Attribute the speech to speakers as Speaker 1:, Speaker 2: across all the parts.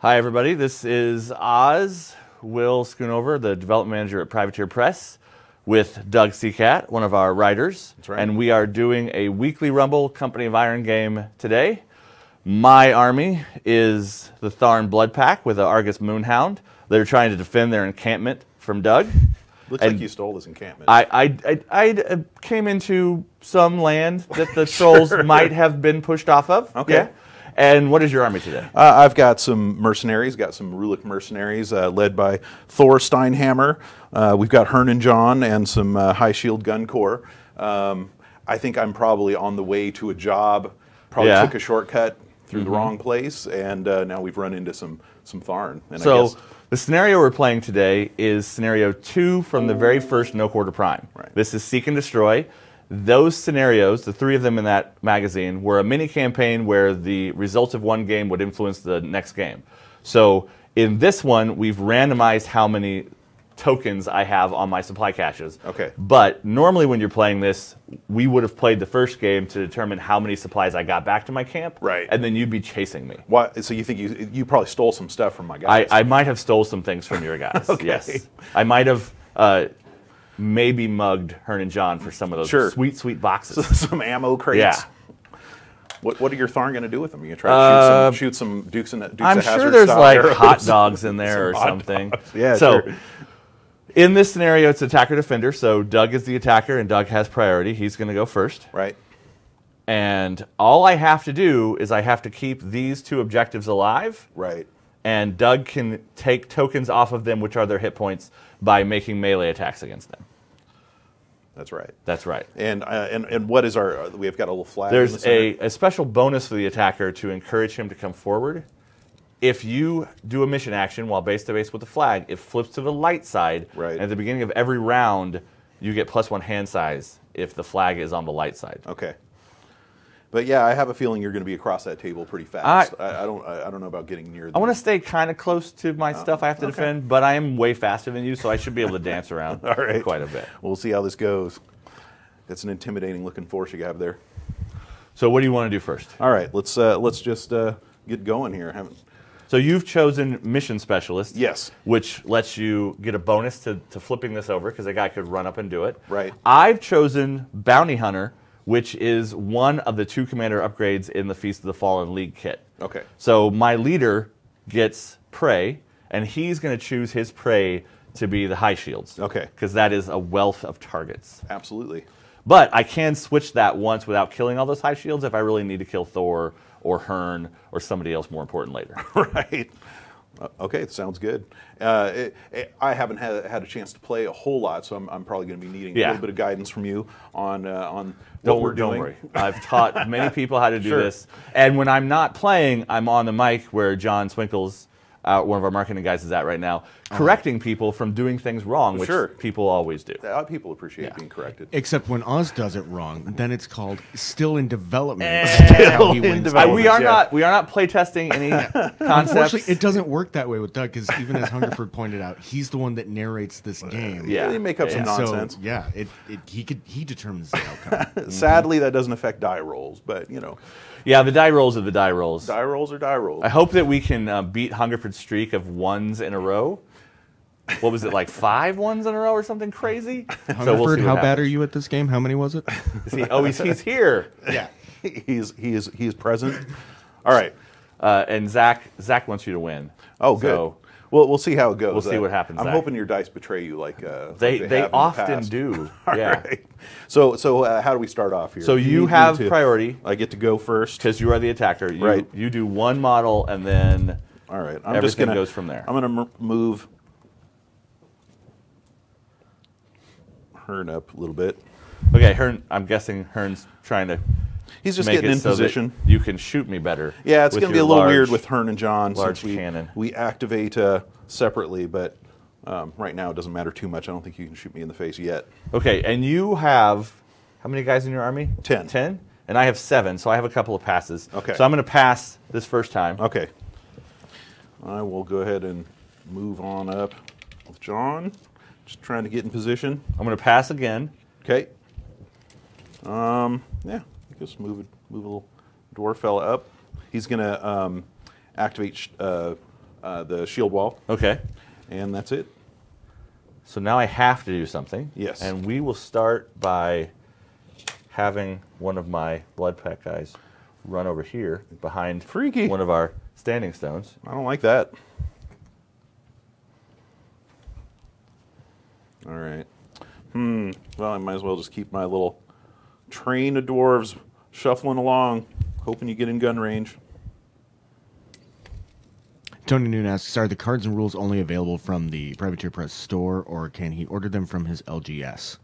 Speaker 1: Hi, everybody. This is Oz, Will Schoonover, the development manager at Privateer Press, with Doug Seacat, one of our writers.
Speaker 2: That's right.
Speaker 1: And we are doing a weekly Rumble Company of Iron game today. My army is the Tharn Blood Pack with the Argus Moonhound. They're trying to defend their encampment from Doug.
Speaker 2: Looks
Speaker 1: And-
Speaker 2: like you stole this encampment.
Speaker 1: I, I, I, I uh, came into some land that the trolls might have been pushed off of.
Speaker 2: Okay.
Speaker 1: Yeah. And what is your army today?
Speaker 2: Uh, I've got some mercenaries, got some Rhulic mercenaries uh, led by Thor Steinhammer. Uh, we've got Hernan John and some uh, High Shield Gun Corps. Um, I think I'm probably on the way to a job. Probably
Speaker 1: Yeah.
Speaker 2: took a shortcut through the wrong place, and uh, now we've run into some some Tharn. And I
Speaker 1: So
Speaker 2: guess,
Speaker 1: the scenario we're playing today is scenario two from the very first No Quarter Prime.
Speaker 2: Right.
Speaker 1: This is Seek and Destroy. Those scenarios, the three of them in that magazine, were a mini campaign where the results of one game would influence the next game. So in this one, we've randomized how many tokens I have on my supply caches.
Speaker 2: Okay.
Speaker 1: But normally when you're playing this, we would have played the first game to determine how many supplies I got back to my camp.
Speaker 2: Right.
Speaker 1: And then you'd be chasing me.
Speaker 2: why, so you think you you probably stole some stuff from my
Speaker 1: I,
Speaker 2: guys?
Speaker 1: I might have stole some things from your guys.
Speaker 2: Okay.
Speaker 1: Yes, I might have uh, maybe mugged Herne and John for some of those
Speaker 2: Sure.
Speaker 1: sweet, sweet boxes.
Speaker 2: some ammo crates.
Speaker 1: Yeah.
Speaker 2: What, what are your Tharn going to do with them? Are you going to try
Speaker 1: Uh,
Speaker 2: to shoot some, shoot some Dukes and Dukes
Speaker 1: I'm sure there's like
Speaker 2: arrows?
Speaker 1: hot dogs in there or something.
Speaker 2: dogs. Yeah,
Speaker 1: So
Speaker 2: sure.
Speaker 1: in this scenario, it's attacker defender. So Doug is the attacker, and Doug has priority. He's going to go first.
Speaker 2: Right.
Speaker 1: And all I have to do is I have to keep these two objectives alive.
Speaker 2: Right.
Speaker 1: and Doug can take tokens off of them, which are their hit points, by making melee attacks against them.
Speaker 2: That's right.
Speaker 1: That's right.
Speaker 2: And uh, and and what is our? Uh, we have got a little flag. in the
Speaker 1: There's a, a special bonus for the attacker to encourage him to come forward. If you do a mission action while base to base with the flag, it flips to the light side.
Speaker 2: Right.
Speaker 1: And at the beginning of every round, you get plus one hand size if the flag is on the light side.
Speaker 2: Okay. But yeah, I have a feeling you're going to be across that table pretty fast. I, I don't. I, I don't know about getting near.
Speaker 1: I want to stay kind of close to my stuff I have to
Speaker 2: okay.
Speaker 1: defend, but I am way faster than you, so I should be able to dance around
Speaker 2: All right.
Speaker 1: quite a bit.
Speaker 2: We'll see how this goes. That's an intimidating looking force you have there.
Speaker 1: So, what do you want to do first?
Speaker 2: All right, let's uh, let's just uh, get going here. Haven't,
Speaker 1: So you've chosen mission specialist.
Speaker 2: Yes.
Speaker 1: Which lets you get a bonus to, to flipping this over because a guy could run up and do it.
Speaker 2: Right.
Speaker 1: I've chosen bounty hunter, which is one of the two commander upgrades in the Feast of the Fallen League kit.
Speaker 2: Okay.
Speaker 1: So my leader gets prey, and he's going to choose his prey to be the high shields.
Speaker 2: Okay.
Speaker 1: Because that is a wealth of targets.
Speaker 2: absolutely.
Speaker 1: But I can switch that once without killing all those high shields if I really need to kill Thor or Herne or somebody else more important later.
Speaker 2: right. Uh, Okay, sounds good. Uh, it, it- I haven't had, had a chance to play a whole lot, so I'm, I'm probably going to be needing
Speaker 1: Yeah.
Speaker 2: a little bit of guidance from you on uh, on what
Speaker 1: Don't,
Speaker 2: we're
Speaker 1: wor- don't worry. I've taught many people how to do
Speaker 2: Sure.
Speaker 1: this. And when I'm not playing, I'm on the mic where John Swinkles, uh, one of our marketing guys, is at right now, correcting people from doing things wrong, which
Speaker 2: Sure.
Speaker 1: people always do.
Speaker 2: Uh, people appreciate
Speaker 1: Yeah.
Speaker 2: being corrected.
Speaker 3: Except when Oz does it wrong, then it's called still in development.
Speaker 1: Eh.
Speaker 3: How he
Speaker 2: Still in development.
Speaker 1: I, we are
Speaker 2: yeah.
Speaker 1: not we are not playtesting any concepts.
Speaker 3: Unfortunately, it doesn't work that way with Doug because even as Hungerford pointed out, he's the one that narrates this game.
Speaker 1: Yeah.
Speaker 2: They make up some
Speaker 1: Yeah.
Speaker 3: So
Speaker 2: nonsense.
Speaker 3: yeah, it, it he could he determines the outcome.
Speaker 2: Sadly, that doesn't affect die rolls, but you know,
Speaker 1: yeah, the die rolls are the die rolls.
Speaker 2: die rolls are die rolls.
Speaker 1: I hope that we can uh, beat Hungerford's streak of ones in a row. What was it like five ones in a row or something crazy?
Speaker 3: Hungerford, how bad are you at this game? How many was it?
Speaker 1: Is he, oh, he's, he's here.
Speaker 3: yeah.
Speaker 2: he's he is he is present. All right.
Speaker 1: Uh, and Zach Zach wants you to win.
Speaker 2: Oh, good.
Speaker 1: So
Speaker 2: well, we'll see how it goes.
Speaker 1: We'll see
Speaker 2: Uh,
Speaker 1: what happens,
Speaker 2: I'm
Speaker 1: Zach.
Speaker 2: hoping your dice betray you, like uh, like
Speaker 1: they
Speaker 2: have
Speaker 1: they
Speaker 2: in the
Speaker 1: often
Speaker 2: past.
Speaker 1: do.
Speaker 2: All
Speaker 1: yeah.
Speaker 2: right. So so uh, how do we start off here?
Speaker 1: So
Speaker 2: Do
Speaker 1: you have
Speaker 2: to-
Speaker 1: priority
Speaker 2: I get to go first.
Speaker 1: because you are the attacker. You,
Speaker 2: Right.
Speaker 1: You do one model and then
Speaker 2: All right. I'm
Speaker 1: Everything
Speaker 2: gonna
Speaker 1: goes from there.
Speaker 2: I'm gonna m- move Herne up a little bit.
Speaker 1: okay. Herne, I'm guessing Herne's trying to
Speaker 2: He's just getting in
Speaker 1: so
Speaker 2: position.
Speaker 1: You can shoot me better.
Speaker 2: Yeah, it's going to be a little
Speaker 1: large-
Speaker 2: weird with Herne and John
Speaker 1: large
Speaker 2: since we,
Speaker 1: cannon.
Speaker 2: we activate uh, separately, but um, right now it doesn't matter too much. I don't think you can shoot me in the face yet.
Speaker 1: Okay, and you have how many guys in your army?
Speaker 2: Ten.
Speaker 1: Ten. And I have seven, so I have a couple of passes.
Speaker 2: Okay.
Speaker 1: So I'm going to pass this first time.
Speaker 2: Okay. I will go ahead and move on up with John. Just trying to get in position.
Speaker 1: I'm going to pass again.
Speaker 2: Okay. Um, yeah, just move move a little dwarf fella up. He's gonna um, activate sh- uh, uh, the shield wall,
Speaker 1: Okay.
Speaker 2: and that's it.
Speaker 1: So now I have to do something.
Speaker 2: Yes.
Speaker 1: And we will start by having one of my blood pack guys run over here behind
Speaker 2: Freaky.
Speaker 1: one of our standing stones.
Speaker 2: I don't like that. All right. Hmm. Well, I might as well just keep my little train of dwarves shuffling along, hoping you get in gun range.
Speaker 3: Tony Noon asks, are the cards and rules only available from the Privateer Press store, or can he order them from his LGS?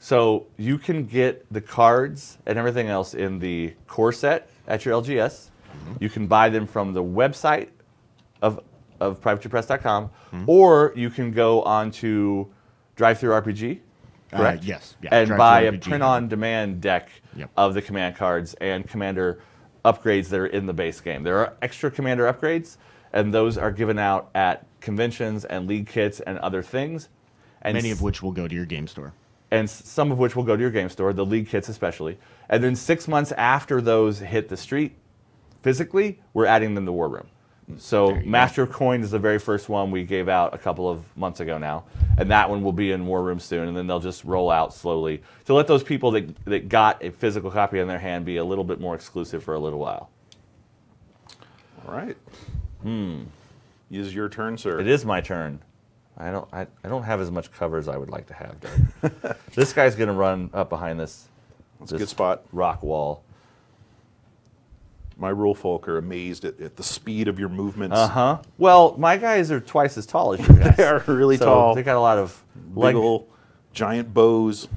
Speaker 1: So you can get the cards and everything else in the core set at your LGS. Mm-hmm. You can buy them from the website of of privateerpress.com, mm-hmm. or you can go on to Drive
Speaker 3: Uh,
Speaker 1: correct?
Speaker 3: yes, yeah,
Speaker 1: and buy a print-on-demand deck
Speaker 3: Yep.
Speaker 1: of the command cards and commander upgrades that are in the base game. There are extra commander upgrades, and those are given out at conventions and league kits and other things. And
Speaker 3: Many of which will go to your game store.
Speaker 1: and some of which will go to your game store, the league kits especially. And then six months after those hit the street, physically, we're adding them to War Room. So. Master of Coin is the very first one we gave out a couple of months ago now, and that one will be in War Room soon. And then they'll just roll out slowly to let those people that that got a physical copy in their hand be a little bit more exclusive for a little while.
Speaker 2: All right. Hmm. Is your turn, sir?
Speaker 1: It is my turn. I don't I, I don't have as much cover as I would like to have, Doug. this guy's gonna run up behind this,
Speaker 2: That's a
Speaker 1: this
Speaker 2: good spot.
Speaker 1: rock wall.
Speaker 2: My Rhulfolk are amazed at, at the speed of your movements.
Speaker 1: Uh huh. Well, my guys are twice as tall as you guys.
Speaker 2: They are really
Speaker 1: So
Speaker 2: tall.
Speaker 1: They got a lot of
Speaker 2: Big
Speaker 1: leg.
Speaker 2: ol' giant bows.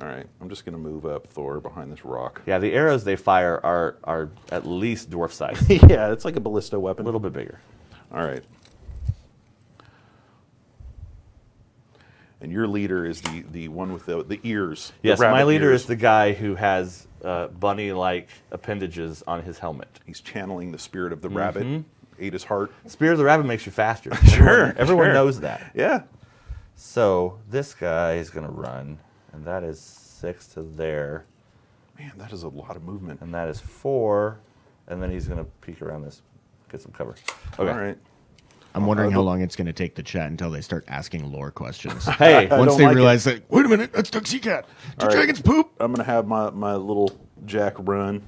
Speaker 2: All right, I'm just going to move up Thor behind this rock.
Speaker 1: Yeah, the arrows they fire are are at least dwarf size,
Speaker 2: yeah, it's like a ballista weapon.
Speaker 1: a little bit bigger.
Speaker 2: All right. And your leader is the, the one with the, the ears. the
Speaker 1: Yes, my leader
Speaker 2: ears.
Speaker 1: is the guy who has uh, bunny-like appendages on his helmet.
Speaker 2: He's channeling the spirit of the rabbit. Ate his heart.
Speaker 1: Spear of the rabbit makes you faster.
Speaker 2: Sure,
Speaker 1: everyone, everyone
Speaker 2: sure.
Speaker 1: knows that.
Speaker 2: Yeah.
Speaker 1: So this guy is going to run, and that is six to there,
Speaker 2: Man, that is a lot of movement.
Speaker 1: and that is four, and then he's going to peek around this, get some cover. Okay.
Speaker 2: All right.
Speaker 3: I'm wondering how long it's going to take the chat until they start asking lore questions.
Speaker 1: Hey,
Speaker 2: I
Speaker 3: Once
Speaker 2: don't
Speaker 3: they
Speaker 2: like it.
Speaker 3: realize that, wait a minute, that's Tuxie Cat. Do
Speaker 2: All right.
Speaker 3: dragons poop?
Speaker 2: I'm going to have my, my little Jack run.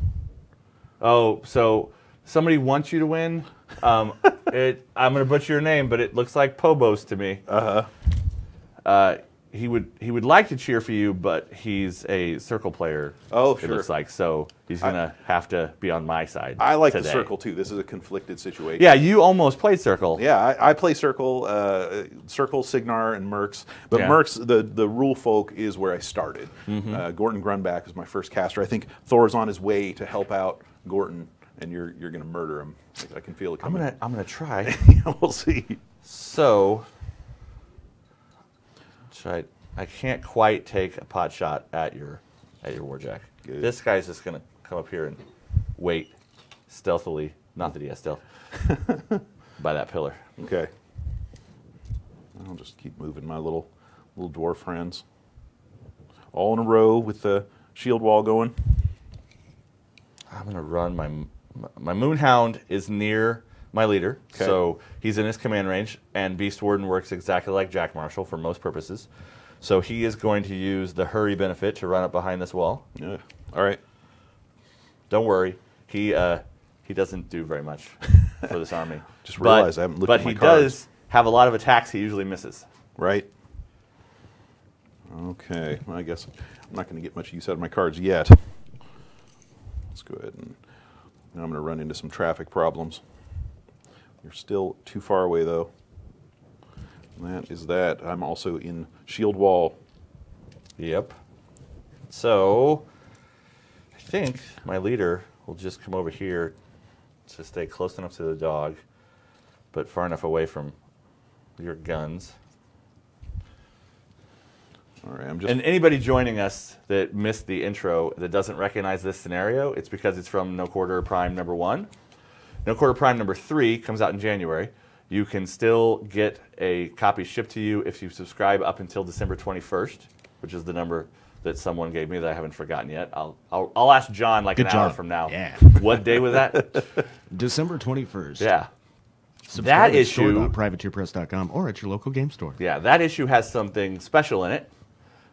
Speaker 1: Oh, so somebody wants you to win. Um, it, I'm going to butcher your name, but it looks like Pobos to me.
Speaker 2: Uh-huh.
Speaker 1: Uh, he would he would like to cheer for you, but he's a circle player.
Speaker 2: Oh,
Speaker 1: it
Speaker 2: sure.
Speaker 1: looks like so he's gonna have to be on my side.
Speaker 2: I like the circle too. This is a conflicted situation.
Speaker 1: Yeah, you almost played circle.
Speaker 2: Yeah, I, I play Circle, uh, Circle, Cygnar, and Mercs. But
Speaker 1: Yeah.
Speaker 2: Mercs, the, the Rhulfolk is where I started.
Speaker 1: Mm-hmm.
Speaker 2: Uh, Gorten Grundback is my first caster. I think Thor's on his way to help out Gorten, and you're you're going to murder him. I, I can feel it
Speaker 1: I'm gonna I'm gonna try.
Speaker 2: we'll see.
Speaker 1: so, should I? I can't quite take a pot shot at your at your warjack.
Speaker 2: Good.
Speaker 1: This guy's just gonna come up here and wait stealthily. Not that he has stealth. by that pillar.
Speaker 2: Okay. I'll just keep moving my little little dwarf friends. All in a row with the shield wall going.
Speaker 1: I'm gonna run my my Moonhound is near my leader,
Speaker 2: Okay.
Speaker 1: so he's in his command range, and Beast Warden works exactly like Jack Marshall for most purposes. So he is going to use the hurry benefit to run up behind this wall.
Speaker 2: Yeah. All right.
Speaker 1: Don't worry, he uh, he doesn't do very much for this army.
Speaker 2: Just
Speaker 1: But-
Speaker 2: realized I haven't looked
Speaker 1: But
Speaker 2: at my
Speaker 1: he
Speaker 2: cards.
Speaker 1: does have a lot of attacks he usually misses.
Speaker 2: Right. Okay. Well, I guess I'm not going to get much use out of my cards yet. Let's go ahead and now I'm going to run into some traffic problems. You're still too far away, though. And that is that. I'm also in shield wall.
Speaker 1: Yep. So I think my leader will just come over here to stay close enough to the dog, but far enough away from your guns.
Speaker 2: All right. I'm just.
Speaker 1: And anybody joining us that missed the intro that doesn't recognize this scenario, it's because it's from No Quarter Prime number one. No Quarter Prime number three comes out in January. You can still get a copy shipped to you if you subscribe up until December 21st, which is the number that someone gave me that I haven't forgotten yet. I'll, I'll, I'll ask John like
Speaker 3: Good
Speaker 1: an hour from now.
Speaker 3: Yeah.
Speaker 1: What day was that?
Speaker 3: December 21st.
Speaker 1: yeah.
Speaker 3: Subscribe at
Speaker 1: issue-
Speaker 3: store.privateerpress.com or at your local game store.
Speaker 1: Yeah, that issue has something special in it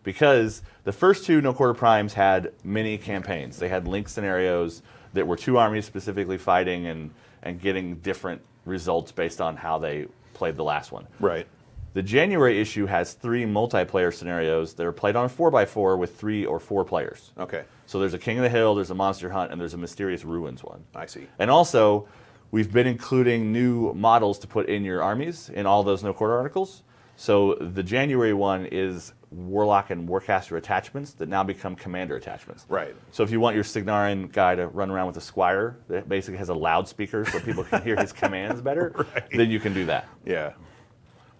Speaker 1: because the first two No Quarter Primes had mini campaigns. They had link scenarios that were two armies specifically fighting and, and getting different results based on how they played the last one.
Speaker 2: Right.
Speaker 1: The January issue has three multiplayer scenarios that are played on a 4x4 with three or four players.
Speaker 2: Okay.
Speaker 1: So there's a King of the Hill, there's a Monster Hunt, and there's a Mysterious Ruins one.
Speaker 2: I see.
Speaker 1: And also, we've been including new models to put in your armies in all those no quarter articles. So the January one is Warlock and Warcaster attachments that now become Commander attachments.
Speaker 2: Right.
Speaker 1: So if you want your Cygnaran guy to run around with a Squire that basically has a loudspeaker so people can hear his commands better, then you can do that.
Speaker 2: Yeah.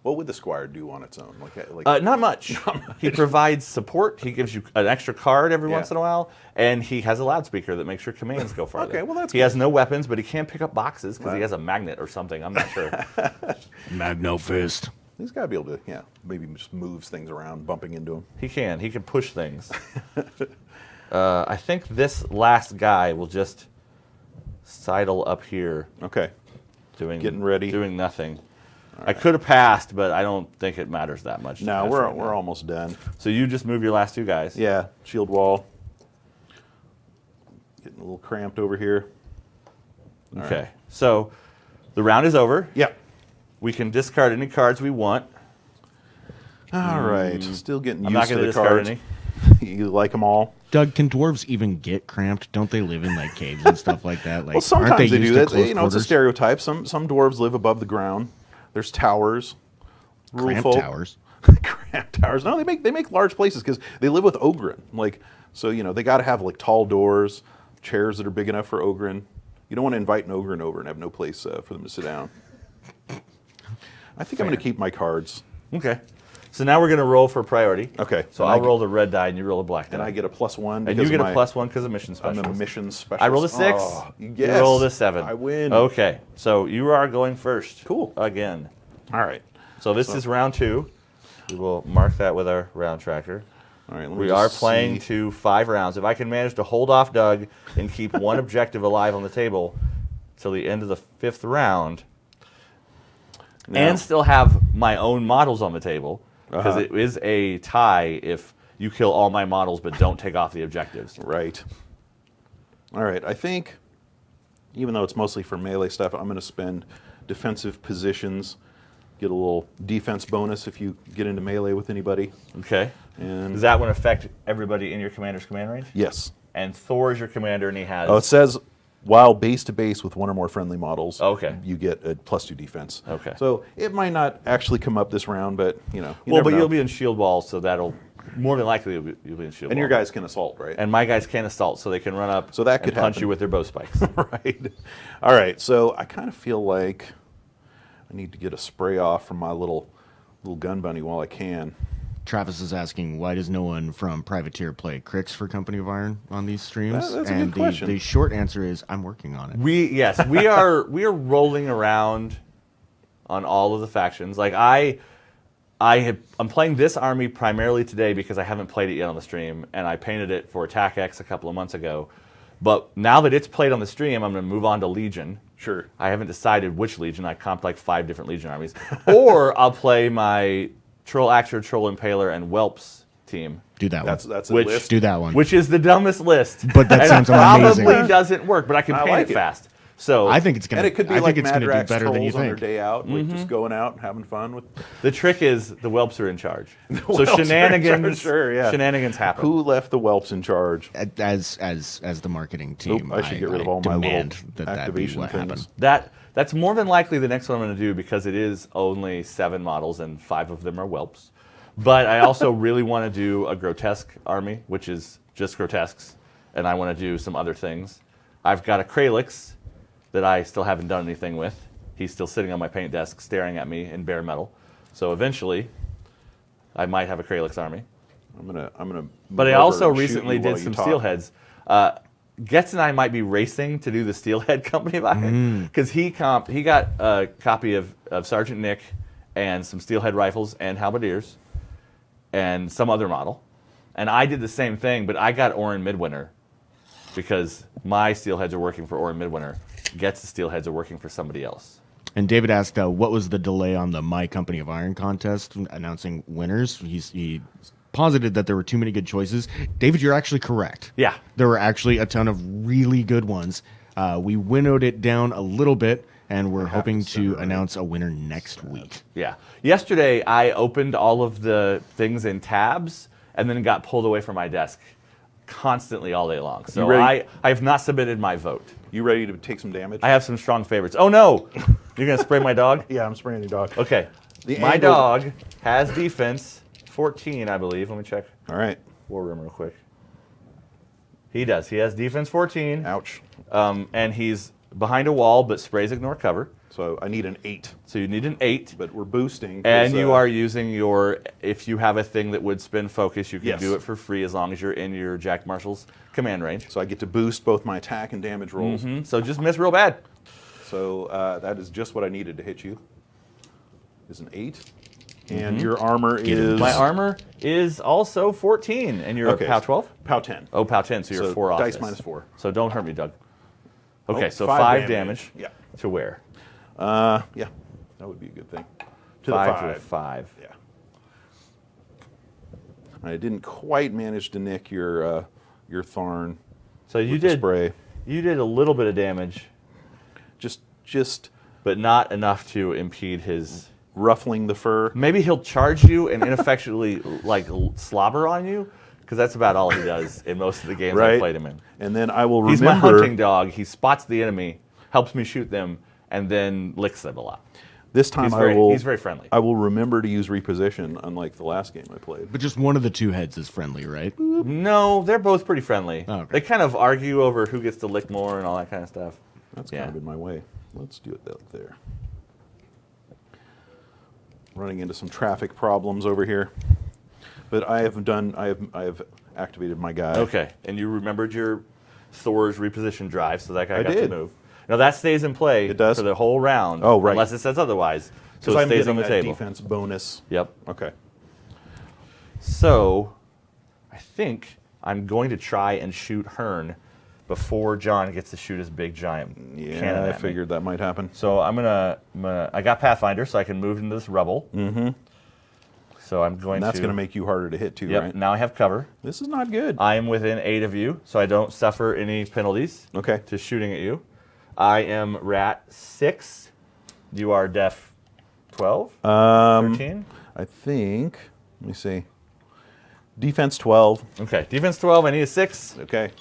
Speaker 2: What would the squire do on its own? Like, like
Speaker 1: Uh, not much. He provides support. He gives you an extra card every
Speaker 2: Yeah.
Speaker 1: once in a while, and he has a loudspeaker that makes your commands go farther.
Speaker 2: Okay, well, that's
Speaker 1: he has no weapons, but he can't pick up boxes because he has a magnet or something. I'm not sure.
Speaker 3: Magno Fist.
Speaker 2: He's got to be able to, yeah, maybe just moves things around, bumping into him.
Speaker 1: he can. He can push things. uh, I think this last guy will just sidle up here,
Speaker 2: Okay.
Speaker 1: doing
Speaker 2: Getting ready.
Speaker 1: doing nothing. I could have passed, but I don't think it matters that much.
Speaker 2: Now we're
Speaker 1: right
Speaker 2: we're
Speaker 1: now.
Speaker 2: almost done.
Speaker 1: So you just move your last two guys.
Speaker 2: Yeah, shield wall. Getting a little cramped over here. All
Speaker 1: Okay.
Speaker 2: right.
Speaker 1: So the round is over.
Speaker 2: Yeah.
Speaker 1: We can discard any cards we want.
Speaker 2: All right. Still getting.
Speaker 1: I'm
Speaker 2: used
Speaker 1: not
Speaker 2: to
Speaker 1: going to
Speaker 2: the
Speaker 1: discard
Speaker 2: cards.
Speaker 1: any.
Speaker 2: you like them all?
Speaker 3: Doug, can dwarves even get cramped? Don't they live in like caves and stuff like that? Like,
Speaker 2: Well, sometimes
Speaker 3: aren't
Speaker 2: they,
Speaker 3: they,
Speaker 2: do
Speaker 3: used to
Speaker 2: that.
Speaker 3: close
Speaker 2: You know, it's a
Speaker 3: quarters?
Speaker 2: stereotype. Some some dwarves live above the ground. There's towers. Rule
Speaker 3: Cramped
Speaker 2: folk-
Speaker 3: towers.
Speaker 2: cramped towers. No, they make they make large places because they live with Ogrun. Like so, you know, they got to have like tall doors, chairs that are big enough for Ogrun. You don't want to invite an Ogrun over and have no place uh, for them to sit down. I think I'm going to keep my cards,
Speaker 1: Okay. So now we're going to roll for priority.
Speaker 2: Okay.
Speaker 1: So
Speaker 2: And
Speaker 1: I'll
Speaker 2: I get-
Speaker 1: roll the red die and you roll the black die.
Speaker 2: and I get a plus one.
Speaker 1: And you get
Speaker 2: of
Speaker 1: a plus one because of mission special.
Speaker 2: I'm a mission special.
Speaker 1: I rolled a six.
Speaker 2: Oh,
Speaker 1: You
Speaker 2: yes.
Speaker 1: rolled a seven.
Speaker 2: I win.
Speaker 1: Okay. So you are going first.
Speaker 2: Cool.
Speaker 1: Again.
Speaker 2: All right.
Speaker 1: So this
Speaker 2: So-
Speaker 1: is round two. We will mark that with our round tracker.
Speaker 2: All right. Let me
Speaker 1: We are playing
Speaker 2: see.
Speaker 1: to five rounds. If I can manage to hold off Doug and keep one objective alive on the table till the end of the fifth round, And still have my own models on the table, because
Speaker 2: Uh-huh.
Speaker 1: it is a tie if you kill all my models but don't take off the objectives.
Speaker 2: Right. All right. I think, even though it's mostly for melee stuff, I'm going to spend defensive positions, get a little defense bonus if you get into melee with anybody.
Speaker 1: Okay.
Speaker 2: And
Speaker 1: Does that one affect everybody in your commander's command range?
Speaker 2: yes.
Speaker 1: And Thor is your commander, and he has.
Speaker 2: Oh, it says while base to base with one or more friendly models.
Speaker 1: Okay.
Speaker 2: You get a plus two defense.
Speaker 1: Okay.
Speaker 2: So it might not actually come up this round, but you know. You
Speaker 1: well, but
Speaker 2: know.
Speaker 1: you'll be in shield wall, so that'll more than likely you'll be, you'll be in shield
Speaker 2: And
Speaker 1: wall.
Speaker 2: your guys can assault, right?
Speaker 1: And my guys can assault, so they can run up.
Speaker 2: So that
Speaker 1: and
Speaker 2: could
Speaker 1: punch
Speaker 2: happen.
Speaker 1: you with their bow spikes.
Speaker 2: right. All right. So I kind of feel like I need to get a spray off from my little little gun bunny while I can.
Speaker 3: Travis is asking, why does no one from Privateer play Cryx for Company of Iron on these streams?
Speaker 2: That- that's a
Speaker 3: and
Speaker 2: good question.
Speaker 3: The, the short answer is, I'm working on it.
Speaker 1: We yes, we are we are rolling around on all of the factions. Like I I have I'm playing this army primarily today because I haven't played it yet on the stream and I painted it for Attack X a couple of months ago. But now that it's played on the stream, I'm going to move on to Legion.
Speaker 2: Sure.
Speaker 1: I haven't decided which Legion. I comped like five different Legion armies. or I'll play my Troll Actor, Troll Impaler, and Whelps team.
Speaker 3: Do that
Speaker 2: That's
Speaker 3: one.
Speaker 2: that's a
Speaker 1: Which-
Speaker 2: list.
Speaker 3: Do that one.
Speaker 1: Which is the dumbest list.
Speaker 3: But that
Speaker 1: And
Speaker 3: sounds
Speaker 1: it probably doesn't work, but I can
Speaker 2: I
Speaker 1: paint
Speaker 2: like
Speaker 1: it,
Speaker 2: it.
Speaker 1: fast. So
Speaker 3: I think it's gonna.
Speaker 2: and it could be
Speaker 3: I
Speaker 2: like
Speaker 3: think it's gonna do
Speaker 2: Madrax
Speaker 3: better than you
Speaker 2: trolls on their day out, like
Speaker 1: Mm-hmm.
Speaker 2: just going out and having fun with.
Speaker 1: the trick is the whelps are in charge. so
Speaker 2: whelps are in charge,
Speaker 1: shenanigans,
Speaker 2: sure, yeah.
Speaker 1: shenanigans happen.
Speaker 2: Who left the whelps in charge?
Speaker 3: As as as the marketing team,
Speaker 2: Oop, I should get rid of all my little
Speaker 3: demand that that be
Speaker 2: activation
Speaker 3: what
Speaker 2: things.
Speaker 3: happened.
Speaker 1: That that's more than likely the next one I'm going to do because it is only seven models and five of them are whelps. But I also really want to do a grotesque army, which is just grotesques, and I want to do some other things. I've got a Kralix that I still haven't done anything with. He's still sitting on my paint desk staring at me in bare metal. So eventually, I might have a Kralix army.
Speaker 2: I'm gonna I'm gonna.
Speaker 1: But I also recently did some steelheads. Uh, Getz and I might be racing to do the steelhead company of Iron because he comp he got a copy of, of Sergeant Nick and some steelhead rifles and halberdiers and some other model, and I did the same thing, but I got Orin Midwinter because my steelheads are working for Orin Midwinter. Getz the steelheads are working for somebody else.
Speaker 3: And David asked, uh, "What was the delay on the My Company of Iron contest announcing winners?" He's, he posited that there were too many good choices. David, you're actually correct.
Speaker 1: Yeah.
Speaker 3: there were actually a ton of really good ones. Uh, we winnowed it down a little bit, and we're hoping to
Speaker 2: right?
Speaker 3: announce a winner next week.
Speaker 1: Yeah. Yesterday, I opened all of the things in tabs and then got pulled away from my desk constantly all day long. So? I, I have not submitted my vote.
Speaker 2: You ready to take some damage?
Speaker 1: I have some strong favorites. Oh no! You're gonna spray my dog?
Speaker 2: yeah, I'm spraying your dog.
Speaker 1: Okay.
Speaker 2: The
Speaker 1: my
Speaker 2: angle-
Speaker 1: dog has defense 14, I believe. Let me check
Speaker 2: All right.
Speaker 1: War Room real quick. He does. He has defense 14,
Speaker 2: Ouch.
Speaker 1: um, and he's behind a wall, but sprays ignore cover.
Speaker 2: So I need an eight,
Speaker 1: So you need an eight.
Speaker 2: but we're boosting.
Speaker 1: And you
Speaker 2: uh,
Speaker 1: are using your, if you have a thing that would spin focus, you can
Speaker 2: Yes.
Speaker 1: do it for free as long as you're in your Jack Marshall's command range.
Speaker 2: So I get to boost both my attack and damage rolls.
Speaker 1: Mhm. So just miss real bad.
Speaker 2: So uh, that is just what I needed to hit you. Is an eight, and your armor is.
Speaker 1: My armor is also 14, and you're
Speaker 2: Okay,
Speaker 1: a POW 12?
Speaker 2: POW ten.
Speaker 1: Oh, POW 10, so you're
Speaker 2: So
Speaker 1: four off.
Speaker 2: dice
Speaker 1: this.
Speaker 2: minus four.
Speaker 1: So don't hurt me, Doug. Okay,
Speaker 2: Oh,
Speaker 1: so
Speaker 2: five
Speaker 1: five,
Speaker 2: damage.
Speaker 1: damage,
Speaker 2: Yeah.
Speaker 1: to where?
Speaker 2: Uh, yeah, that would be a good thing. To
Speaker 1: five,
Speaker 2: the
Speaker 1: to
Speaker 2: five.
Speaker 1: the five.
Speaker 2: Yeah. I didn't quite manage to nick your uh, your Tharn.
Speaker 1: So you did
Speaker 2: spray.
Speaker 1: you did a little bit of damage,
Speaker 2: Just just
Speaker 1: but not enough to impede his.
Speaker 2: Ruffling the fur.
Speaker 1: Maybe he'll charge you and ineffectually like slobber on you, because that's about all he does in most of the games
Speaker 2: Right.
Speaker 1: I played him in.
Speaker 2: And then I will remember.
Speaker 1: He's my hunting dog. He spots the enemy, helps me shoot them, and then licks them a lot.
Speaker 2: this time
Speaker 1: He's
Speaker 2: I
Speaker 1: very-
Speaker 2: will
Speaker 1: he's very friendly.
Speaker 2: I will remember to use reposition, unlike the last game I played.
Speaker 3: But just one of the two heads is friendly, right?
Speaker 1: No, they're both pretty friendly.
Speaker 3: Oh, okay.
Speaker 1: They kind of argue over who gets to lick more and all that kind of stuff.
Speaker 2: That's
Speaker 1: Yeah.
Speaker 2: kind of in my way. Let's do it that there. Running into some traffic problems over here, but I have done. I have I have activated my guy.
Speaker 1: Okay, and you remembered your Thor's reposition drive, so that guy
Speaker 2: I
Speaker 1: got
Speaker 2: did.
Speaker 1: to move. Now that stays in play
Speaker 2: It does?
Speaker 1: for the whole round.
Speaker 2: Oh, right.
Speaker 1: Unless it says otherwise. So it
Speaker 2: I'm
Speaker 1: stays on the table.
Speaker 2: defense bonus.
Speaker 1: Yep.
Speaker 2: Okay.
Speaker 1: So I think I'm going to try and shoot Herne before John gets to shoot his big giant
Speaker 2: Yeah,
Speaker 1: cannon.
Speaker 2: I
Speaker 1: me.
Speaker 2: figured that might happen.
Speaker 1: So I'm gonna, I'm gonna. I got Pathfinder, so I can move into this rubble. Mm-hmm. So I'm going
Speaker 2: And that's
Speaker 1: to.
Speaker 2: going to make you harder to hit too,
Speaker 1: Yep.
Speaker 2: right?
Speaker 1: Now I have cover.
Speaker 2: This is not good.
Speaker 1: I am within eight of you, so I don't suffer any penalties
Speaker 2: okay.
Speaker 1: to shooting at you. I am rat six. You are def twelve.
Speaker 2: Um,
Speaker 1: Thirteen.
Speaker 2: I think. Let me see. Defense twelve.
Speaker 1: Okay. Defense twelve. I need a six.
Speaker 2: Okay.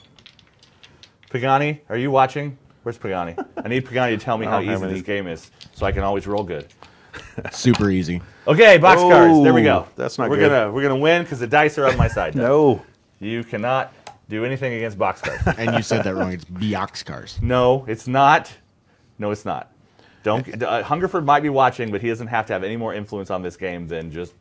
Speaker 1: Pagani, are you watching? Where's Pagani? I need Pagani to tell me how easy this game is, so I can always roll good.
Speaker 3: Super easy.
Speaker 1: Okay, box cards. There we go.
Speaker 2: That's not
Speaker 1: we're
Speaker 2: good.
Speaker 1: gonna we're gonna win because the dice are on my side. Doug.
Speaker 2: No.
Speaker 1: You cannot do anything against box cards.
Speaker 3: And you said that wrong. It's Biox cars.
Speaker 1: no, it's not. No, it's not. Don't. Uh, Hungerford might be watching, but he doesn't have to have any more influence on this game than just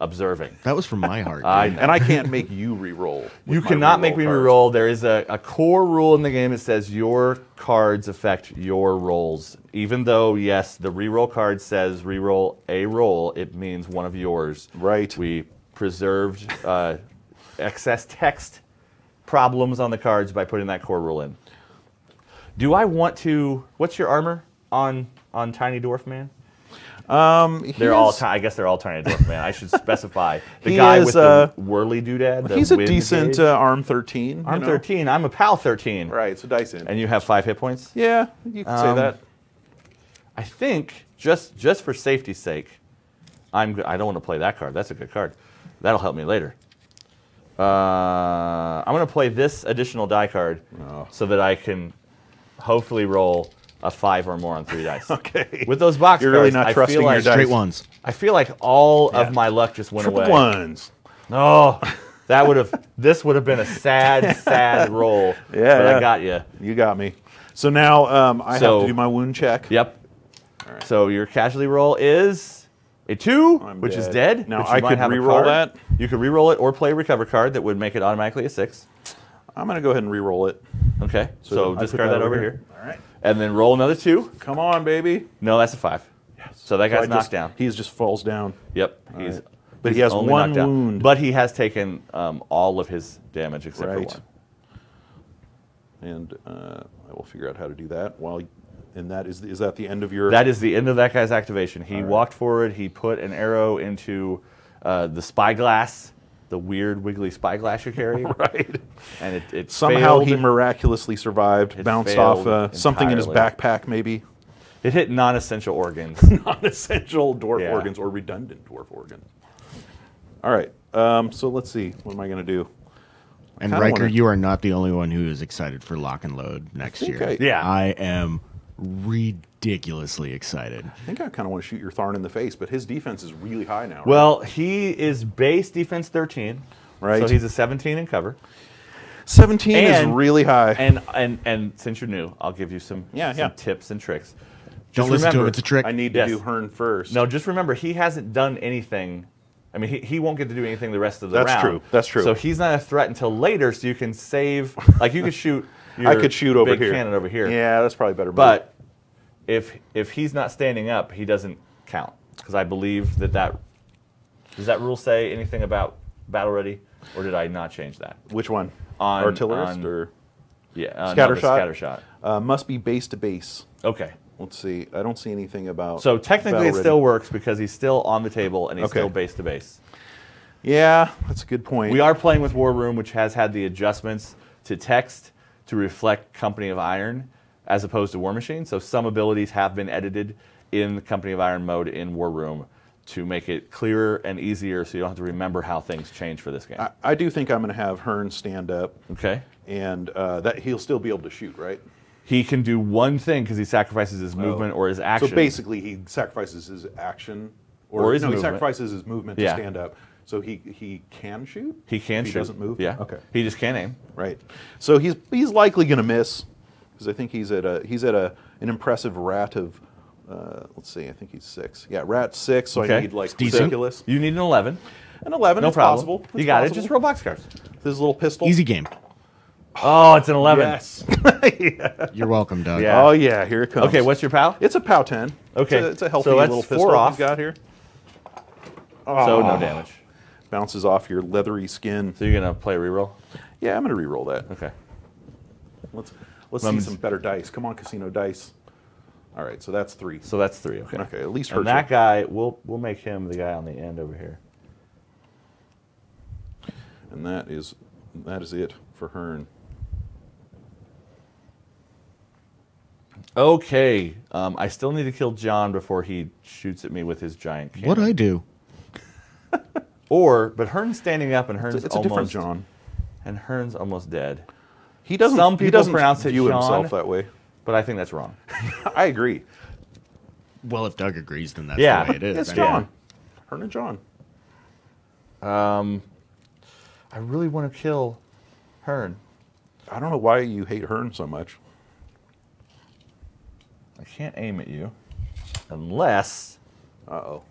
Speaker 1: observing.
Speaker 3: That was from my heart.
Speaker 1: I.
Speaker 2: And I can't make you re-roll.
Speaker 1: You cannot
Speaker 2: reroll
Speaker 1: make me
Speaker 2: cards.
Speaker 1: re-roll. There is a, a core rule in the game that says your cards affect your rolls. Even though, yes, the re-roll card says re-roll a roll, it means one of yours.
Speaker 2: Right.
Speaker 1: We preserved uh, excess text problems on the cards by putting that core rule in. Do I want to? What's your armor on on Tiny Dwarf Man?
Speaker 2: Um, he
Speaker 1: They're all.
Speaker 2: is-
Speaker 1: Ti- I guess they're all Tiny Dwarf Man. I should specify the guy
Speaker 2: is,
Speaker 1: with
Speaker 2: uh,
Speaker 1: the whirly doodad. the
Speaker 2: He's a decent uh, arm thirteen. you know?
Speaker 1: 13. I'm a pal 13.
Speaker 2: Right. So dice in.
Speaker 1: And you have five hit points.
Speaker 2: yeah, you can say
Speaker 1: Um,
Speaker 2: that.
Speaker 1: I think just just for safety's sake, I'm. I don't want to play that card. That's a good card. That'll help me later. Uh, I'm going to play this additional die card
Speaker 2: Oh.
Speaker 1: so that I can hopefully roll a five or more on three dice.
Speaker 2: Okay.
Speaker 1: With those box
Speaker 2: You're really not
Speaker 1: I
Speaker 2: trusting
Speaker 1: feel
Speaker 2: your
Speaker 1: like,
Speaker 2: dice.
Speaker 3: Straight ones.
Speaker 1: I feel like all
Speaker 2: Yeah.
Speaker 1: of my luck just went
Speaker 2: Triple
Speaker 1: away.
Speaker 2: ones.
Speaker 1: Oh, that would have. this would have been a sad, sad roll.
Speaker 2: Yeah,
Speaker 1: but
Speaker 2: yeah.
Speaker 1: I got you.
Speaker 2: You got me. So now um, I have to do my wound check.
Speaker 1: Yep.
Speaker 2: right.
Speaker 1: So your casualty roll is a two,
Speaker 2: I'm
Speaker 1: which is
Speaker 2: dead.
Speaker 1: dead.
Speaker 2: Now,
Speaker 1: but you
Speaker 2: I
Speaker 1: might
Speaker 2: could
Speaker 1: have
Speaker 2: re-roll that?
Speaker 1: You could re-roll it or play a recover card that would make it automatically a six.
Speaker 2: I'm going to go ahead and re-roll it.
Speaker 1: Okay. So,
Speaker 2: put
Speaker 1: discard that, over here.
Speaker 2: All right.
Speaker 1: and then roll another two.
Speaker 2: Come on, baby.
Speaker 1: No, that's a five. Yes. So that
Speaker 2: So
Speaker 1: guy's knocked
Speaker 2: just-
Speaker 1: down.
Speaker 2: He just falls down.
Speaker 1: Yep. He's.
Speaker 2: right. But he has
Speaker 1: only
Speaker 2: one
Speaker 1: knocked down.
Speaker 2: wound.
Speaker 1: But he has taken um, all of his damage except
Speaker 2: Right.
Speaker 1: for one.
Speaker 2: And uh, I will figure out how to do that while And that is is that the end of your?
Speaker 1: That is the end of that guy's activation. He walked forward. He put an arrow into uh, the spyglass, the weird wiggly spyglass you carry,
Speaker 2: right.
Speaker 1: and it, it
Speaker 2: Somehow
Speaker 1: failed.
Speaker 2: he miraculously survived.
Speaker 1: It
Speaker 2: bounced off uh, something in his backpack, maybe.
Speaker 1: It hit non-essential organs.
Speaker 2: Non-essential dwarf
Speaker 1: Yeah.
Speaker 2: organs or redundant dwarf organs. All right. Um, so let's see. What am I going to do?
Speaker 3: And
Speaker 2: kinda
Speaker 3: Riker,
Speaker 2: wanna-
Speaker 3: you are not the only one who is excited for Lock and Load next
Speaker 2: think
Speaker 3: year.
Speaker 2: I-
Speaker 1: Yeah.
Speaker 3: I am ridiculously excited.
Speaker 2: I think I kind of want to shoot your Tharn in the face, but his defense is really high now. right?
Speaker 1: well, he is base defense 13,
Speaker 2: Right.
Speaker 1: So he's a 17 in cover.
Speaker 2: 17 is really high.
Speaker 1: And and and since you're new, I'll give you some,
Speaker 2: Yeah,
Speaker 1: some
Speaker 2: yeah.
Speaker 1: tips and tricks.
Speaker 3: Don't
Speaker 1: Just
Speaker 3: listen to him.
Speaker 1: remember-
Speaker 3: It's a trick.
Speaker 2: I need to
Speaker 1: Yes.
Speaker 2: do Hearn first.
Speaker 1: No, just remember he hasn't done anything. I mean, he, he won't get to do anything the rest of the
Speaker 2: That's
Speaker 1: round.
Speaker 2: That's true. That's true.
Speaker 1: So he's not a threat until later. So you can save. Like you could shoot.
Speaker 2: I could shoot over
Speaker 1: big
Speaker 2: here.
Speaker 1: Cannon over here.
Speaker 2: Yeah, that's probably better. move.
Speaker 1: But if if he's not standing up, he doesn't count because I believe that that does that rule say anything about battle ready, or did I not change that?
Speaker 2: which one?
Speaker 1: On-
Speaker 2: Artillerist
Speaker 1: on-
Speaker 2: or
Speaker 1: Yeah, uh,
Speaker 2: Scatter
Speaker 1: no,
Speaker 2: shot?
Speaker 1: Scatter shot.
Speaker 2: uh, must be base to base.
Speaker 1: Okay.
Speaker 2: Let's see. I don't see anything about.
Speaker 1: So technically, it still works because he's still on the table and he's
Speaker 2: Okay.
Speaker 1: still base to base.
Speaker 2: Yeah, that's a good point.
Speaker 1: We are playing with War Room, which has had the adjustments to text to reflect Company of Iron as opposed to War Machine. So some abilities have been edited in the Company of Iron mode in War Room to make it clearer and easier so you don't have to remember how things change for this game.
Speaker 2: I, I do think I'm going to have Herne stand up,
Speaker 1: okay?
Speaker 2: and uh, that he'll still be able to shoot, right?
Speaker 1: He can do one thing because he sacrifices his movement or his action.
Speaker 2: Oh. So basically, he sacrifices his action,
Speaker 1: Or his
Speaker 2: no, he sacrifices his movement to
Speaker 1: Yeah.
Speaker 2: stand up. So he he can shoot.
Speaker 1: he can
Speaker 2: if he
Speaker 1: shoot.
Speaker 2: doesn't move.
Speaker 1: Yeah.
Speaker 2: Okay.
Speaker 1: He just can't aim.
Speaker 2: Right. So he's he's likely going to miss because I think he's at a he's at a an impressive rat of uh, let's see I think he's six. Yeah, rat six. So I need like
Speaker 3: It's
Speaker 2: ridiculous.
Speaker 1: You need an 11.
Speaker 2: An eleven.
Speaker 1: No
Speaker 2: it's
Speaker 1: problem.
Speaker 2: Possible.
Speaker 1: You
Speaker 2: It's
Speaker 1: got it.
Speaker 2: possible.
Speaker 1: Just roll box cards.
Speaker 2: This little pistol.
Speaker 3: Easy game.
Speaker 1: Oh, it's an 11.
Speaker 2: Yes.
Speaker 3: You're welcome, Doug.
Speaker 1: Yeah.
Speaker 2: Oh yeah, here it comes.
Speaker 1: Okay, what's your POW?
Speaker 2: It's a POW ten.
Speaker 1: Okay,
Speaker 2: It's a, it's a healthy
Speaker 1: so that's
Speaker 2: little
Speaker 1: four
Speaker 2: pistol
Speaker 1: off.
Speaker 2: he's got here. Oh.
Speaker 1: So no damage.
Speaker 2: Bounces off your leathery skin.
Speaker 1: So you're going to play a reroll?
Speaker 2: Yeah, I'm going to re-roll that.
Speaker 1: Okay.
Speaker 2: Let's let's
Speaker 1: Let
Speaker 2: see some better dice. Come on, casino dice. All right, so that's three.
Speaker 1: So that's three. Okay.
Speaker 2: Okay, at least
Speaker 1: And that
Speaker 2: you.
Speaker 1: guy, we'll we'll make him the guy on the end over here.
Speaker 2: And that is that is it for Herne.
Speaker 1: Okay. Um, I still need to kill John before he shoots at me with his giant cannon.
Speaker 3: What I do?
Speaker 1: Or, but Herne's standing up and Herne's
Speaker 2: It's, it's a
Speaker 1: almost
Speaker 2: different John.
Speaker 1: and Herne's almost dead.
Speaker 2: He doesn't.
Speaker 1: Some
Speaker 2: he
Speaker 1: people
Speaker 2: doesn't
Speaker 1: pronounce it
Speaker 2: view himself that way.
Speaker 1: But I think that's wrong.
Speaker 2: I agree.
Speaker 3: Well, if Doug agrees, then that's
Speaker 1: Yeah.
Speaker 3: the way it is.
Speaker 2: It's
Speaker 3: I mean,
Speaker 2: John. Herne and John.
Speaker 1: Um, I really want to kill Herne.
Speaker 2: I don't know why you hate Herne so much.
Speaker 1: I can't aim at you unless
Speaker 2: Uh oh.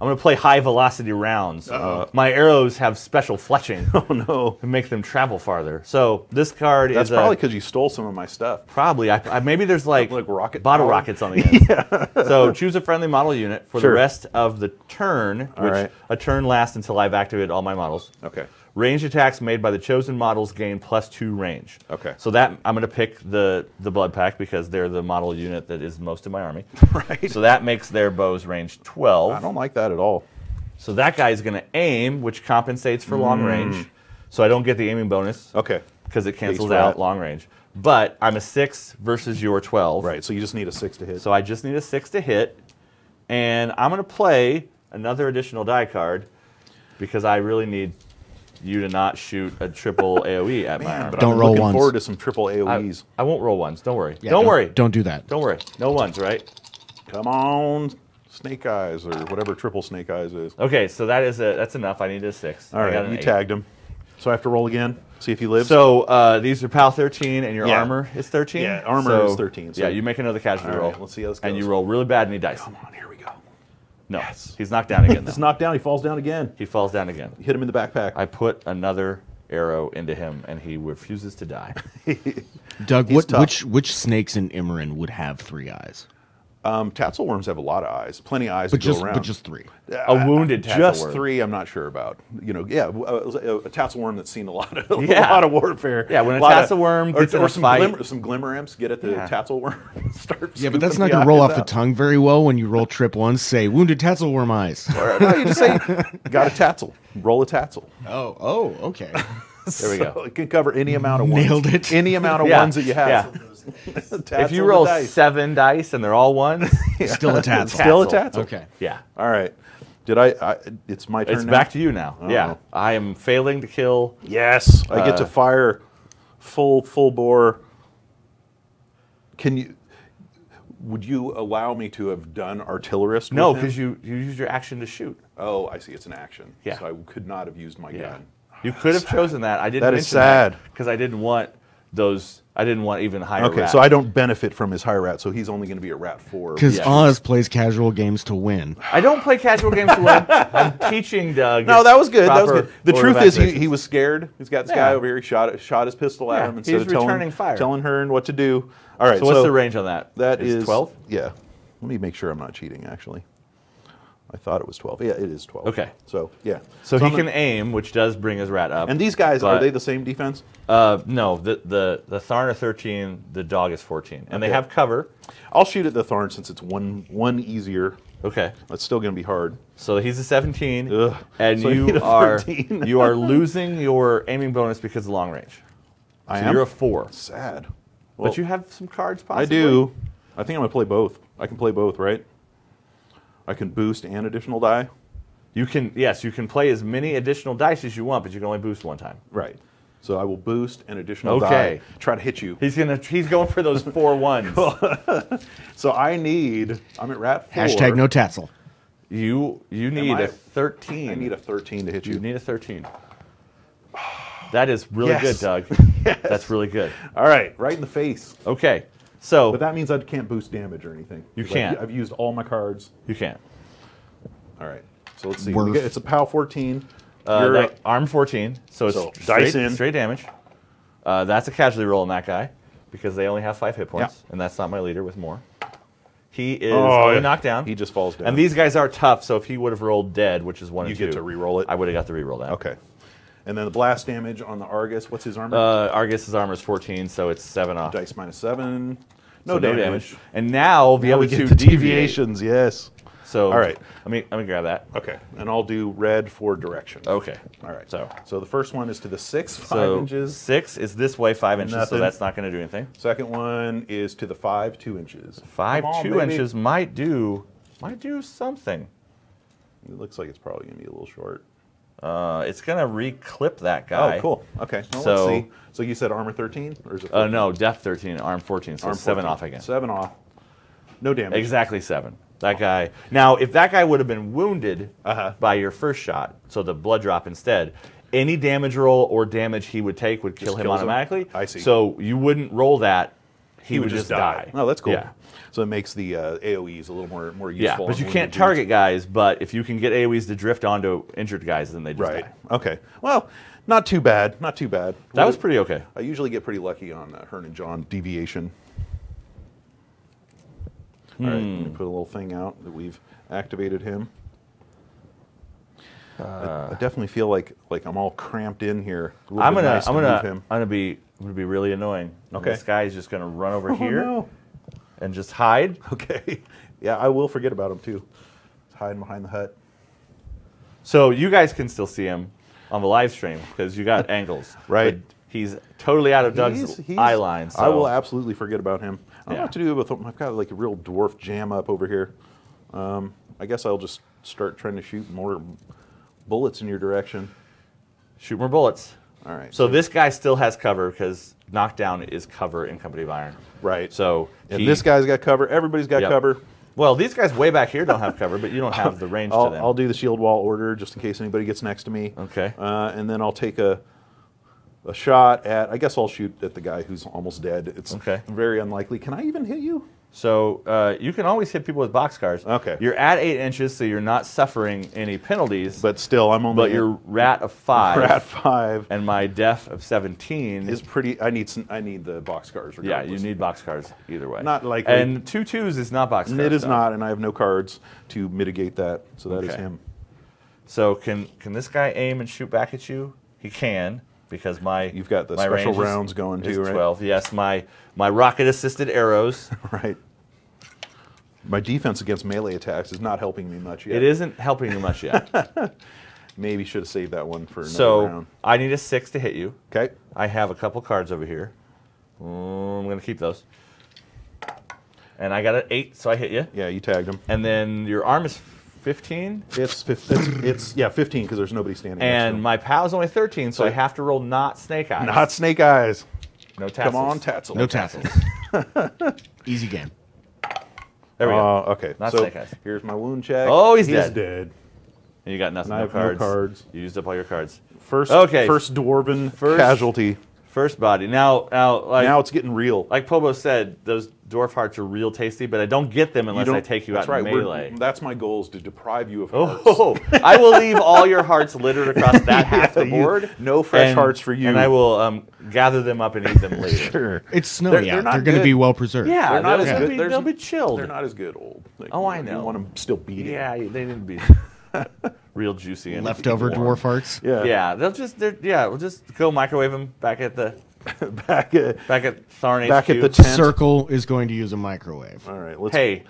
Speaker 1: I'm going to play high velocity rounds. Uh, my arrows have special fletching
Speaker 2: Oh no.
Speaker 1: to make them travel farther. So this card
Speaker 2: That's
Speaker 1: is
Speaker 2: probably because you stole some of my stuff.
Speaker 1: Probably. I, I, maybe there's like,
Speaker 2: Like rocket
Speaker 1: bottle
Speaker 2: power?
Speaker 1: rockets on the end. yeah. So choose a friendly model unit for
Speaker 2: Sure.
Speaker 1: the rest of the turn, which
Speaker 2: right.
Speaker 1: a turn lasts until I've activated all my models.
Speaker 2: Okay.
Speaker 1: Range attacks made by the chosen models gain plus two range.
Speaker 2: Okay.
Speaker 1: So that I'm going to pick the the blood pack because they're the model unit that is most in my army.
Speaker 2: Right.
Speaker 1: So that makes their bows range 12.
Speaker 2: I don't like that at all.
Speaker 1: So that guy is going to aim, which compensates for long range. So I don't get the aiming bonus
Speaker 2: Mm. Okay.
Speaker 1: because it cancels out long range. But I'm a six versus your 12.
Speaker 2: Right. So you just need a six to hit.
Speaker 1: So I just need a six to hit, and I'm going to play another additional die card because I really need you to not shoot a triple AOE at my
Speaker 2: Man,
Speaker 1: arm.
Speaker 2: but
Speaker 3: Don't
Speaker 2: I'm
Speaker 3: roll
Speaker 2: looking
Speaker 3: ones.
Speaker 2: forward to some triple AOEs.
Speaker 1: I won't roll ones. Don't worry.
Speaker 3: Yeah,
Speaker 1: don't, worry.
Speaker 3: Don't do that.
Speaker 1: Don't worry. No ones, right?
Speaker 2: Come on, Snake Eyes or whatever triple Snake Eyes is.
Speaker 1: Okay, so that is a that's enough. I need a six.
Speaker 2: All
Speaker 1: I
Speaker 2: right, you
Speaker 1: eight.
Speaker 2: tagged him. So I have to roll again. See if he lives.
Speaker 1: So uh, these are PAL 13, and your
Speaker 2: Yeah.
Speaker 1: armor is 13.
Speaker 2: Yeah, armor
Speaker 1: So-
Speaker 2: is 13, so-
Speaker 1: yeah, you make another casualty
Speaker 2: All
Speaker 1: roll.
Speaker 2: right, let's see how this goes.
Speaker 1: And you roll really bad, and he dies.
Speaker 2: Come on, here we go.
Speaker 1: No, he's knocked down again.
Speaker 2: It's
Speaker 1: though.
Speaker 2: knocked down. He falls down again.
Speaker 1: he falls down again.
Speaker 2: Hit him in the backpack.
Speaker 1: I put another arrow into him, and he refuses to die.
Speaker 3: Doug, what, which which snakes in Immoren would have three eyes?
Speaker 2: Um, tatzelworms have a lot of eyes, plenty of eyes
Speaker 3: But
Speaker 2: to go
Speaker 3: just
Speaker 2: around.
Speaker 3: but just three.
Speaker 1: Uh, a wounded tatzelworm.
Speaker 2: just
Speaker 1: worm.
Speaker 2: three. I'm not sure about. You know, yeah, uh, a, uh, a tatzelworm that's seen a lot of a
Speaker 1: Yeah.
Speaker 2: lot of warfare.
Speaker 1: Yeah, when a
Speaker 2: lot of-
Speaker 1: tatzelworm
Speaker 2: or,
Speaker 1: gets in
Speaker 2: or
Speaker 1: a
Speaker 2: some
Speaker 1: fight-
Speaker 2: glimmer, some glimmer imps get at the
Speaker 1: Yeah.
Speaker 2: tatzelworm. and start
Speaker 3: Yeah, but that's not going to roll
Speaker 2: eyes
Speaker 3: off the tongue very well when you roll trip once. Say wounded tatzelworm eyes.
Speaker 2: Or, no, you just say, got a tassel. Roll a tassel.
Speaker 3: Oh, oh, okay.
Speaker 1: There we
Speaker 2: So
Speaker 1: go.
Speaker 2: it can cover any amount of ones.
Speaker 3: Nailed it.
Speaker 2: Any amount of
Speaker 1: Yeah,
Speaker 2: ones that you have.
Speaker 1: Yeah. If you roll
Speaker 2: dice.
Speaker 1: seven dice and they're all ones,
Speaker 3: Still a tassel.
Speaker 2: Still a
Speaker 1: Tassel.
Speaker 2: tassel.
Speaker 3: Okay.
Speaker 1: yeah.
Speaker 2: All right. Did I, I? It's my turn.
Speaker 1: It's
Speaker 2: now?
Speaker 1: back to you now. Yeah. I am failing to kill.
Speaker 2: Yes, I get
Speaker 1: Uh,
Speaker 2: to fire full full bore. Can you? Would you allow me to have done artillerist?
Speaker 1: No, because you, you used your action to shoot.
Speaker 2: Oh, I see. It's an action.
Speaker 1: Yeah.
Speaker 2: So I could not have used my
Speaker 1: Yeah.
Speaker 2: gun.
Speaker 1: You could have chosen that. I didn't
Speaker 2: That is sad.
Speaker 1: because I didn't want those. I didn't want even higher.
Speaker 2: Okay,
Speaker 1: rat.
Speaker 2: so I don't benefit from his high rat, so he's only going to be a rat four.
Speaker 3: Because
Speaker 1: Yeah.
Speaker 3: Oz plays casual games to win.
Speaker 1: I don't play casual games to win. I'm teaching Doug.
Speaker 2: No, that was good. That was good. The truth is, he, he was scared. He's got this
Speaker 1: Yeah.
Speaker 2: guy over here. He shot shot his pistol at
Speaker 1: Yeah,
Speaker 2: him instead
Speaker 1: he's
Speaker 2: of telling,
Speaker 1: returning fire.
Speaker 2: telling her what to do. All right.
Speaker 1: So what's the range on that?
Speaker 2: That
Speaker 1: Is
Speaker 2: is
Speaker 1: 12?
Speaker 2: Yeah. Let me make sure I'm not cheating. Actually, I thought it was 12. Yeah, it is 12.
Speaker 1: Okay.
Speaker 2: So yeah.
Speaker 1: So, he can aim, which does bring his rat up.
Speaker 2: and these guys are they the same defense?
Speaker 1: Uh, no, the the the Tharn are 13, the dog is 14, and they have cover.
Speaker 2: I'll shoot at the Tharn since it's one one easier.
Speaker 1: Okay,
Speaker 2: It's still going to be hard.
Speaker 1: so he's a 17,
Speaker 2: Ugh.
Speaker 1: and
Speaker 2: So
Speaker 1: you are you are losing your aiming bonus because of long range.
Speaker 2: I
Speaker 1: So
Speaker 2: am
Speaker 1: you're a four,
Speaker 2: sad.
Speaker 1: but you have some cards. Possibly.
Speaker 2: I do. I think I'm going to play both. I can play both, right? I can boost an additional die.
Speaker 1: You can yes, you can play as many additional dice as you want, but you can only boost one time.
Speaker 2: Right. So I will boost an additional
Speaker 1: Okay.
Speaker 2: die. Try to hit you.
Speaker 1: He's gonna he's going for those four ones.
Speaker 2: So I need. I'm at rat four.
Speaker 3: Hashtag no tassel.
Speaker 1: You you need
Speaker 2: I-
Speaker 1: a 13.
Speaker 2: I need a 13 to hit you.
Speaker 1: you need a 13. That is really
Speaker 2: Yes.
Speaker 1: good, Doug. yes. That's really good.
Speaker 2: All right, right in the face.
Speaker 1: Okay, so
Speaker 2: But that means I can't boost damage or anything.
Speaker 1: You can't.
Speaker 2: I've, used all my cards.
Speaker 1: you can't.
Speaker 2: All right. So let's see. Get- it's a POW 14.
Speaker 1: Uh,
Speaker 2: You're
Speaker 1: that- arm 14, so it's
Speaker 2: So,
Speaker 1: straight,
Speaker 2: dice in.
Speaker 1: straight damage. Uh, that's a casualty roll on that guy because they only have five hit points,
Speaker 2: Yeah.
Speaker 1: and that's not my leader with more. He is
Speaker 2: Oh, yeah.
Speaker 1: knocked down.
Speaker 2: He just falls down.
Speaker 1: And these guys are tough, so if he would have rolled dead, which is one of
Speaker 2: You
Speaker 1: and
Speaker 2: get to re-roll it?
Speaker 1: I would have got to re-roll that.
Speaker 2: Okay. And then the blast damage on the Argus. What's his armor?
Speaker 1: Uh, Argus's armor is 14, so it's seven off.
Speaker 2: Dice minus seven. No,
Speaker 1: So
Speaker 2: damage.
Speaker 1: And now the
Speaker 2: Now
Speaker 1: other
Speaker 2: we
Speaker 1: two
Speaker 2: get the
Speaker 1: deviate.
Speaker 2: deviations. Yes.
Speaker 1: So
Speaker 2: All right.
Speaker 1: let me let me grab that.
Speaker 2: Okay. And I'll do red for direction.
Speaker 1: Okay.
Speaker 2: All right.
Speaker 1: So
Speaker 2: so the first one is to the six, five
Speaker 1: so
Speaker 2: inches.
Speaker 1: six is this way, five inches, so that's not going to do anything.
Speaker 2: Second one is to the five, two inches.
Speaker 1: Five
Speaker 2: Come on,
Speaker 1: two
Speaker 2: baby.
Speaker 1: inches might do might do something.
Speaker 2: It looks like it's probably gonna be a little short.
Speaker 1: Uh, it's going to re-clip that guy.
Speaker 2: Oh, cool. Okay. Well,
Speaker 1: So-
Speaker 2: let's see. So you said armor 13, or is it?
Speaker 1: Uh, no, depth 13, arm 14, so
Speaker 2: Arm
Speaker 1: seven off again.
Speaker 2: Seven off. No damage.
Speaker 1: Exactly seven. That guy. Now, if that guy would have been wounded
Speaker 2: Uh-huh.
Speaker 1: by your first shot, so the blood drop instead, any damage roll or damage he would take would kill
Speaker 2: Just
Speaker 1: him
Speaker 2: kills him?
Speaker 1: automatically.
Speaker 2: I see.
Speaker 1: So you wouldn't roll that. He, would, just die.
Speaker 2: Oh, that's cool.
Speaker 1: Yeah.
Speaker 2: So it makes the uh, AOE's a little more more useful.
Speaker 1: Yeah, but you can't target guys. But if you can get AoEs to drift onto injured guys, then they just
Speaker 2: Right.
Speaker 1: die.
Speaker 2: Okay. Well, not too bad. Not too bad.
Speaker 1: That was pretty okay.
Speaker 2: I usually get pretty lucky on uh, Herne and John deviation. All right, let me
Speaker 1: Hmm.
Speaker 2: put a little thing out that we've activated him. I, I definitely feel like like I'm all cramped in here.
Speaker 1: I'm gonna,
Speaker 2: nice
Speaker 1: I'm
Speaker 2: to
Speaker 1: gonna. I'm gonna be, I'm gonna be really annoying.
Speaker 2: Okay.
Speaker 1: This guy is just gonna run over
Speaker 2: Oh,
Speaker 1: here
Speaker 2: no.
Speaker 1: And just hide.
Speaker 2: Okay. Yeah, I will forget about him too. He's hiding behind the hut.
Speaker 1: So you guys can still see him on the live stream because you got angles.
Speaker 2: Right.
Speaker 1: But he's totally out of Doug's
Speaker 2: He's- he's-
Speaker 1: eye line. So.
Speaker 2: I will absolutely forget about him. I don't know what to do with him. I've got like a real dwarf jam up over here. Um, I guess I'll just start trying to shoot more bullets in your direction.
Speaker 1: shoot more bullets.
Speaker 2: All right.
Speaker 1: So this guy still has cover because knockdown is cover in Company of Iron.
Speaker 2: right.
Speaker 1: So
Speaker 2: and
Speaker 1: he-
Speaker 2: this guy's got cover. Everybody's got
Speaker 1: Yep.
Speaker 2: cover.
Speaker 1: Well, these guys way back here don't have cover, but you don't have the range to
Speaker 2: I'll,
Speaker 1: them.
Speaker 2: I'll do the shield wall order just in case anybody gets next to me.
Speaker 1: Okay.
Speaker 2: Uh, and then I'll take a a shot at. I guess I'll shoot at the guy who's almost dead. It's
Speaker 1: Okay.
Speaker 2: very unlikely. Can I even hit you?
Speaker 1: So uh, you can always hit people with boxcars.
Speaker 2: Okay.
Speaker 1: You're at eight inches, so you're not suffering any penalties.
Speaker 2: But still, I'm only
Speaker 1: but your rat of five
Speaker 2: rat five
Speaker 1: and my def of seventeen
Speaker 2: is pretty. I need some. I need the boxcars.
Speaker 1: yeah. You need boxcars either way.
Speaker 2: Not like-
Speaker 1: and two twos is not boxcars.
Speaker 2: It is
Speaker 1: though.
Speaker 2: not, and I have no cards to mitigate that. So that is
Speaker 1: Okay.
Speaker 2: him.
Speaker 1: So can can this guy aim and shoot back at you? He can because my
Speaker 2: You've got the special
Speaker 1: range is-
Speaker 2: rounds going too, right?
Speaker 1: Twelve. Yes, my my rocket assisted arrows.
Speaker 2: Right. My defense against melee attacks is not helping me much yet.
Speaker 1: It isn't helping you much yet.
Speaker 2: Maybe should have saved that one for another
Speaker 1: so
Speaker 2: round.
Speaker 1: I need a six to hit you.
Speaker 2: Okay.
Speaker 1: I have a couple cards over here. Mm, I'm gonna keep those. And I got an eight, so I hit you.
Speaker 2: Yeah, you tagged him.
Speaker 1: And then your arm is 15,
Speaker 2: It's fif- it's, it's yeah, 15 because there's nobody standing.
Speaker 1: and
Speaker 2: him.
Speaker 1: my POW's only 13, so
Speaker 2: So-
Speaker 1: I have to roll not snake eyes.
Speaker 2: not snake eyes.
Speaker 1: no tassels.
Speaker 2: Come on, Tatzel.
Speaker 3: No tassels. Easy game.
Speaker 1: There we go.
Speaker 2: Uh, okay.
Speaker 1: Not
Speaker 2: so
Speaker 1: snake eyes.
Speaker 2: here's my wound check.
Speaker 1: Oh, he's
Speaker 2: he's
Speaker 1: dead.
Speaker 2: dead.
Speaker 1: And you got nothing.
Speaker 2: I
Speaker 1: No
Speaker 2: have no
Speaker 1: cards.
Speaker 2: cards.
Speaker 1: You used up all your cards.
Speaker 2: First,
Speaker 1: Okay.
Speaker 2: First dwarven
Speaker 1: First-
Speaker 2: casualty.
Speaker 1: First body. Now, now, like,
Speaker 2: now it's getting real.
Speaker 1: like Pobo said, those dwarf hearts are real tasty, but I don't get them unless I take you out
Speaker 2: right.
Speaker 1: in melee.
Speaker 2: That's my goal is to deprive you of hearts.
Speaker 1: Oh, I will leave all your hearts littered across that half the
Speaker 2: you-
Speaker 1: board.
Speaker 2: no fresh
Speaker 1: and-
Speaker 2: hearts for you.
Speaker 1: And I will um, gather them up and eat them later.
Speaker 2: Sure.
Speaker 3: It's snowy
Speaker 2: They're-
Speaker 3: out.
Speaker 2: they're not
Speaker 3: They're going to be well preserved.
Speaker 1: Yeah,
Speaker 2: They're not
Speaker 1: they'll,
Speaker 2: as good.
Speaker 1: Be, they'll be chilled.
Speaker 2: They're not as good old. Like,
Speaker 1: Oh,
Speaker 2: you-
Speaker 1: I
Speaker 2: You
Speaker 1: know.
Speaker 2: want them still beating.
Speaker 1: Yeah, they need to be real juicy and
Speaker 3: Leftover dwarf hearts.
Speaker 2: Yeah.
Speaker 1: Yeah, they'll just they're, yeah, we'll just go microwave them back at the
Speaker 2: back at
Speaker 1: back at Tharn
Speaker 2: back
Speaker 1: HQ.
Speaker 2: at the tent.
Speaker 3: Circle is going to use a microwave.
Speaker 2: All right. Let's.
Speaker 1: Hey,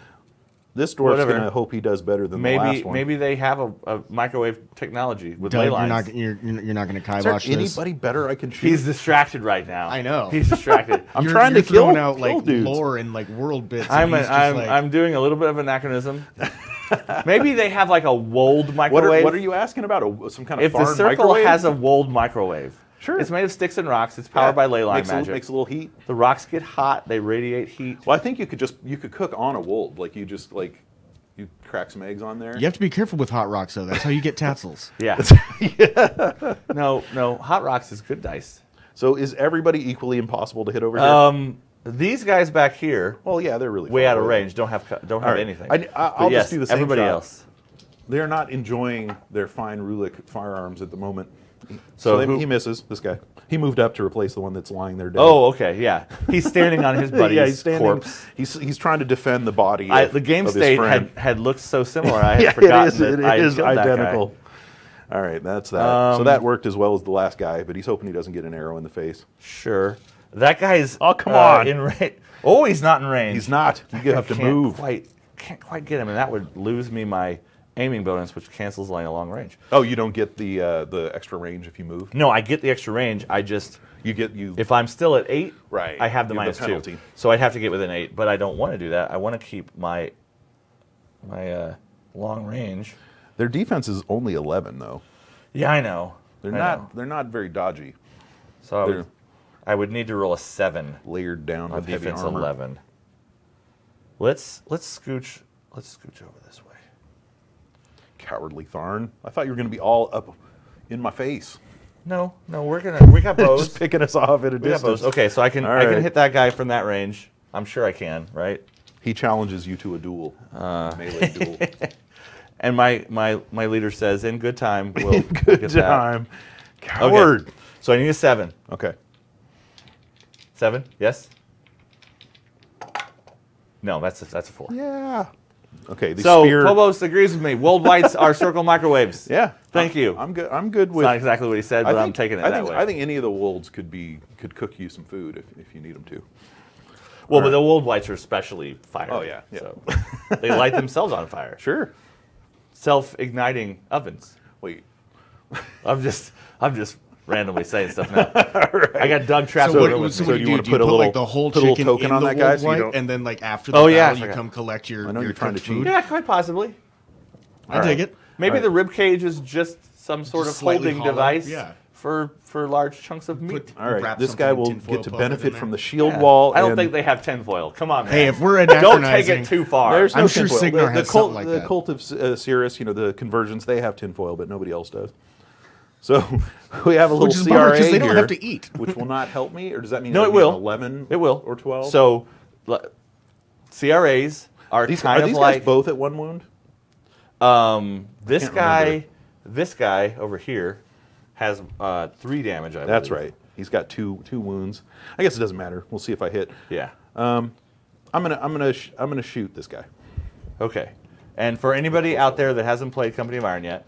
Speaker 2: this dwarf's
Speaker 1: whatever.
Speaker 2: gonna hope he does better than the
Speaker 1: maybe
Speaker 2: last one.
Speaker 1: maybe they have a, a microwave technology with
Speaker 3: Doug,
Speaker 1: ley
Speaker 3: you're
Speaker 1: lines.
Speaker 3: not you're, you're not going to
Speaker 2: Is there
Speaker 3: kibosh this.
Speaker 2: anybody better I can shoot?
Speaker 1: He's distracted right now.
Speaker 3: I know.
Speaker 1: He's distracted.
Speaker 2: I'm
Speaker 3: You're-
Speaker 2: trying
Speaker 3: you're
Speaker 2: to kill,
Speaker 3: out
Speaker 2: kill
Speaker 3: like
Speaker 2: dudes.
Speaker 3: lore and like world bits.
Speaker 1: I'm
Speaker 3: and
Speaker 1: a,
Speaker 3: he's just
Speaker 1: I'm
Speaker 3: like,
Speaker 1: I'm doing a little bit of anachronism. Maybe they have like a Wold
Speaker 2: What are,
Speaker 1: microwave.
Speaker 2: what are you asking about? A, some kind of
Speaker 1: if the circle
Speaker 2: microwave?
Speaker 1: has a Wold microwave,
Speaker 2: Sure.
Speaker 1: it's made of sticks and rocks. It's powered
Speaker 2: Yeah.
Speaker 1: by ley line
Speaker 2: makes A,
Speaker 1: magic.
Speaker 2: makes a little heat.
Speaker 1: the rocks get hot. They radiate heat.
Speaker 2: Well, I think you could just you could cook on a wold. Like you just like you crack some eggs on there.
Speaker 3: You have to be careful with hot rocks, though. That's how you get tassels.
Speaker 1: Yeah. No, no. Hot rocks is good dice.
Speaker 2: So is everybody equally impossible to hit over here?
Speaker 1: Um, these guys back here,
Speaker 2: well, yeah, they're really
Speaker 1: way out of range, don't have don't have
Speaker 2: right.
Speaker 1: anything.
Speaker 2: I- I-
Speaker 1: But
Speaker 2: I'll
Speaker 1: yes,
Speaker 2: just do the same
Speaker 1: Everybody
Speaker 2: shot.
Speaker 1: else.
Speaker 2: They're not enjoying their fine Rhulic firearms at the moment.
Speaker 1: So
Speaker 2: So, they-
Speaker 1: who-
Speaker 2: he misses. This guy. He moved up to replace the one that's lying there dead.
Speaker 1: Oh, okay, yeah. He's standing on his buddy's
Speaker 2: yeah, he's standing.
Speaker 1: corpse.
Speaker 2: He's he's trying to defend the body.
Speaker 1: I,
Speaker 2: of-
Speaker 1: the game state had, had looked so similar. I had
Speaker 2: yeah,
Speaker 1: forgotten
Speaker 2: it is.
Speaker 1: that
Speaker 2: It
Speaker 1: I
Speaker 2: is
Speaker 1: killed that guy.
Speaker 2: identical. All right, that's that. so
Speaker 1: Um,
Speaker 2: that worked as well as the last guy, but he's hoping he doesn't get an arrow in the face.
Speaker 1: Sure. That guy's.
Speaker 2: Oh, come
Speaker 1: uh,
Speaker 2: on.
Speaker 1: In range. Oh, he's not in range.
Speaker 2: He's not. You have to move.
Speaker 1: Quite, can't quite get him, and that would lose me my aiming bonus, which cancels line a long range.
Speaker 2: Oh, you don't get the uh, the extra range if you move.
Speaker 1: No, I get the extra range. I just
Speaker 2: You get you.
Speaker 1: if I'm still at eight,
Speaker 2: Right.
Speaker 1: I have the minus
Speaker 2: the
Speaker 1: two, so I'd have to get within eight. But I don't want to do that. I want to keep my my uh, long range.
Speaker 2: their defense is only eleven though.
Speaker 1: Yeah, I know.
Speaker 2: They're
Speaker 1: I
Speaker 2: not.
Speaker 1: know.
Speaker 2: They're not very dodgy.
Speaker 1: So I would, need to roll a seven
Speaker 2: Layered down
Speaker 1: on
Speaker 2: with heavy armor.
Speaker 1: eleven. Let's let's scooch let's scooch over this way.
Speaker 2: Cowardly Tharn. I thought you were going to be all up in my face,
Speaker 1: No, no, we're gonna we got bows.
Speaker 2: just picking us off at a
Speaker 1: we
Speaker 2: distance.
Speaker 1: Okay, so I can
Speaker 2: All
Speaker 1: I can hit that guy from that range. I'm sure I can, right?
Speaker 2: He challenges you to a duel,
Speaker 1: Uh.
Speaker 2: melee duel.
Speaker 1: And my my my leader says, "In good time, we'll, we'll
Speaker 2: Good
Speaker 1: get that."
Speaker 2: time.
Speaker 1: Okay.
Speaker 2: Coward.
Speaker 1: So I need a seven.
Speaker 2: Okay.
Speaker 1: Seven? Yes. No, that's a, that's a four.
Speaker 2: Yeah. Okay. The
Speaker 1: So
Speaker 2: spear.
Speaker 1: Phobos agrees with me. World whites are circle microwaves.
Speaker 2: Yeah.
Speaker 1: Thank
Speaker 2: I'm-
Speaker 1: you.
Speaker 2: I'm good. I'm good
Speaker 1: It's
Speaker 2: with.
Speaker 1: not exactly what he said, but
Speaker 2: I
Speaker 1: I'm taking it
Speaker 2: I
Speaker 1: that
Speaker 2: think,
Speaker 1: way.
Speaker 2: I think any of the wolves could be could cook you some food if, if you need them to.
Speaker 1: well, but the world whites are especially fire.
Speaker 2: Oh, yeah, yeah.
Speaker 1: So they light themselves on fire.
Speaker 2: Sure.
Speaker 1: Self-igniting ovens.
Speaker 2: Wait.
Speaker 1: I'm just I'm just randomly saying stuff now. I got Doug trapped
Speaker 3: So
Speaker 1: in
Speaker 3: what,
Speaker 1: the room
Speaker 3: so
Speaker 1: with
Speaker 3: what
Speaker 1: me.
Speaker 3: do
Speaker 2: you
Speaker 3: you
Speaker 2: wanna
Speaker 3: do? Do
Speaker 2: put a little-
Speaker 3: like the whole
Speaker 2: put a little
Speaker 3: chicken
Speaker 2: token on that guy
Speaker 3: wolf
Speaker 2: so you
Speaker 3: and then like after the
Speaker 1: Oh, yeah,
Speaker 3: battle, you come collect your.
Speaker 2: I know
Speaker 3: your
Speaker 2: you're trying to cheat.
Speaker 3: food.
Speaker 1: Yeah, quite possibly.
Speaker 3: I dig it.
Speaker 1: Maybe
Speaker 2: All
Speaker 1: the rib cage is just some sort
Speaker 3: Just
Speaker 1: of holding
Speaker 3: hollow,
Speaker 1: device
Speaker 3: yeah.
Speaker 1: for for large chunks of meat.
Speaker 3: Put-
Speaker 2: All right. This guy will get to
Speaker 3: poke it in
Speaker 2: benefit from the shield
Speaker 1: Yeah.
Speaker 2: wall.
Speaker 1: I don't
Speaker 2: and
Speaker 1: think they have tinfoil. Come on, man.
Speaker 3: Hey, if we're
Speaker 1: don't take it too far.
Speaker 2: There's no
Speaker 3: I'm sure
Speaker 2: tinfoil.
Speaker 3: Cygnar
Speaker 2: the,
Speaker 3: has
Speaker 2: the cult,
Speaker 3: something like
Speaker 2: the
Speaker 3: that.
Speaker 2: cult of uh, Cyriss, you know, the Convergence, they have tinfoil, but nobody else does. So we have a little
Speaker 3: Which is
Speaker 2: CRA
Speaker 3: 'cause they don't
Speaker 2: here,
Speaker 3: have to eat.
Speaker 2: which will not help me, or does that mean
Speaker 1: no, it
Speaker 2: it'll be an
Speaker 1: will.
Speaker 2: Eleven,
Speaker 1: It will
Speaker 2: or twelve.
Speaker 1: So, CRAs are
Speaker 2: These,
Speaker 1: kind
Speaker 2: are
Speaker 1: of
Speaker 2: these
Speaker 1: like
Speaker 2: guys both at one wound?
Speaker 1: um, this guy.
Speaker 2: remember.
Speaker 1: This guy over here has uh, three damage. I
Speaker 2: That's
Speaker 1: believe.
Speaker 2: right. He's got two two wounds. I guess it doesn't matter. We'll see if I hit.
Speaker 1: Yeah.
Speaker 2: I'm gonna I'm gonna sh- I'm gonna shoot this guy.
Speaker 1: Okay. And for anybody out there that hasn't played Company of Iron yet,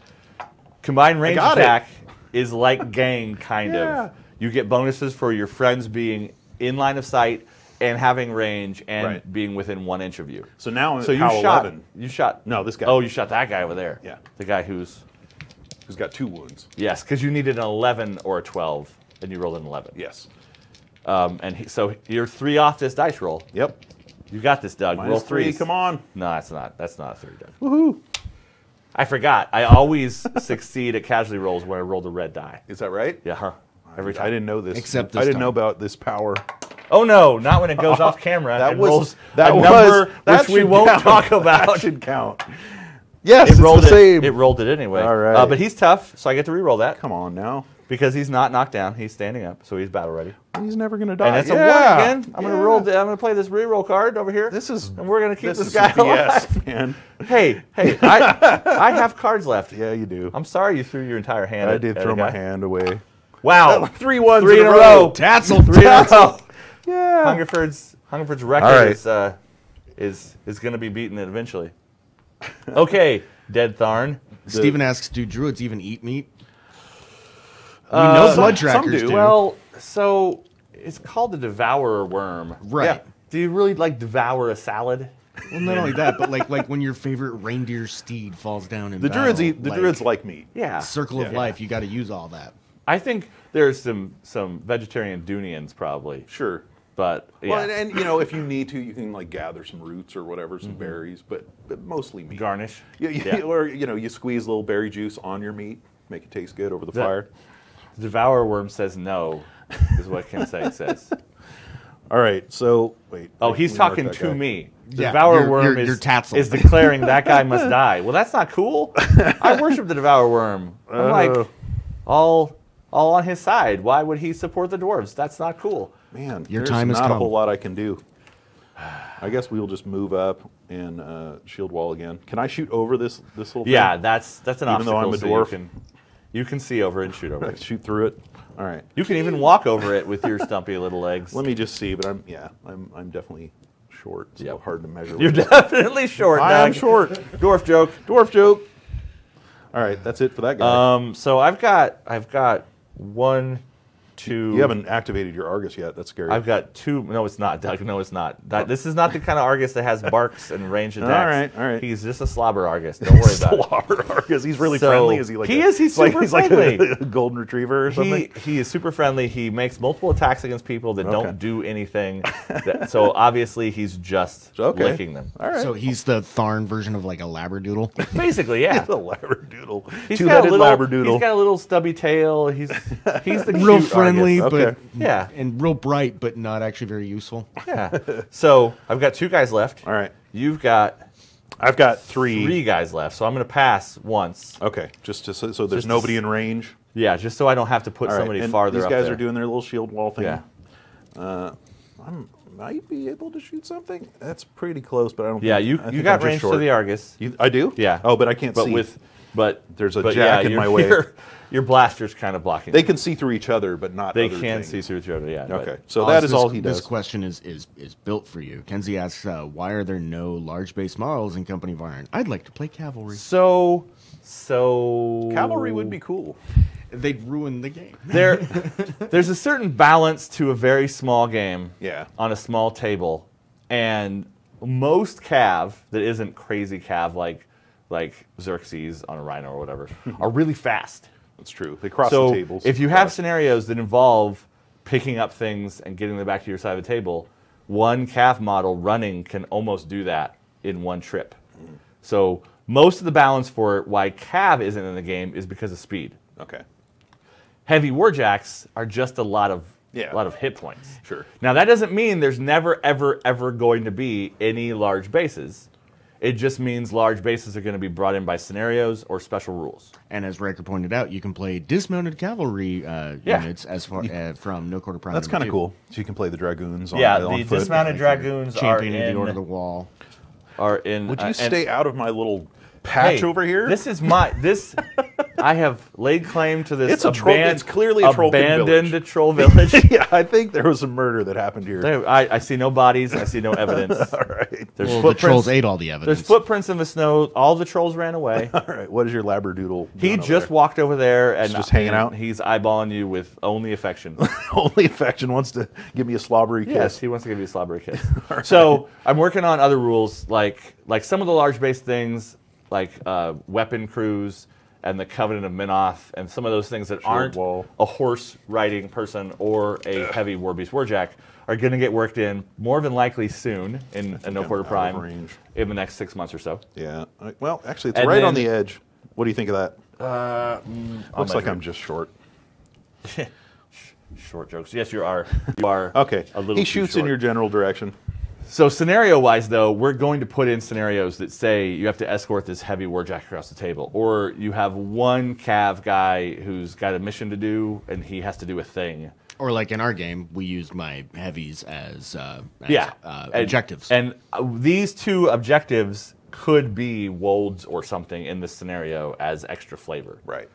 Speaker 1: combined range
Speaker 2: attack it.
Speaker 1: Is like gang, kind
Speaker 2: Yeah.
Speaker 1: of. You get bonuses for your friends being in line of sight and having range and
Speaker 2: Right.
Speaker 1: being within one inch of you.
Speaker 2: So now
Speaker 1: So you shot.
Speaker 2: 11,
Speaker 1: You shot.
Speaker 2: No, this guy.
Speaker 1: Oh, you shot that guy over there.
Speaker 2: Yeah.
Speaker 1: The guy who's
Speaker 2: who's got two wounds.
Speaker 1: yes, because you needed an 11 or a 12, and you rolled an 11.
Speaker 2: Yes.
Speaker 1: Um, and he, so you're three off this dice roll.
Speaker 2: Yep.
Speaker 1: You got this, Doug.
Speaker 2: Minus
Speaker 1: roll
Speaker 2: three.
Speaker 1: threes.
Speaker 2: Come on.
Speaker 1: No, that's not. That's not a three, Doug.
Speaker 2: Woohoo!
Speaker 1: I forgot. I always succeed at casualty rolls when I roll the red die.
Speaker 2: Is that right?
Speaker 1: Yeah, huh. Every time.
Speaker 2: I didn't know this.
Speaker 3: Except this I
Speaker 2: didn't
Speaker 3: time.
Speaker 2: know about this power.
Speaker 1: Oh no, not when it goes off camera.
Speaker 2: That
Speaker 1: and
Speaker 2: was
Speaker 1: rolls
Speaker 2: that
Speaker 1: a
Speaker 2: was
Speaker 1: number
Speaker 2: that
Speaker 1: which we won't
Speaker 2: count.
Speaker 1: talk
Speaker 2: That
Speaker 1: about.
Speaker 2: should count. Yes,
Speaker 1: It
Speaker 2: it's
Speaker 1: rolled
Speaker 2: the
Speaker 1: it.
Speaker 2: same.
Speaker 1: It rolled it anyway.
Speaker 2: All right.
Speaker 1: Uh, but he's tough, so I get to re-roll that
Speaker 2: Come on now.
Speaker 1: Because he's not knocked down. He's standing up, so he's battle ready.
Speaker 2: He's never gonna die.
Speaker 1: And it's a one again. I'm gonna roll. I'm gonna play this re-roll card over here.
Speaker 2: This is
Speaker 1: and we're gonna keep
Speaker 2: this,
Speaker 1: this,
Speaker 2: is
Speaker 1: guy
Speaker 2: some
Speaker 1: alive.
Speaker 2: BS, man.
Speaker 1: Hey, hey, I, I have cards left.
Speaker 2: Yeah, you do.
Speaker 1: I'm sorry you threw your entire hand.
Speaker 2: I
Speaker 1: at-
Speaker 2: did
Speaker 1: at
Speaker 2: throw
Speaker 1: a
Speaker 2: my
Speaker 1: guy.
Speaker 2: hand away.
Speaker 1: Wow,
Speaker 2: Three ones
Speaker 1: three
Speaker 2: in
Speaker 1: in
Speaker 2: a
Speaker 1: a
Speaker 2: row.
Speaker 1: row.
Speaker 3: Tatzel.
Speaker 1: Three in a row.
Speaker 2: Yeah.
Speaker 1: Hungerford's Hungerford's record
Speaker 2: All right.
Speaker 1: is uh, is is going to be beaten eventually. Okay, Dead Tharn.
Speaker 3: Steven asks, do druids even eat meat? We
Speaker 1: Uh,
Speaker 3: know
Speaker 1: some-
Speaker 3: blood
Speaker 2: some
Speaker 3: trackers
Speaker 2: do.
Speaker 3: do.
Speaker 1: Well, so it's called the Devourer Worm.
Speaker 3: right.
Speaker 2: Yeah.
Speaker 1: Do you really like devour a salad?
Speaker 3: Well, not only that, but like like when your favorite reindeer steed falls down in
Speaker 2: The druids eat. The druids like meat.
Speaker 1: Yeah.
Speaker 3: circle of
Speaker 2: Yeah.
Speaker 3: life. You got to use all that.
Speaker 1: I think there's some some vegetarian Dunians probably,
Speaker 2: Sure.
Speaker 1: but yeah,
Speaker 2: Well, and, and you know, if you need to, you can like gather some roots or whatever, some berries, but, but mostly meat.
Speaker 1: garnish.
Speaker 2: You, you-
Speaker 1: Yeah.
Speaker 2: Or you know, you squeeze a little berry juice on your meat, make it taste good over the
Speaker 1: That-
Speaker 2: fire.
Speaker 1: Devourer Worm says no, is what Kensei says.
Speaker 2: All right. So wait.
Speaker 1: Oh, he's talking to
Speaker 2: guy.
Speaker 1: me.
Speaker 3: Yeah,
Speaker 1: Devourer
Speaker 3: you're-
Speaker 1: Worm
Speaker 3: you're-
Speaker 1: is,
Speaker 3: you're Tatzel.
Speaker 1: is declaring that guy must die. Well, that's not cool. I worship the Devourer Worm. I'm
Speaker 2: Oh.
Speaker 1: like, all all on his side. Why would he support the dwarves? That's not cool.
Speaker 2: Man,
Speaker 3: Your
Speaker 2: there's
Speaker 3: time is
Speaker 2: not a whole lot I can do. I guess we'll just move up and uh, shield wall again. Can I shoot over this this little?
Speaker 1: Yeah,
Speaker 2: thing?
Speaker 1: that's that's an
Speaker 2: Even though. I'm a
Speaker 1: so
Speaker 2: dwarf.
Speaker 1: You can, you can see over it and shoot over it.
Speaker 2: shoot through it. All right.
Speaker 1: You can even walk over it with your stumpy little legs.
Speaker 2: Let me just see, but I'm yeah, I'm I'm definitely short. So
Speaker 1: Yep.
Speaker 2: hard to measure.
Speaker 1: You're definitely short.
Speaker 2: I am short.
Speaker 1: Dwarf joke.
Speaker 2: Dwarf joke. All right, that's it for that guy.
Speaker 1: Um, so I've got I've got one, two.
Speaker 2: you haven't activated your Argus yet. That's scary.
Speaker 1: I've got two. No, it's not, Doug. No, it's not. That, oh. this is not the kind of Argus that has barks and range attacks.
Speaker 2: All right, all right.
Speaker 1: He's just a slobber Argus. Don't worry about it.
Speaker 2: Slobber Argus. He's really
Speaker 1: So,
Speaker 2: friendly. Is he like
Speaker 1: he
Speaker 2: a-
Speaker 1: is, he's
Speaker 2: like,
Speaker 1: super
Speaker 2: he's like
Speaker 1: friendly.
Speaker 2: a, golden retriever or something?
Speaker 1: He, he is super friendly. He makes multiple attacks against people that
Speaker 2: Okay.
Speaker 1: don't do anything. That- so obviously he's just
Speaker 2: Okay.
Speaker 1: licking them.
Speaker 2: All right.
Speaker 3: So he's the Tharn version of like a labradoodle.
Speaker 1: Basically, yeah.
Speaker 2: He's a labradoodle.
Speaker 1: He's got a
Speaker 2: Two-headed
Speaker 1: little.
Speaker 2: labradoodle.
Speaker 1: He's got a little stubby tail. He's he's the
Speaker 3: real
Speaker 1: cute
Speaker 3: friendly,
Speaker 2: Okay.
Speaker 3: but
Speaker 1: Yeah.
Speaker 3: and real bright, but not actually very useful.
Speaker 1: Yeah. So I've got two guys left.
Speaker 2: All right.
Speaker 1: You've got
Speaker 2: I've got three.
Speaker 1: three guys left. So I'm going to pass once.
Speaker 2: Okay, just to, so, so there's
Speaker 1: Just
Speaker 2: nobody
Speaker 1: s-
Speaker 2: in range.
Speaker 1: Yeah, just so I don't have to put
Speaker 2: All right,
Speaker 1: somebody
Speaker 2: and
Speaker 1: farther
Speaker 2: These
Speaker 1: up
Speaker 2: guys
Speaker 1: there.
Speaker 2: are doing their little shield wall thing.
Speaker 1: Yeah.
Speaker 2: Uh, I might be able to shoot something. That's pretty close, but I don't.
Speaker 1: Yeah,
Speaker 2: think,
Speaker 1: you
Speaker 2: I
Speaker 1: you
Speaker 2: think
Speaker 1: got
Speaker 2: I'm
Speaker 1: range to the Argus.
Speaker 2: You, I do.
Speaker 1: Yeah.
Speaker 2: Oh, but I can't
Speaker 1: but
Speaker 2: see.
Speaker 1: with but
Speaker 2: There's a
Speaker 1: but
Speaker 2: jack
Speaker 1: yeah,
Speaker 2: in my way.
Speaker 1: Your, your blaster's kind of blocking.
Speaker 2: they
Speaker 1: them.
Speaker 2: can see through each other, but not.
Speaker 1: They
Speaker 2: other
Speaker 1: can
Speaker 2: things.
Speaker 1: see through each other. Yeah. but-
Speaker 2: Okay, so
Speaker 3: Oz,
Speaker 2: that is
Speaker 3: this-
Speaker 2: all he does.
Speaker 3: This question is is is built for you. Kenzie asks, uh, "Why are there no large base models in Company of Iron?" I'd like to play cavalry.
Speaker 1: So so
Speaker 2: Cavalry would be cool.
Speaker 3: They'd ruin the game.
Speaker 1: there. there's a certain balance to a very small game.
Speaker 2: Yeah.
Speaker 1: On a small table, and most cav that isn't crazy cav like like Xerxis on a Rhino or whatever are really fast.
Speaker 2: That's true. They cross
Speaker 1: so
Speaker 2: the tables.
Speaker 1: if you have scenarios that involve picking up things and getting them back to your side of the table, one calf model running can almost do that in one trip. Mm-hmm. So most of the balance for why cav isn't in the game is because of speed.
Speaker 2: Okay.
Speaker 1: Heavy warjacks are just a lot of
Speaker 2: Yeah.
Speaker 1: a lot of hit points.
Speaker 2: Sure.
Speaker 1: Now that doesn't mean there's never ever ever going to be any large bases. It just means large bases are going to be brought in by scenarios or special rules.
Speaker 3: And as Riker pointed out, you can play dismounted cavalry uh,
Speaker 1: Yeah.
Speaker 3: units as far uh, from No Quarter Prime.
Speaker 2: That's kind of cool. So you can play the dragoons. On,
Speaker 1: Yeah,
Speaker 2: on
Speaker 1: the
Speaker 2: foot.
Speaker 1: dismounted dragoons are
Speaker 3: Championing the
Speaker 1: in.
Speaker 3: Order of the Wall.
Speaker 1: Are in
Speaker 2: Would
Speaker 1: uh,
Speaker 2: you
Speaker 1: and-
Speaker 2: stay out of my little patch
Speaker 1: Hey,
Speaker 2: over here?
Speaker 1: This is my this. I have laid claim to this.
Speaker 2: It's a troll- it's clearly a Trollkin
Speaker 1: abandoned
Speaker 2: village.
Speaker 1: troll village.
Speaker 2: yeah, I think there was a murder that happened here.
Speaker 1: I, I see no bodies. I see no evidence.
Speaker 2: All right.
Speaker 1: There's
Speaker 3: Well, the
Speaker 1: footprints.
Speaker 3: trolls ate all the evidence.
Speaker 1: There's footprints in the snow. All the trolls ran away.
Speaker 2: All right. What is your labradoodle?
Speaker 1: He
Speaker 2: doing over
Speaker 1: just
Speaker 2: there?
Speaker 1: walked over there and
Speaker 2: just hanging
Speaker 1: and
Speaker 2: out?
Speaker 1: He's eyeballing you with only affection.
Speaker 2: only affection wants to give me a slobbery kiss.
Speaker 1: yes, he wants to give you a slobbery kiss. So I'm working on other rules, like like some of the large base things, like uh, weapon crews and the Covenant of Menoth, and some of those things that aren't
Speaker 2: wall.
Speaker 1: a horse riding person or a heavy war beast warjack are going to get worked in more than likely soon in a no quarter prime
Speaker 2: range.
Speaker 1: in the next six months or so.
Speaker 2: Yeah. Well, actually, it's
Speaker 1: And
Speaker 2: right on the edge. What do you think of that?
Speaker 1: Uh,
Speaker 2: Looks like I'm just short.
Speaker 1: short jokes. Yes, you are. You are.
Speaker 2: Okay.
Speaker 1: A little
Speaker 2: he
Speaker 1: too
Speaker 2: shoots in your general direction.
Speaker 1: So scenario wise, though, we're going to put in scenarios that say you have to escort this heavy warjack across the table, or you have one cav guy who's got a mission to do and he has to do a thing.
Speaker 3: Or like in our game, we used my heavies as, uh, as,
Speaker 1: Yeah,
Speaker 3: uh,
Speaker 1: And-
Speaker 3: objectives.
Speaker 1: And uh, these two objectives could be wolds or something in this scenario as extra flavor.
Speaker 2: Right.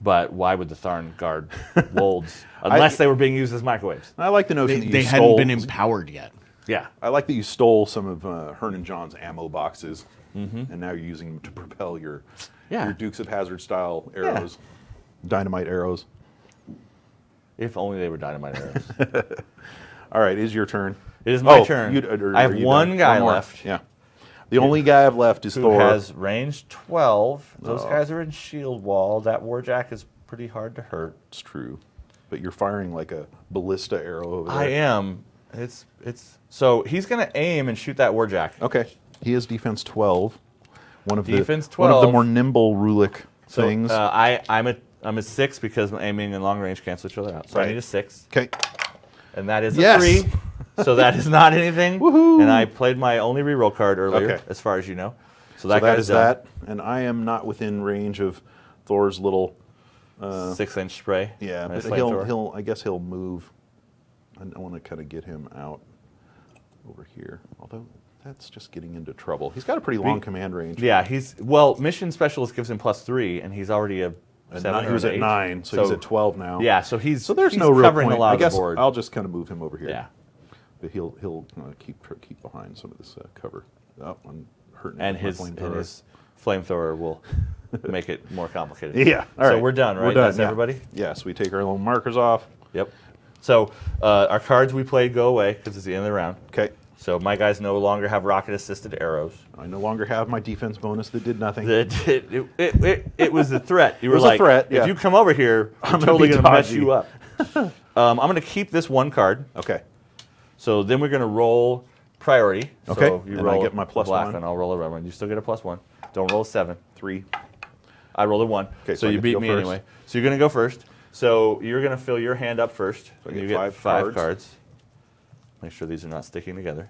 Speaker 1: But why would the Tharn guard wolds unless they were being used as microwaves?
Speaker 2: I like the notion
Speaker 3: they
Speaker 2: that you
Speaker 3: they
Speaker 2: stole.
Speaker 3: hadn't been empowered yet.
Speaker 1: Yeah.
Speaker 2: I like that you stole some of uh, Herne and Jonne's ammo boxes,
Speaker 1: Mm-hmm.
Speaker 2: and now you're using them to propel your
Speaker 1: Yeah.
Speaker 2: your Dukes of Hazzard style arrows, dynamite arrows.
Speaker 1: If only they were dynamite arrows.
Speaker 2: All right, is your turn.
Speaker 1: It is my
Speaker 2: Oh,
Speaker 1: turn.
Speaker 2: are-
Speaker 1: I have one
Speaker 2: done?
Speaker 1: guy
Speaker 2: more.
Speaker 1: left.
Speaker 2: Yeah. The only guy I've left is
Speaker 1: who
Speaker 2: Thor.
Speaker 1: has range 12. Those
Speaker 2: Oh.
Speaker 1: guys are in shield wall. That warjack is pretty hard to hurt.
Speaker 2: It's true, but you're firing like a ballista arrow over there.
Speaker 1: I am. It's it's so he's going to aim and shoot that warjack.
Speaker 2: Okay. He is defense 12. One of
Speaker 1: Defense
Speaker 2: the one of the more nimble Rhulic
Speaker 1: So
Speaker 2: things.
Speaker 1: uh, I I'm a I'm a 6 because aiming and long range cancel each other out. So I need a 6
Speaker 2: okay.
Speaker 1: and that is a
Speaker 2: Yes.
Speaker 1: 3. so that is not anything.
Speaker 2: Woohoo.
Speaker 1: And I played my only reroll card earlier
Speaker 2: Okay.
Speaker 1: as far as you know. So
Speaker 2: So
Speaker 1: that,
Speaker 2: that
Speaker 1: guy's
Speaker 2: is
Speaker 1: done.
Speaker 2: that, and I am not within range of Thor's little.
Speaker 1: 6 inch spray.
Speaker 2: Yeah, but he'll he'll. I guess he'll move. I want to kind of get him out over here. Although that's just getting into trouble. He's got a pretty long command range.
Speaker 1: Yeah, he's well. Mission specialist gives him plus three, and he's already a seven.
Speaker 2: he was at
Speaker 1: eight.
Speaker 2: nine, so, he's at twelve now.
Speaker 1: Yeah, so he's
Speaker 2: So there's
Speaker 1: he's
Speaker 2: no real
Speaker 1: covering
Speaker 2: point.
Speaker 1: a lot
Speaker 2: I
Speaker 1: of
Speaker 2: guess
Speaker 1: the board.
Speaker 2: I'll just kind of move him over here.
Speaker 1: yeah,
Speaker 2: but he'll he'll uh, keep keep behind some of this uh, cover. Oh, I'm hurting.
Speaker 1: and his and
Speaker 2: flamethrower.
Speaker 1: his flamethrower will make it more complicated.
Speaker 2: Yeah. All
Speaker 1: so
Speaker 2: right.
Speaker 1: we're done, right?
Speaker 2: We're done.
Speaker 1: That's
Speaker 2: yeah.
Speaker 1: everybody.
Speaker 2: Yes, we take our little markers off.
Speaker 1: Yep. So uh, our cards we played go away because it's the end of the round.
Speaker 2: Okay.
Speaker 1: So my guys no longer have rocket assisted arrows.
Speaker 2: I no longer have my defense bonus that did nothing.
Speaker 1: It, it, it, it, it, was a threat. You were
Speaker 2: was a
Speaker 1: like,
Speaker 2: threat, yeah.
Speaker 1: if you come over here, I'm,
Speaker 2: gonna
Speaker 1: totally going to mess you up. um, I'm going to keep this one card.
Speaker 2: okay.
Speaker 1: So then we're going to roll priority.
Speaker 2: Okay,
Speaker 1: So you
Speaker 2: and I get my plus
Speaker 1: black
Speaker 2: one.
Speaker 1: and I'll roll a red one. You still get a plus one. Don't roll a seven.
Speaker 2: Three.
Speaker 1: I rolled a one.
Speaker 2: Okay,
Speaker 1: so,
Speaker 2: so
Speaker 1: you beat me
Speaker 2: first.
Speaker 1: anyway. So you're going to go first. So you're going to fill your hand up first.
Speaker 2: So
Speaker 1: you
Speaker 2: get
Speaker 1: get
Speaker 2: five
Speaker 1: five
Speaker 2: cards.
Speaker 1: cards. Make sure these are not sticking together.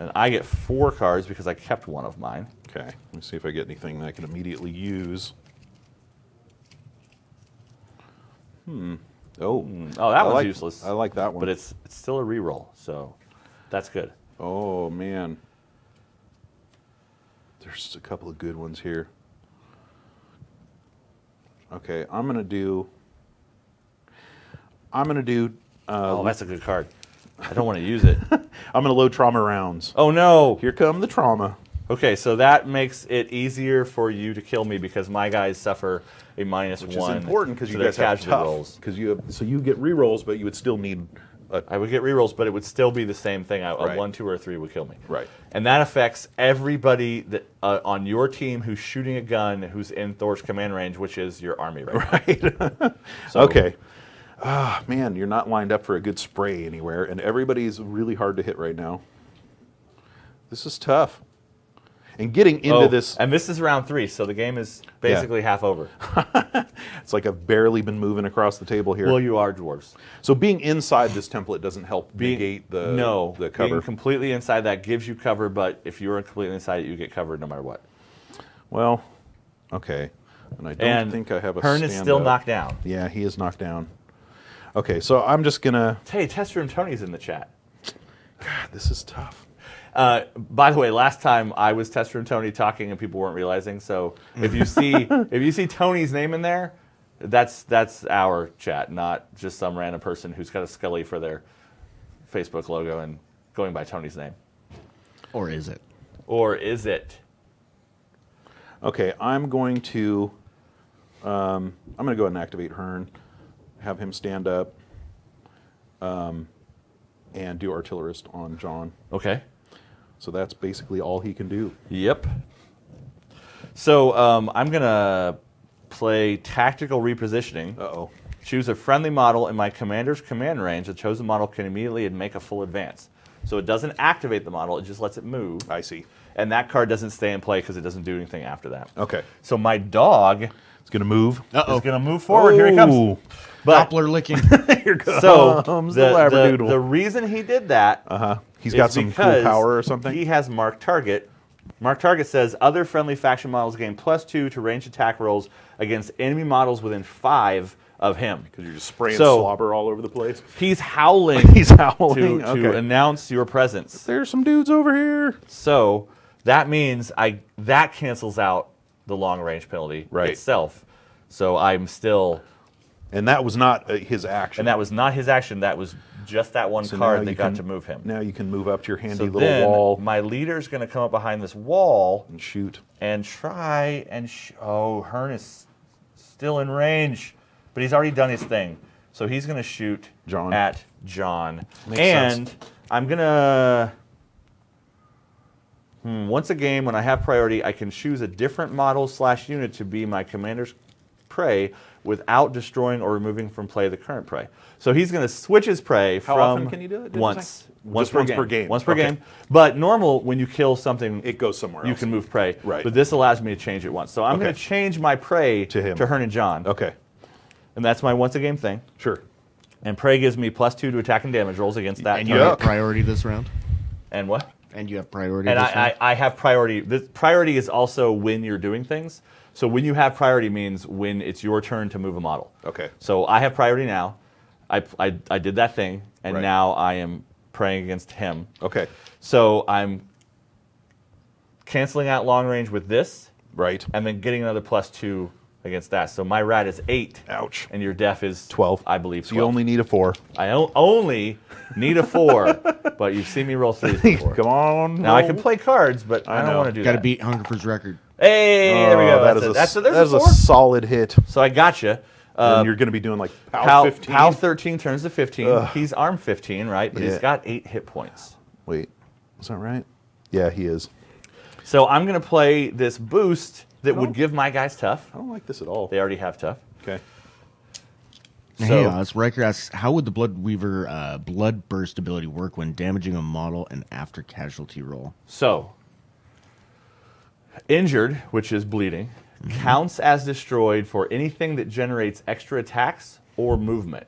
Speaker 1: And I get four cards because I kept one of mine.
Speaker 2: Okay. Let me see if I get anything that I can immediately use. Hmm. Oh.
Speaker 1: Oh, that
Speaker 2: I
Speaker 1: one's
Speaker 2: like-
Speaker 1: useless.
Speaker 2: I like that one.
Speaker 1: But it's it's still a reroll, so that's good.
Speaker 2: Oh man. There's a couple of good ones here. Okay, I'm gonna do. I'm gonna do. Uh,
Speaker 1: Oh, that's a good card. I don't want to use it.
Speaker 2: I'm gonna load trauma rounds.
Speaker 1: Oh no.
Speaker 2: Here come the trauma.
Speaker 1: Okay, so that makes it easier for you to kill me because my guys suffer a minus
Speaker 2: Which
Speaker 1: one.
Speaker 2: is important because you guys have tough. Because you have, so you get rerolls, but you would still need. A,
Speaker 1: I would get rerolls, but it would still be the same thing. A, a one, two, or a three would kill me.
Speaker 2: Right.
Speaker 1: And that affects everybody that uh, on your team who's shooting a gun who's in Thor's command range, which is your army right, now.
Speaker 2: right.
Speaker 1: So-
Speaker 2: okay. Ah, man, you're not lined up for a good spray anywhere, and everybody's really hard to hit right now. This is tough. And getting into
Speaker 1: Oh,
Speaker 2: this,
Speaker 1: and this is round three, so the game is basically half over.
Speaker 2: it's like I've barely been moving across the table here.
Speaker 1: Well, you are dwarves.
Speaker 2: so being inside this template doesn't help
Speaker 1: Being-
Speaker 2: negate the
Speaker 1: no,
Speaker 2: the cover.
Speaker 1: Being completely inside that gives you cover, but if you're completely inside it, you get covered no matter what.
Speaker 2: well, okay. And I don't
Speaker 1: and
Speaker 2: think I have a
Speaker 1: Herne is still
Speaker 2: stand-up.
Speaker 1: knocked down.
Speaker 2: Yeah, he is knocked down. Okay, so I'm just gonna.
Speaker 1: Hey, Test Room Tony's in the chat.
Speaker 2: God, this is tough.
Speaker 1: Uh, by the way, last time I was Test Room Tony talking and people weren't realizing. So if you see if you see Tony's name in there, that's that's our chat, not just some random person who's got a Scully for their Facebook logo and going by Tony's name.
Speaker 3: Or is it?
Speaker 1: Or is it?
Speaker 2: Okay, I'm going to. Um, I'm going to go ahead and activate Herne, have him stand up, um, and do artillerist on Jonne.
Speaker 1: Okay.
Speaker 2: So that's basically all he can do.
Speaker 1: Yep. So um, I'm gonna play tactical repositioning.
Speaker 2: Uh oh.
Speaker 1: Choose a friendly model in my commander's command range. The chosen model can immediately make a full advance. So it doesn't activate the model; it just lets it move.
Speaker 2: I see.
Speaker 1: And that card doesn't stay in play because it doesn't do anything after that.
Speaker 2: Okay.
Speaker 1: So my dog
Speaker 2: It's going to move.
Speaker 3: Uh
Speaker 1: is going to move forward. Here he comes. But
Speaker 3: Doppler licking.
Speaker 2: Here
Speaker 1: so
Speaker 2: comes
Speaker 1: the,
Speaker 2: the,
Speaker 1: the,
Speaker 2: Labradoodle.
Speaker 1: the reason he did that
Speaker 2: uh huh. He's got some cool power or something.
Speaker 1: He has Mark Target. Mark Target says other friendly faction models gain plus two to range attack rolls against enemy models within five of him.
Speaker 2: Because you're just spraying
Speaker 1: So-
Speaker 2: slobber all over the place.
Speaker 1: He's howling.
Speaker 2: He's howling.
Speaker 1: to, to announce your presence.
Speaker 2: There's some dudes over here.
Speaker 1: So that means I that cancels out the long range penalty
Speaker 2: Right.
Speaker 1: itself. So I'm still,
Speaker 2: And that was not uh, his action.
Speaker 1: and that was not his action. That was just that one
Speaker 2: So
Speaker 1: card that got
Speaker 2: can-
Speaker 1: to move him.
Speaker 2: Now you can move up to your handy
Speaker 1: so
Speaker 2: little wall
Speaker 1: my leader's going to come up behind this wall
Speaker 2: and shoot.
Speaker 1: and try and sh- oh Herne is still in range, but he's already done his thing. So he's going to shoot
Speaker 2: Jonne.
Speaker 1: at Jonne,
Speaker 2: Makes
Speaker 1: and
Speaker 2: sense.
Speaker 1: I'm gonna. Hmm, once a game, when I have priority, I can choose a different model slash unit to be my commander's prey without destroying or removing from play the current prey. So he's going to switch his prey
Speaker 2: How
Speaker 1: from
Speaker 2: often can you do it,
Speaker 1: once. Once,
Speaker 2: Just
Speaker 1: per,
Speaker 2: once
Speaker 1: game.
Speaker 2: per game.
Speaker 1: Once per
Speaker 2: Okay.
Speaker 1: game. But normal, when you kill something,
Speaker 2: It goes somewhere
Speaker 1: you
Speaker 2: else.
Speaker 1: can move prey.
Speaker 2: Right.
Speaker 1: But this allows me to change it once. So I'm
Speaker 2: Okay.
Speaker 1: going to change my prey
Speaker 2: To him.
Speaker 1: to Herne and Jonne.
Speaker 2: Okay.
Speaker 1: And that's my once a game thing.
Speaker 2: Sure.
Speaker 1: And prey gives me plus two to attack and damage rolls against that.
Speaker 3: and you
Speaker 1: target.
Speaker 3: have priority this round.
Speaker 1: And what?
Speaker 3: And you have priority.
Speaker 1: And
Speaker 3: this
Speaker 1: I,
Speaker 3: round?
Speaker 1: I, I have priority. This priority is also when you're doing things. So when you have priority means when it's your turn to move a model.
Speaker 2: Okay.
Speaker 1: So I have priority now. I, I, I did that thing, and
Speaker 2: Right.
Speaker 1: now I am praying against him.
Speaker 2: Okay.
Speaker 1: So I'm canceling out long range with this,
Speaker 2: Right.
Speaker 1: and then getting another plus two against that. So my rat is eight,
Speaker 2: Ouch.
Speaker 1: and your def is
Speaker 2: 12.
Speaker 1: I believe.
Speaker 2: So you only need a four.
Speaker 1: I o- only need a four, but you've seen me roll threes before.
Speaker 2: Come on.
Speaker 1: Now I can play cards, but I,
Speaker 2: I
Speaker 1: don't want to do that.
Speaker 3: Got to
Speaker 1: that.
Speaker 3: beat Hungerford's record.
Speaker 1: Hey, there we
Speaker 2: Oh,
Speaker 1: go.
Speaker 2: that
Speaker 1: That's,
Speaker 2: is
Speaker 1: a,
Speaker 2: a,
Speaker 1: that's a,
Speaker 2: that
Speaker 1: there's
Speaker 2: is
Speaker 1: a
Speaker 2: a solid hit.
Speaker 1: So I got you. Uh,
Speaker 2: and you're going to be doing like POW,
Speaker 1: POW,
Speaker 2: 15.
Speaker 1: POW 13 turns to 15.
Speaker 2: Ugh.
Speaker 1: He's arm 15, right? But
Speaker 2: Yeah.
Speaker 1: he's got eight hit points.
Speaker 2: Wait, is that right? Yeah, he is.
Speaker 1: So I'm going to play this boost that
Speaker 2: Oh.
Speaker 1: would give my guys tough.
Speaker 2: I don't like this at all.
Speaker 1: They already have tough.
Speaker 2: Okay.
Speaker 3: hey,
Speaker 1: So-
Speaker 3: Oz, Riker asks, how would the Blood Weaver uh, Blood Burst ability work when damaging a model and after casualty roll?
Speaker 1: So, injured, which is bleeding, mm-hmm. counts as destroyed for anything that generates extra attacks or movement,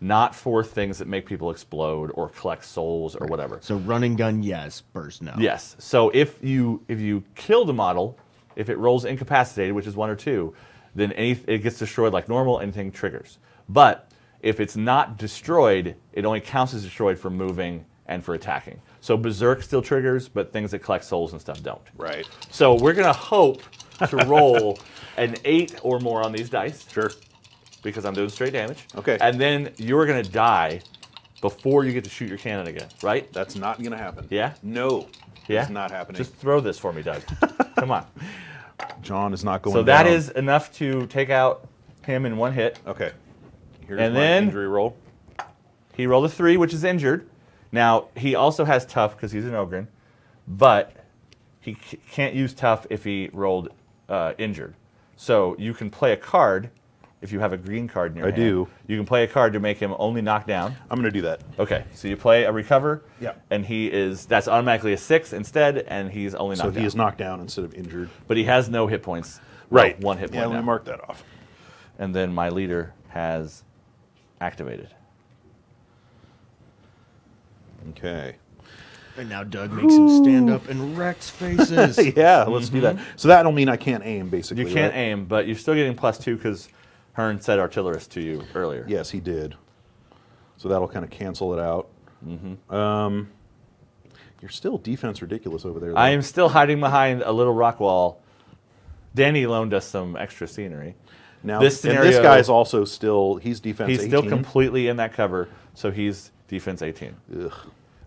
Speaker 1: not for things that make people explode or collect souls or whatever.
Speaker 3: So running gun, yes. Burst, no.
Speaker 1: Yes. So if you if you kill the model, if it rolls incapacitated, which is one or two, then any, it gets destroyed like normal. Anything triggers. But if it's not destroyed, it only counts as destroyed for moving and for attacking. So berserk still triggers, but things that collect souls and stuff don't.
Speaker 2: Right.
Speaker 1: So we're gonna hope to roll an eight or more on these dice
Speaker 2: Sure.
Speaker 1: because I'm doing straight damage.
Speaker 2: Okay.
Speaker 1: And then you're gonna die before you get to shoot your cannon again, right?
Speaker 2: That's not going to happen.
Speaker 1: Yeah?
Speaker 2: No.
Speaker 1: Yeah,
Speaker 2: It's not happening.
Speaker 1: Just throw this for me, Doug. Come on.
Speaker 2: Jonne is not going
Speaker 1: So that
Speaker 2: down.
Speaker 1: is enough to take out him in one hit.
Speaker 2: Okay. Here's
Speaker 1: And
Speaker 2: my
Speaker 1: then-
Speaker 2: injury roll.
Speaker 1: He rolled a three, which is injured. Now he also has tough because he's an ogre, but he c- can't use tough if he rolled uh, injured. So you can play a card if you have a green card in your
Speaker 2: I
Speaker 1: hand,
Speaker 2: do.
Speaker 1: you can play a card to make him only knock down.
Speaker 2: I'm going to do that.
Speaker 1: Okay, so you play a recover,
Speaker 2: Yeah.
Speaker 1: and he is that's automatically a six instead, and he's only knocked down.
Speaker 2: So he
Speaker 1: down.
Speaker 2: is knocked down instead of injured.
Speaker 1: but he has no hit points. Well,
Speaker 2: Right.
Speaker 1: one hit point.
Speaker 2: Yeah, let me mark that off.
Speaker 1: And then my leader has activated.
Speaker 2: Okay.
Speaker 3: And now Doug makes him stand up and Rex faces.
Speaker 2: yeah, let's do that. So that'll mean I can't aim, basically.
Speaker 1: Mm-hmm. You can't
Speaker 2: right?
Speaker 1: aim, but you're still getting plus two because Herne said artillerist to you earlier.
Speaker 2: Yes, he did. So that'll kind of cancel it out.
Speaker 1: Mm-hmm.
Speaker 2: Um, you're still defense ridiculous over there. though.
Speaker 1: I am still hiding behind a little rock wall. Danny loaned us some extra scenery.
Speaker 2: now.
Speaker 1: this
Speaker 2: and this guy's also still he's defense.
Speaker 1: He's
Speaker 2: 18.
Speaker 1: still completely in that cover, so he's defense 18.
Speaker 2: Ugh.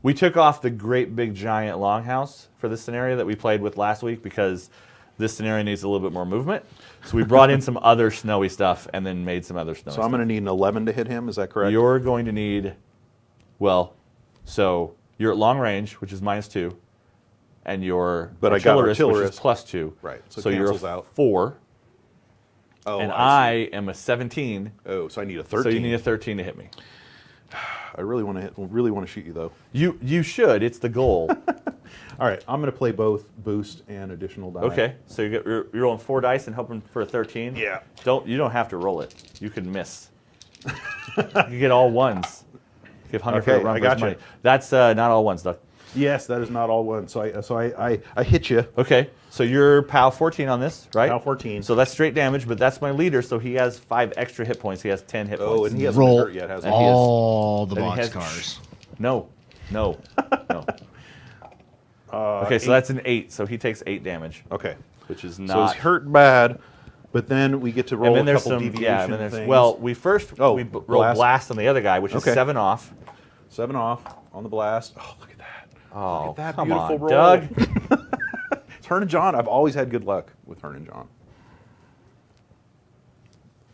Speaker 1: We took off the great big giant longhouse for this scenario that we played with last week because this scenario needs a little bit more movement. So we brought in some other snowy stuff and then made some other snowy
Speaker 2: So I'm
Speaker 1: stuff.
Speaker 2: going to need an 11 to hit him. Is that correct?
Speaker 1: You're going to need, well, so you're at long range, which is minus two, and your
Speaker 2: But I got
Speaker 1: which
Speaker 2: artillerist.
Speaker 1: is plus two.
Speaker 2: Right, so
Speaker 1: So,
Speaker 2: it
Speaker 1: you're
Speaker 2: cancels
Speaker 1: a
Speaker 2: out.
Speaker 1: four,
Speaker 2: oh,
Speaker 1: and
Speaker 2: I,
Speaker 1: I,
Speaker 2: see.
Speaker 1: am a 17.
Speaker 2: Oh, so I need a 13.
Speaker 1: So you need a 13 to hit me.
Speaker 2: I really want to hit. Really want to shoot you though.
Speaker 1: You you should. It's the goal.
Speaker 2: All right, I'm going to play both boost and additional die.
Speaker 1: okay. So you get, you're, you're rolling four dice and hoping for a 13.
Speaker 2: Yeah.
Speaker 1: Don't you don't have to roll it. You can miss. you can get all ones. Give hunger for
Speaker 2: Okay,
Speaker 1: a run
Speaker 2: I
Speaker 1: his
Speaker 2: gotcha.
Speaker 1: money. That's uh, not all ones, Doug.
Speaker 2: Yes, that is not all one. So I so I I, I hit you.
Speaker 1: Okay, so you're POW 14 on this, right?
Speaker 2: POW 14.
Speaker 1: So that's straight damage, but that's my leader, so he has five extra hit points. He has 10 hit points.
Speaker 2: Oh, and he hasn't been
Speaker 3: Roll
Speaker 2: hurt yet, has he?
Speaker 1: And he is-
Speaker 3: all the
Speaker 1: and
Speaker 3: box
Speaker 1: has-
Speaker 3: cars.
Speaker 1: No, no, no.
Speaker 2: Uh,
Speaker 1: okay, so that's an eight, so he takes eight damage,
Speaker 2: Okay.
Speaker 1: which is not.
Speaker 2: So he's hurt bad, but then we get to roll
Speaker 1: and then
Speaker 2: a
Speaker 1: there's
Speaker 2: couple
Speaker 1: some,
Speaker 2: deviation
Speaker 1: yeah, and then there's,
Speaker 2: things.
Speaker 1: well, we first
Speaker 2: Oh,
Speaker 1: we b- roll
Speaker 2: blast.
Speaker 1: blast. on the other guy, which is
Speaker 2: Okay.
Speaker 1: seven off.
Speaker 2: seven off on the blast. Oh, look at that!
Speaker 1: Oh,
Speaker 2: Look at that
Speaker 1: come
Speaker 2: beautiful
Speaker 1: on,
Speaker 2: roll.
Speaker 1: Doug.
Speaker 2: It's Herne and Jonne. I've always had good luck with Herne and Jonne.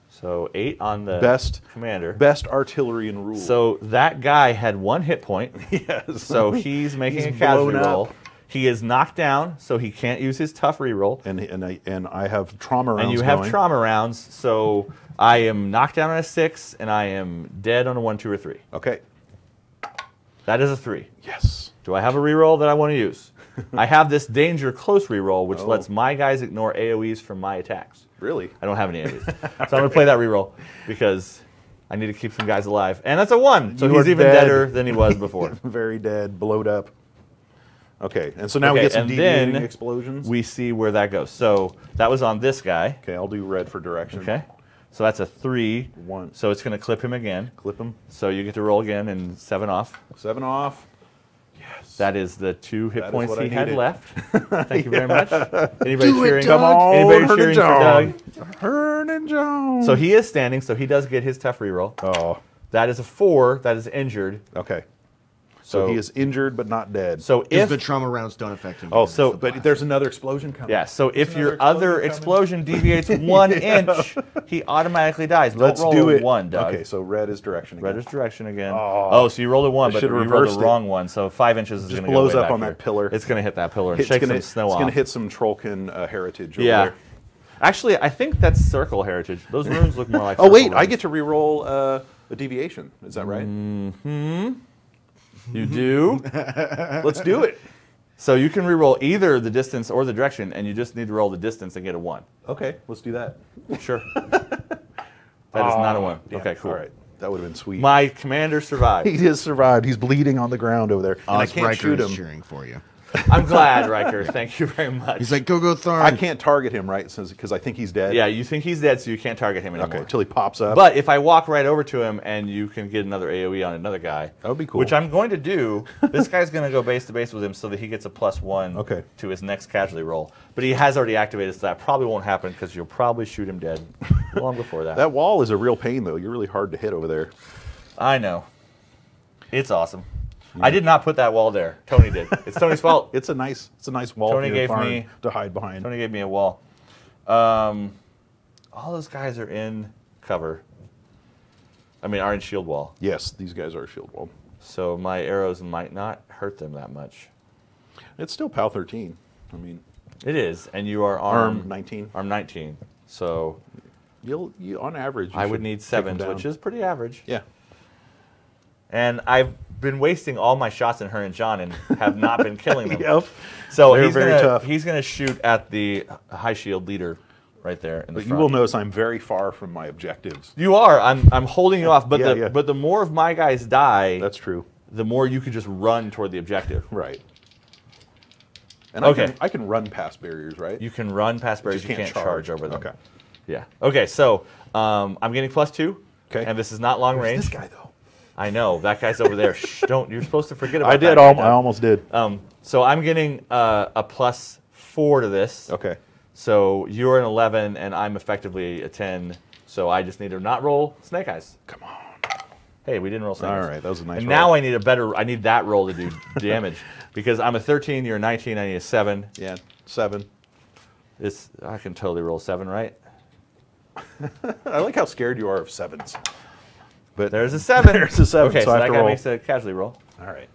Speaker 1: So eight on the
Speaker 2: Best
Speaker 1: commander.
Speaker 2: Best artillery in rule.
Speaker 1: So that guy had one hit point.
Speaker 2: yes.
Speaker 1: So he's making
Speaker 2: He's
Speaker 1: a casualty
Speaker 2: up.
Speaker 1: roll. He is knocked down, so he can't use his tough reroll.
Speaker 2: and and I and I have trauma rounds.
Speaker 1: And you have
Speaker 2: going.
Speaker 1: trauma rounds, so I am knocked down on a six, and I am dead on a one, two, or three.
Speaker 2: Okay.
Speaker 1: That is a three.
Speaker 2: Yes.
Speaker 1: Do I have a reroll that I want to use? I have this danger close reroll, which
Speaker 2: Oh.
Speaker 1: lets my guys ignore AoEs from my attacks.
Speaker 2: Really?
Speaker 1: I don't have any AoEs, so I'm gonna play that reroll because I need to keep some guys alive, and that's a one. So
Speaker 2: You
Speaker 1: he's even
Speaker 2: dead.
Speaker 1: deader than he was before.
Speaker 2: Very dead, blowed up. Okay, and so now we get some deviating explosions.
Speaker 1: we see where that goes. So that was on this guy.
Speaker 2: okay, I'll do red for direction.
Speaker 1: Okay. So that's a three.
Speaker 2: One.
Speaker 1: So it's going to clip him again.
Speaker 2: Clip him.
Speaker 1: So you get to roll again and seven off.
Speaker 2: Seven off. Yes.
Speaker 1: That is the two hit
Speaker 2: That is
Speaker 1: points he
Speaker 2: I
Speaker 1: had left. Thank you very much. Anybody
Speaker 3: Do it,
Speaker 1: cheering?
Speaker 3: Doug.
Speaker 2: Come on,
Speaker 1: Anybody
Speaker 2: Herne
Speaker 1: cheering
Speaker 2: and
Speaker 1: for Doug?
Speaker 2: Herne and Jonne.
Speaker 1: So he is standing. So he does get his tough reroll.
Speaker 2: Oh,
Speaker 1: That is a four. That is injured.
Speaker 2: okay. So,
Speaker 1: So,
Speaker 2: he is injured but not dead.
Speaker 1: So if
Speaker 3: the trauma rounds don't affect him.
Speaker 2: oh, so
Speaker 3: the
Speaker 2: but
Speaker 3: blast.
Speaker 2: there's another explosion coming.
Speaker 1: yeah. So if
Speaker 2: another
Speaker 1: your other
Speaker 2: explosion
Speaker 1: explosion deviates one inch, he automatically dies. Don't
Speaker 2: Let's
Speaker 1: roll
Speaker 2: do
Speaker 1: a
Speaker 2: it.
Speaker 1: one, Doug.
Speaker 2: Okay, so red is direction. Again.
Speaker 1: Red is direction again.
Speaker 2: Oh.
Speaker 1: Oh, so you rolled a one,
Speaker 2: I
Speaker 1: but you
Speaker 2: should've
Speaker 1: rolled
Speaker 2: reversed
Speaker 1: the
Speaker 2: it.
Speaker 1: wrong one. So five inches is going to go
Speaker 2: blows
Speaker 1: way
Speaker 2: up
Speaker 1: back
Speaker 2: on
Speaker 1: here.
Speaker 2: that pillar.
Speaker 1: It's going to hit that pillar and
Speaker 2: It's
Speaker 1: shake
Speaker 2: gonna,
Speaker 1: some snow
Speaker 2: it's
Speaker 1: off.
Speaker 2: It's gonna hit some Trollkin uh, heritage. Over
Speaker 1: yeah.
Speaker 2: There.
Speaker 1: Actually, I think that's circle heritage. Those runes look more like.
Speaker 2: Oh wait,
Speaker 1: circle
Speaker 2: I get to re-roll uh, a deviation. Is that right?
Speaker 1: Mm. You mm-hmm. do.
Speaker 2: Let's do it.
Speaker 1: so you can re-roll either the distance or the direction, and you just need to roll the distance and get a one.
Speaker 2: Okay, let's do that.
Speaker 1: Sure. That is not a one.
Speaker 2: Damn.
Speaker 1: Okay, cool.
Speaker 2: All right, that would have been sweet.
Speaker 1: My commander survived.
Speaker 2: he has survived. He's bleeding on the ground over there, and I
Speaker 3: Oz
Speaker 2: can't
Speaker 3: Riker
Speaker 2: shoot
Speaker 3: is
Speaker 2: him.
Speaker 3: cheering for you.
Speaker 1: I'm glad, Riker. Thank you very much.
Speaker 3: He's like, go go Tharn.
Speaker 2: I can't target him, right? Because I think he's dead.
Speaker 1: yeah, you think he's dead, so you can't target him anymore.
Speaker 2: Okay, until he pops up.
Speaker 1: But if I walk right over to him and you can get another AoE on another guy,
Speaker 2: That would be cool.
Speaker 1: Which I'm going to do. this guy's going to go base to base with him so that he gets a plus one
Speaker 2: Okay.
Speaker 1: to his next casualty roll. But he has already activated, so that probably won't happen because you'll probably shoot him dead long before that.
Speaker 2: that wall is a real pain, though. You're really hard to hit over there.
Speaker 1: I know. It's awesome. I did not put that wall there. Tony did. It's Tony's fault.
Speaker 2: It's a nice, it's a nice wall
Speaker 1: Tony gave me-
Speaker 2: to hide behind.
Speaker 1: Tony gave me a wall. Um, all those guys are in cover. I mean, are in shield wall.
Speaker 2: Yes, these guys are shield wall.
Speaker 1: So my arrows might not hurt them that much.
Speaker 2: It's still POW 13. I mean,
Speaker 1: It is, and you are
Speaker 2: arm
Speaker 1: arm
Speaker 2: 19.
Speaker 1: arm 19. So
Speaker 2: You'll you on average. you
Speaker 1: I would need sevens, which is pretty average.
Speaker 2: yeah.
Speaker 1: And I've been wasting all my shots in Herne and Jonne and have not been killing them.
Speaker 2: Yep.
Speaker 1: So
Speaker 2: They're
Speaker 1: he's
Speaker 2: very
Speaker 1: gonna,
Speaker 2: tough.
Speaker 1: He's going to shoot at the high shield leader right there in the
Speaker 2: But you will notice I'm very far from my objectives.
Speaker 1: You are. I'm. I'm holding you off. But
Speaker 2: Yeah,
Speaker 1: the
Speaker 2: yeah.
Speaker 1: but the more of my guys die,
Speaker 2: That's true.
Speaker 1: the more you can just run toward the objective.
Speaker 2: Right. And
Speaker 1: Okay.
Speaker 2: I can I can run past barriers, right?
Speaker 1: You can run past barriers. You
Speaker 2: can't
Speaker 1: can't charge.
Speaker 2: charge.
Speaker 1: over them.
Speaker 2: Okay.
Speaker 1: Yeah. Okay. So um, I'm getting plus two.
Speaker 2: Okay.
Speaker 1: And this is not long range.
Speaker 2: This guy though.
Speaker 1: I know that guy's over there. Shh, don't. You're supposed to forget about.
Speaker 2: I did.
Speaker 1: guy
Speaker 2: Al- I almost did.
Speaker 1: Um, so I'm getting uh, a plus four to this.
Speaker 2: Okay.
Speaker 1: So you're an 11, and I'm effectively a 10. So I just need to not roll snake eyes.
Speaker 2: Come on.
Speaker 1: Hey, we didn't roll snake
Speaker 2: All
Speaker 1: eyes.
Speaker 2: right, that was a nice
Speaker 1: And
Speaker 2: roll.
Speaker 1: now I need a better. I need that roll to do damage because I'm a 13. You're a 19. I need a seven.
Speaker 2: Yeah. Seven.
Speaker 1: It's I can totally roll seven, right?
Speaker 2: I like how scared you are of sevens. But
Speaker 1: There's a seven.
Speaker 2: There's a seven,
Speaker 1: Okay,
Speaker 2: so
Speaker 1: so,
Speaker 2: I have
Speaker 1: that
Speaker 2: to
Speaker 1: guy
Speaker 2: roll.
Speaker 1: makes a casualty roll,
Speaker 2: all right.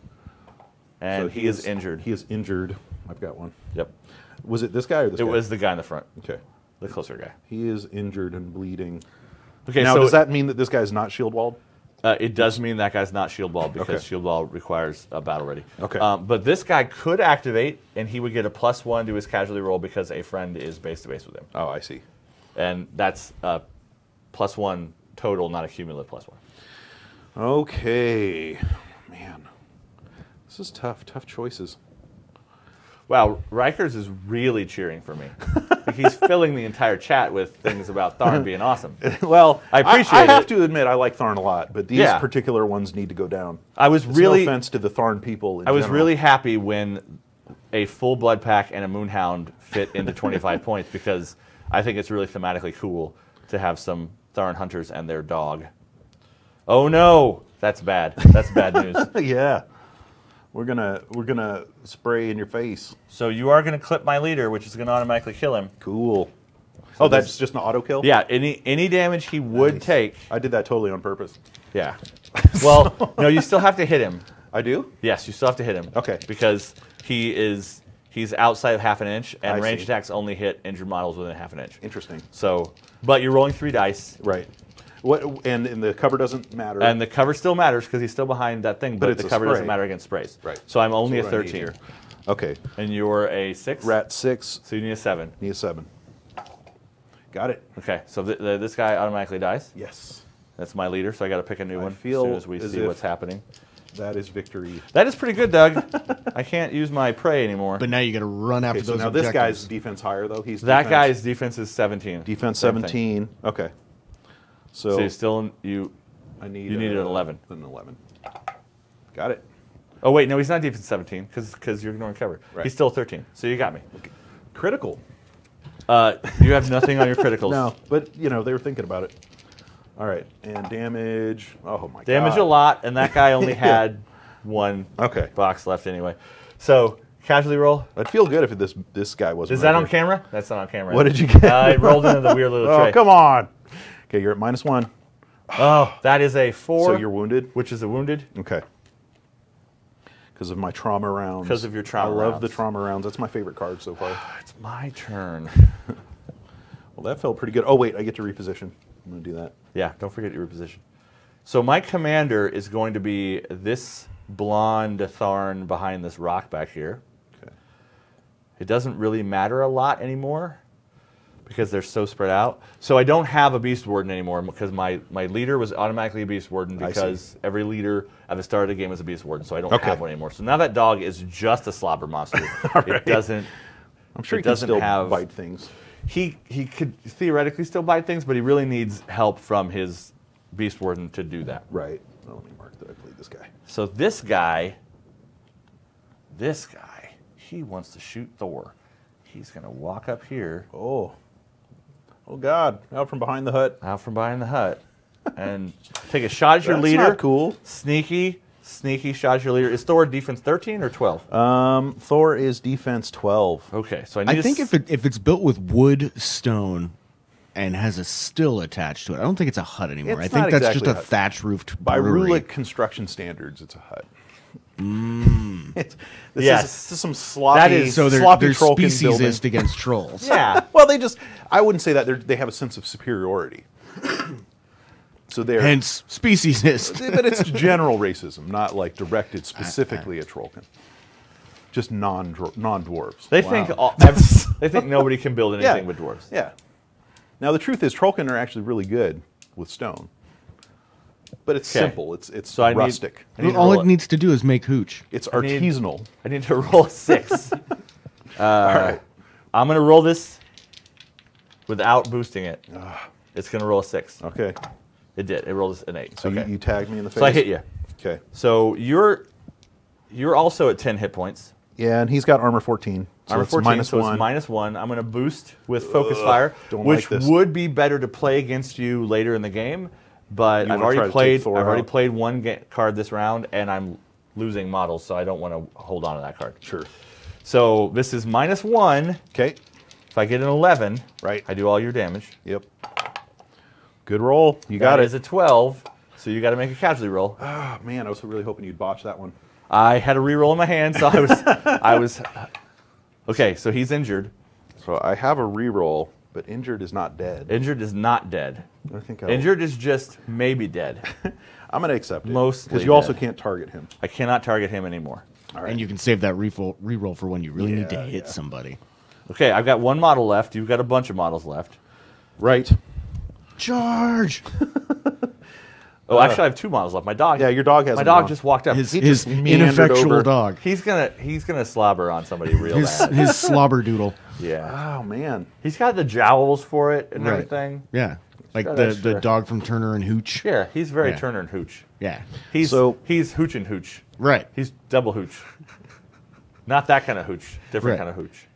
Speaker 1: and
Speaker 2: So
Speaker 1: he, is, injured.
Speaker 2: He is injured. I've got one.
Speaker 1: yep.
Speaker 2: Was it this guy or this
Speaker 1: It
Speaker 2: guy?
Speaker 1: was the guy in the front,
Speaker 2: Okay.
Speaker 1: the closer guy.
Speaker 2: He is injured and bleeding.
Speaker 1: Okay,
Speaker 2: now,
Speaker 1: so
Speaker 2: does that mean that this guy's not shield walled?
Speaker 1: Uh, it does mean that guy's not shield wall because
Speaker 2: Okay.
Speaker 1: shield wall requires a battle ready.
Speaker 2: Okay.
Speaker 1: Um, but this guy could activate, and he would get a plus one to his casualty roll because a friend is base to base with him,
Speaker 2: Oh, I see.
Speaker 1: and that's a plus one total, not a cumulative plus one.
Speaker 2: Okay. Man. This is tough. Tough choices.
Speaker 1: Wow, Rikers is really cheering for me. Like, he's filling the entire chat with things about Tharn being awesome.
Speaker 2: Well,
Speaker 1: I appreciate it.
Speaker 2: I, have
Speaker 1: it.
Speaker 2: to admit, I like Tharn a lot, but these
Speaker 1: Yeah.
Speaker 2: particular ones need to go down.
Speaker 1: I was
Speaker 2: It's
Speaker 1: really,
Speaker 2: no offense to the Tharn people.
Speaker 1: I was
Speaker 2: general.
Speaker 1: really happy when a full blood pack and a moonhound fit into 25 points because I think it's really thematically cool to have some Tharn hunters and their dog. Oh no, that's bad. That's bad news.
Speaker 2: yeah. We're gonna we're gonna spray in your face.
Speaker 1: So you are going to clip my leader, which is going to automatically kill him.
Speaker 2: Cool. oh, that's just an auto kill.
Speaker 1: Yeah, any any damage he would
Speaker 2: Nice.
Speaker 1: take.
Speaker 2: I did that totally on purpose.
Speaker 1: Yeah. Well, no, you still have to hit him.
Speaker 2: I do.
Speaker 1: Yes, you still have to hit him.
Speaker 2: Okay.
Speaker 1: Because he is he's outside of half an inch, and
Speaker 2: I
Speaker 1: range
Speaker 2: see.
Speaker 1: attacks only hit injured models within half an inch.
Speaker 2: Interesting.
Speaker 1: So, but you're rolling three dice,
Speaker 2: Right. What and, and the cover doesn't matter.
Speaker 1: and the cover still matters because he's still behind that thing. But,
Speaker 2: it's
Speaker 1: the
Speaker 2: a
Speaker 1: cover doesn't matter against sprays.
Speaker 2: Right.
Speaker 1: So I'm only
Speaker 2: That's
Speaker 1: a
Speaker 2: what I need
Speaker 1: 13,
Speaker 2: here. okay.
Speaker 1: and you're a six.
Speaker 2: Rat six.
Speaker 1: So you need a seven.
Speaker 2: Need a seven. Got it.
Speaker 1: Okay. So th- th- this guy automatically dies.
Speaker 2: Yes.
Speaker 1: That's my leader. So I got to pick a new
Speaker 2: I
Speaker 1: one as
Speaker 2: feel
Speaker 1: soon as we
Speaker 2: as
Speaker 1: see what's happening.
Speaker 2: That is victory.
Speaker 1: That is pretty good, Doug. I can't use my prey anymore.
Speaker 3: But now you got to run after
Speaker 2: Okay, so
Speaker 3: those
Speaker 2: now this guy's defense higher though. He's
Speaker 1: that
Speaker 2: defense,
Speaker 1: guy's defense is 17.
Speaker 2: defense
Speaker 1: Same thing.
Speaker 2: seventeen. Okay. So,
Speaker 1: So you still you.
Speaker 2: I need
Speaker 1: you needed
Speaker 2: uh,
Speaker 1: an 11.
Speaker 2: An eleven. Got it.
Speaker 1: Oh wait, no, he's not defense 17 because because you're ignoring cover.
Speaker 2: Right.
Speaker 1: He's still 13. So you got me.
Speaker 2: Critical.
Speaker 1: Uh, you have nothing on your criticals.
Speaker 2: No, but you know they were thinking about it. All right, and damage. Oh my
Speaker 1: Damage
Speaker 2: god.
Speaker 1: Damage a lot, and that guy only had one
Speaker 2: Okay.
Speaker 1: box left anyway. So casualty roll.
Speaker 2: I'd feel good if this this guy wasn't.
Speaker 1: Is that
Speaker 2: right
Speaker 1: on
Speaker 2: here.
Speaker 1: camera? That's not on camera.
Speaker 2: What did you get?
Speaker 1: Uh, it rolled into the weird little
Speaker 2: Oh
Speaker 1: tray.
Speaker 2: come on. Okay, you're at minus one.
Speaker 1: Oh, that is a four.
Speaker 2: So you're wounded.
Speaker 1: which is a wounded.
Speaker 2: Okay. Because of my trauma rounds.
Speaker 1: Because of your trauma rounds.
Speaker 2: I love the trauma rounds. That's my favorite card so far.
Speaker 1: It's my turn.
Speaker 2: Well, that felt pretty good. Oh wait, I get to reposition. I'm gonna do that.
Speaker 1: Yeah, don't forget your position. So my commander is going to be this blonde Tharn behind this rock back here.
Speaker 2: Okay.
Speaker 1: It doesn't really matter a lot anymore because they're so spread out. So I don't have a Beast Warden anymore because my, my leader was automatically a Beast Warden because every leader at the start of the game was a Beast Warden. So I don't
Speaker 2: Okay.
Speaker 1: have one anymore. So now that dog is just a slobber monster.
Speaker 2: right.
Speaker 1: It doesn't.
Speaker 2: I'm sure
Speaker 1: It
Speaker 2: he
Speaker 1: doesn't
Speaker 2: still
Speaker 1: have-
Speaker 2: bite things.
Speaker 1: He he could theoretically still bite things, but he really needs help from his Beast Warden to do that.
Speaker 2: Right. Oh, let me mark that I played this guy.
Speaker 1: So this guy, this guy, he wants to shoot Thor. He's gonna walk up here,
Speaker 2: Oh. Oh God! Out from behind the hut.
Speaker 1: out from behind the hut, and take a shot at your
Speaker 2: That's
Speaker 1: leader.
Speaker 2: not cool.
Speaker 1: Sneaky, sneaky shot at your leader. Is Thor defense thirteen or twelve?
Speaker 2: Um, Thor is defense 12.
Speaker 1: okay, so I need.
Speaker 3: I think
Speaker 1: s-
Speaker 3: if it if it's built with wood, stone, and has a still attached to it. I don't think it's a hut anymore.
Speaker 2: It's
Speaker 3: I think
Speaker 2: not
Speaker 3: that's
Speaker 2: exactly
Speaker 3: just a
Speaker 2: a
Speaker 3: thatch roofed
Speaker 2: By
Speaker 3: brewery.
Speaker 2: Rhulic construction standards, it's a hut. Mm. It's- this,
Speaker 1: Yes.
Speaker 2: is, this is some sloppy,
Speaker 1: That is-
Speaker 3: so they're,
Speaker 2: sloppy
Speaker 3: they're speciesist against trolls.
Speaker 1: Yeah.
Speaker 2: Well, they just, I wouldn't say that. They're, they have a sense of superiority. so they're,
Speaker 3: Hence, speciesist.
Speaker 2: but it's general racism, not like directed specifically at Trollkin. Just non non dwarves.
Speaker 1: They think all, they think nobody can build anything with dwarves.
Speaker 2: Yeah. Now the truth is, Trollkin are actually really good with stone, but it's
Speaker 1: Okay.
Speaker 2: simple. It's it's
Speaker 1: So I need-
Speaker 2: rustic.
Speaker 1: I need
Speaker 3: All
Speaker 1: roll
Speaker 3: it needs to do is make hooch.
Speaker 2: it's
Speaker 1: I need-
Speaker 2: artisanal.
Speaker 1: I need to roll a six. Uh,
Speaker 2: All right.
Speaker 1: I'm gonna roll this without boosting it. It's gonna roll a six.
Speaker 2: Okay.
Speaker 1: It did. It rolled an eight.
Speaker 2: So
Speaker 1: okay.
Speaker 2: you, you tagged me in the face.
Speaker 1: so I hit you.
Speaker 2: Okay.
Speaker 1: So you're you're also at ten hit points.
Speaker 2: Yeah, and he's got armor 14. So
Speaker 1: Armor
Speaker 2: it's
Speaker 1: 14,
Speaker 2: minus
Speaker 1: so
Speaker 2: one.
Speaker 1: it's minus one. I'm going to boost with Focus Fire,
Speaker 2: don't
Speaker 1: which
Speaker 2: like this.
Speaker 1: would be better to play against you later in the game. But
Speaker 2: You
Speaker 1: I've already played. I've already
Speaker 2: out?
Speaker 1: played one card this round, and I'm losing models, so I don't want to hold on to that card.
Speaker 2: Sure.
Speaker 1: So this is minus one.
Speaker 2: Okay.
Speaker 1: If I get an 11,
Speaker 2: Right.
Speaker 1: I do all your damage.
Speaker 2: Yep. Good roll. You got
Speaker 1: That
Speaker 2: it.
Speaker 1: is a 12, so you got to make a casualty roll.
Speaker 2: oh, man, I was really hoping you'd botch that one.
Speaker 1: I had a reroll in my hand, so I was, I was. Okay, so he's injured.
Speaker 2: So I have a reroll, but injured is not dead.
Speaker 1: Injured is not dead.
Speaker 2: I think I'll,
Speaker 1: Injured is just maybe dead.
Speaker 2: I'm going to accept it.
Speaker 1: Mostly
Speaker 2: Because you also can't target him.
Speaker 1: I cannot target him anymore.
Speaker 2: All right.
Speaker 3: And you can save that reroll, reroll for when you really need to hit
Speaker 2: yeah.
Speaker 3: somebody.
Speaker 1: Okay, I've got one model left. You've got a bunch of models left.
Speaker 2: right.
Speaker 3: Charge!
Speaker 1: Oh, actually, uh. I have two models left. My dog.
Speaker 2: Yeah, your dog has
Speaker 1: My
Speaker 2: a
Speaker 1: dog
Speaker 2: mod.
Speaker 1: just walked up.
Speaker 3: His,
Speaker 2: He
Speaker 3: his
Speaker 2: just meandered
Speaker 3: ineffectual
Speaker 2: over.
Speaker 3: dog.
Speaker 1: he's gonna he's gonna slobber on somebody real
Speaker 3: His,
Speaker 1: bad.
Speaker 3: his slobber doodle.
Speaker 1: Yeah,
Speaker 2: Oh, man.
Speaker 1: he's got the jowls for it and
Speaker 3: Right.
Speaker 1: everything.
Speaker 3: Yeah. Like
Speaker 1: got
Speaker 3: the,
Speaker 1: extra.
Speaker 3: the dog from Turner and Hooch.
Speaker 1: Yeah, he's very
Speaker 3: Yeah.
Speaker 1: Turner and Hooch.
Speaker 3: Yeah.
Speaker 1: He's
Speaker 2: So-
Speaker 1: he's Hooch and Hooch.
Speaker 3: Right.
Speaker 1: He's double Hooch. Not that kind of Hooch. Different
Speaker 3: Right.
Speaker 1: kind of Hooch.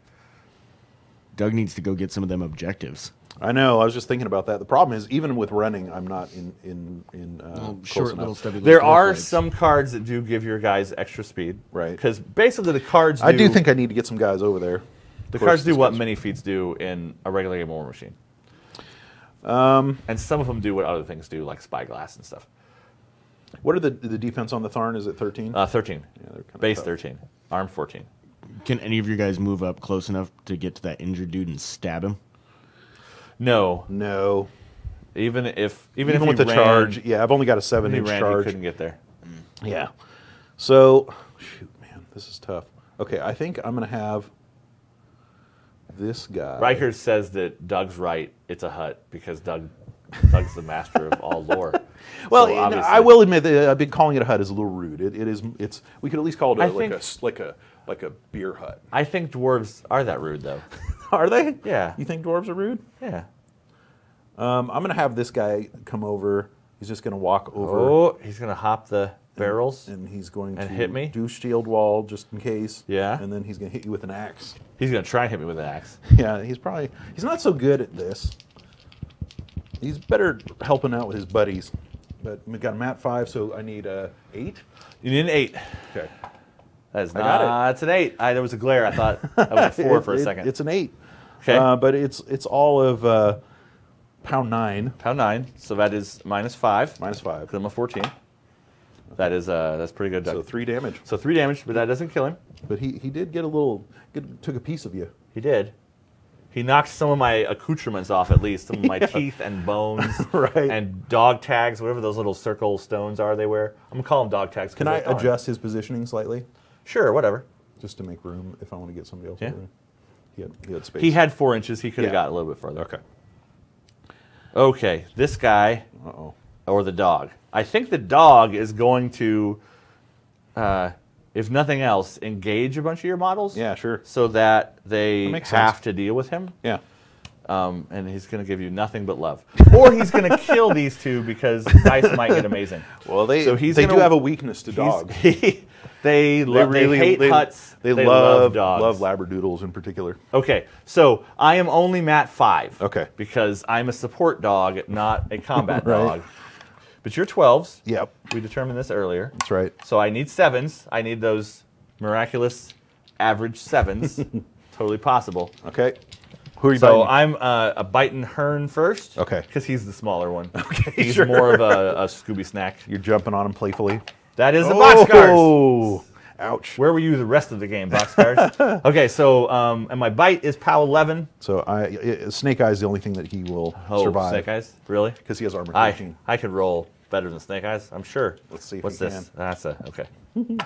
Speaker 3: Doug needs to go get some of them objectives.
Speaker 2: I know. I was just thinking about that. The problem is, even with running, I'm not in in in uh, close
Speaker 3: short little stubby Little There
Speaker 1: are
Speaker 3: blades.
Speaker 1: some cards that do give your guys extra speed.
Speaker 2: Right.
Speaker 1: Because basically the cards.
Speaker 2: I do think I need to get some guys over there.
Speaker 1: The
Speaker 2: course,
Speaker 1: cards do what
Speaker 2: guys-
Speaker 1: mini feats do in a regular game of Warmachine. Um, and some of them do what other things do, like spyglass and stuff.
Speaker 2: What are the the defense on the Tharn? Is it 13?
Speaker 1: Uh, 13.
Speaker 2: Yeah,
Speaker 1: Base
Speaker 2: tough.
Speaker 1: 13. Arm 14.
Speaker 3: Can any of you guys move up close enough to get to that injured dude and stab him?
Speaker 1: No.
Speaker 2: no.
Speaker 1: Even if even,
Speaker 2: Even
Speaker 1: if
Speaker 2: with
Speaker 1: he
Speaker 2: the
Speaker 1: ran,
Speaker 2: charge, yeah, I've only got a seven inch
Speaker 1: ran,
Speaker 2: charge.
Speaker 1: couldn't get there.
Speaker 2: Yeah. So, shoot, man, this is tough. Okay, I think I'm gonna have this guy.
Speaker 1: Riker says that Doug's right. It's a hut because Doug Doug's the master of all lore.
Speaker 2: Well,
Speaker 1: So
Speaker 2: I will admit that I've been calling it a hut is a little rude. It, it is. It's. We could at least call it a, like
Speaker 1: think-
Speaker 2: a like a like a beer hut.
Speaker 1: I think dwarves are that rude, though.
Speaker 2: Are they?
Speaker 1: Yeah.
Speaker 2: You think dwarves are rude?
Speaker 1: Yeah.
Speaker 2: Um, I'm gonna have this guy come over. He's just gonna walk over.
Speaker 1: Oh, he's gonna hop the barrels.
Speaker 2: and he's going
Speaker 1: And
Speaker 2: to
Speaker 1: hit me?
Speaker 2: do shield wall just in case.
Speaker 1: Yeah.
Speaker 2: And then he's going to hit you with an axe.
Speaker 1: He's gonna try and hit me with an axe.
Speaker 2: Yeah, he's probably he's not so good at this. He's better helping out with his buddies. But we got a mat five, so I need a eight.
Speaker 1: You need an eight.
Speaker 2: Okay.
Speaker 1: That is
Speaker 2: I it.
Speaker 1: not. It's an eight. I, there was a glare. I thought that was a four
Speaker 2: It-
Speaker 1: for a
Speaker 2: it-
Speaker 1: second.
Speaker 2: It's an eight.
Speaker 1: Okay.
Speaker 2: Uh, but it's it's all of uh, pound nine
Speaker 1: Pound nine. So that is minus five.
Speaker 2: minus five.
Speaker 1: Because I'm a 14. That is uh, that's pretty good. Doug.
Speaker 2: So three damage.
Speaker 1: So three damage, but that doesn't kill him.
Speaker 2: But he, he did get a little get, took a piece of you.
Speaker 1: He did. He knocked some of my accoutrements off, at least some of my teeth and bones,
Speaker 2: Right.
Speaker 1: And dog tags, whatever those little circle stones are they wear. I'm gonna call them dog tags.
Speaker 2: Can I adjust his positioning slightly
Speaker 1: Sure, whatever.
Speaker 2: just to make room if I want to get somebody else
Speaker 1: Yeah.
Speaker 2: over there? He had, he had space.
Speaker 1: He had four inches. He could have
Speaker 2: Yeah.
Speaker 1: got a little bit further.
Speaker 2: Okay.
Speaker 1: Okay, this guy
Speaker 2: Uh oh.
Speaker 1: or the dog. I think the dog is going to, uh, if nothing else, engage a bunch of your models.
Speaker 2: Yeah, sure.
Speaker 1: So that they
Speaker 2: That
Speaker 1: have
Speaker 2: sense.
Speaker 1: to deal with him.
Speaker 2: Yeah.
Speaker 1: Um, and he's going to give you nothing but love. Or he's going to kill these two because dice might get amazing.
Speaker 2: Well, they
Speaker 1: So he's
Speaker 2: they
Speaker 1: gonna-
Speaker 2: do have a weakness to dogs.
Speaker 1: he- they, lo- they, hate
Speaker 2: they,
Speaker 1: huts.
Speaker 2: They,
Speaker 1: love,
Speaker 2: love
Speaker 1: dogs.
Speaker 2: love labradoodles in particular.
Speaker 1: Okay, so I am only mat five.
Speaker 2: Okay.
Speaker 1: Because I'm a support dog, not a combat
Speaker 2: Right.
Speaker 1: dog. But you're 12s.
Speaker 2: Yep,
Speaker 1: We determined this earlier.
Speaker 2: that's right.
Speaker 1: So I need sevens. I need those miraculous average sevens. totally possible.
Speaker 2: Okay. Who are you
Speaker 1: So
Speaker 2: biting?
Speaker 1: I'm uh, a biting Herne first.
Speaker 2: Okay.
Speaker 1: Because he's the smaller one.
Speaker 2: Okay,
Speaker 1: He's
Speaker 2: sure.
Speaker 1: more of a, a Scooby snack.
Speaker 2: You're jumping on him playfully.
Speaker 1: That is the boxcars.
Speaker 2: Oh, ouch.
Speaker 1: Where were you the rest of the game, boxcars? okay, so um, and my bite is POW 11.
Speaker 2: So I, Snake Eye is the only thing that he will
Speaker 1: Oh,
Speaker 2: survive
Speaker 1: Snake Eyes, really?
Speaker 2: because he has armor
Speaker 1: I
Speaker 2: 13.
Speaker 1: I could roll better than Snake Eyes. I'm sure.
Speaker 2: Let's see if
Speaker 1: What's this?
Speaker 2: can.
Speaker 1: That's a okay.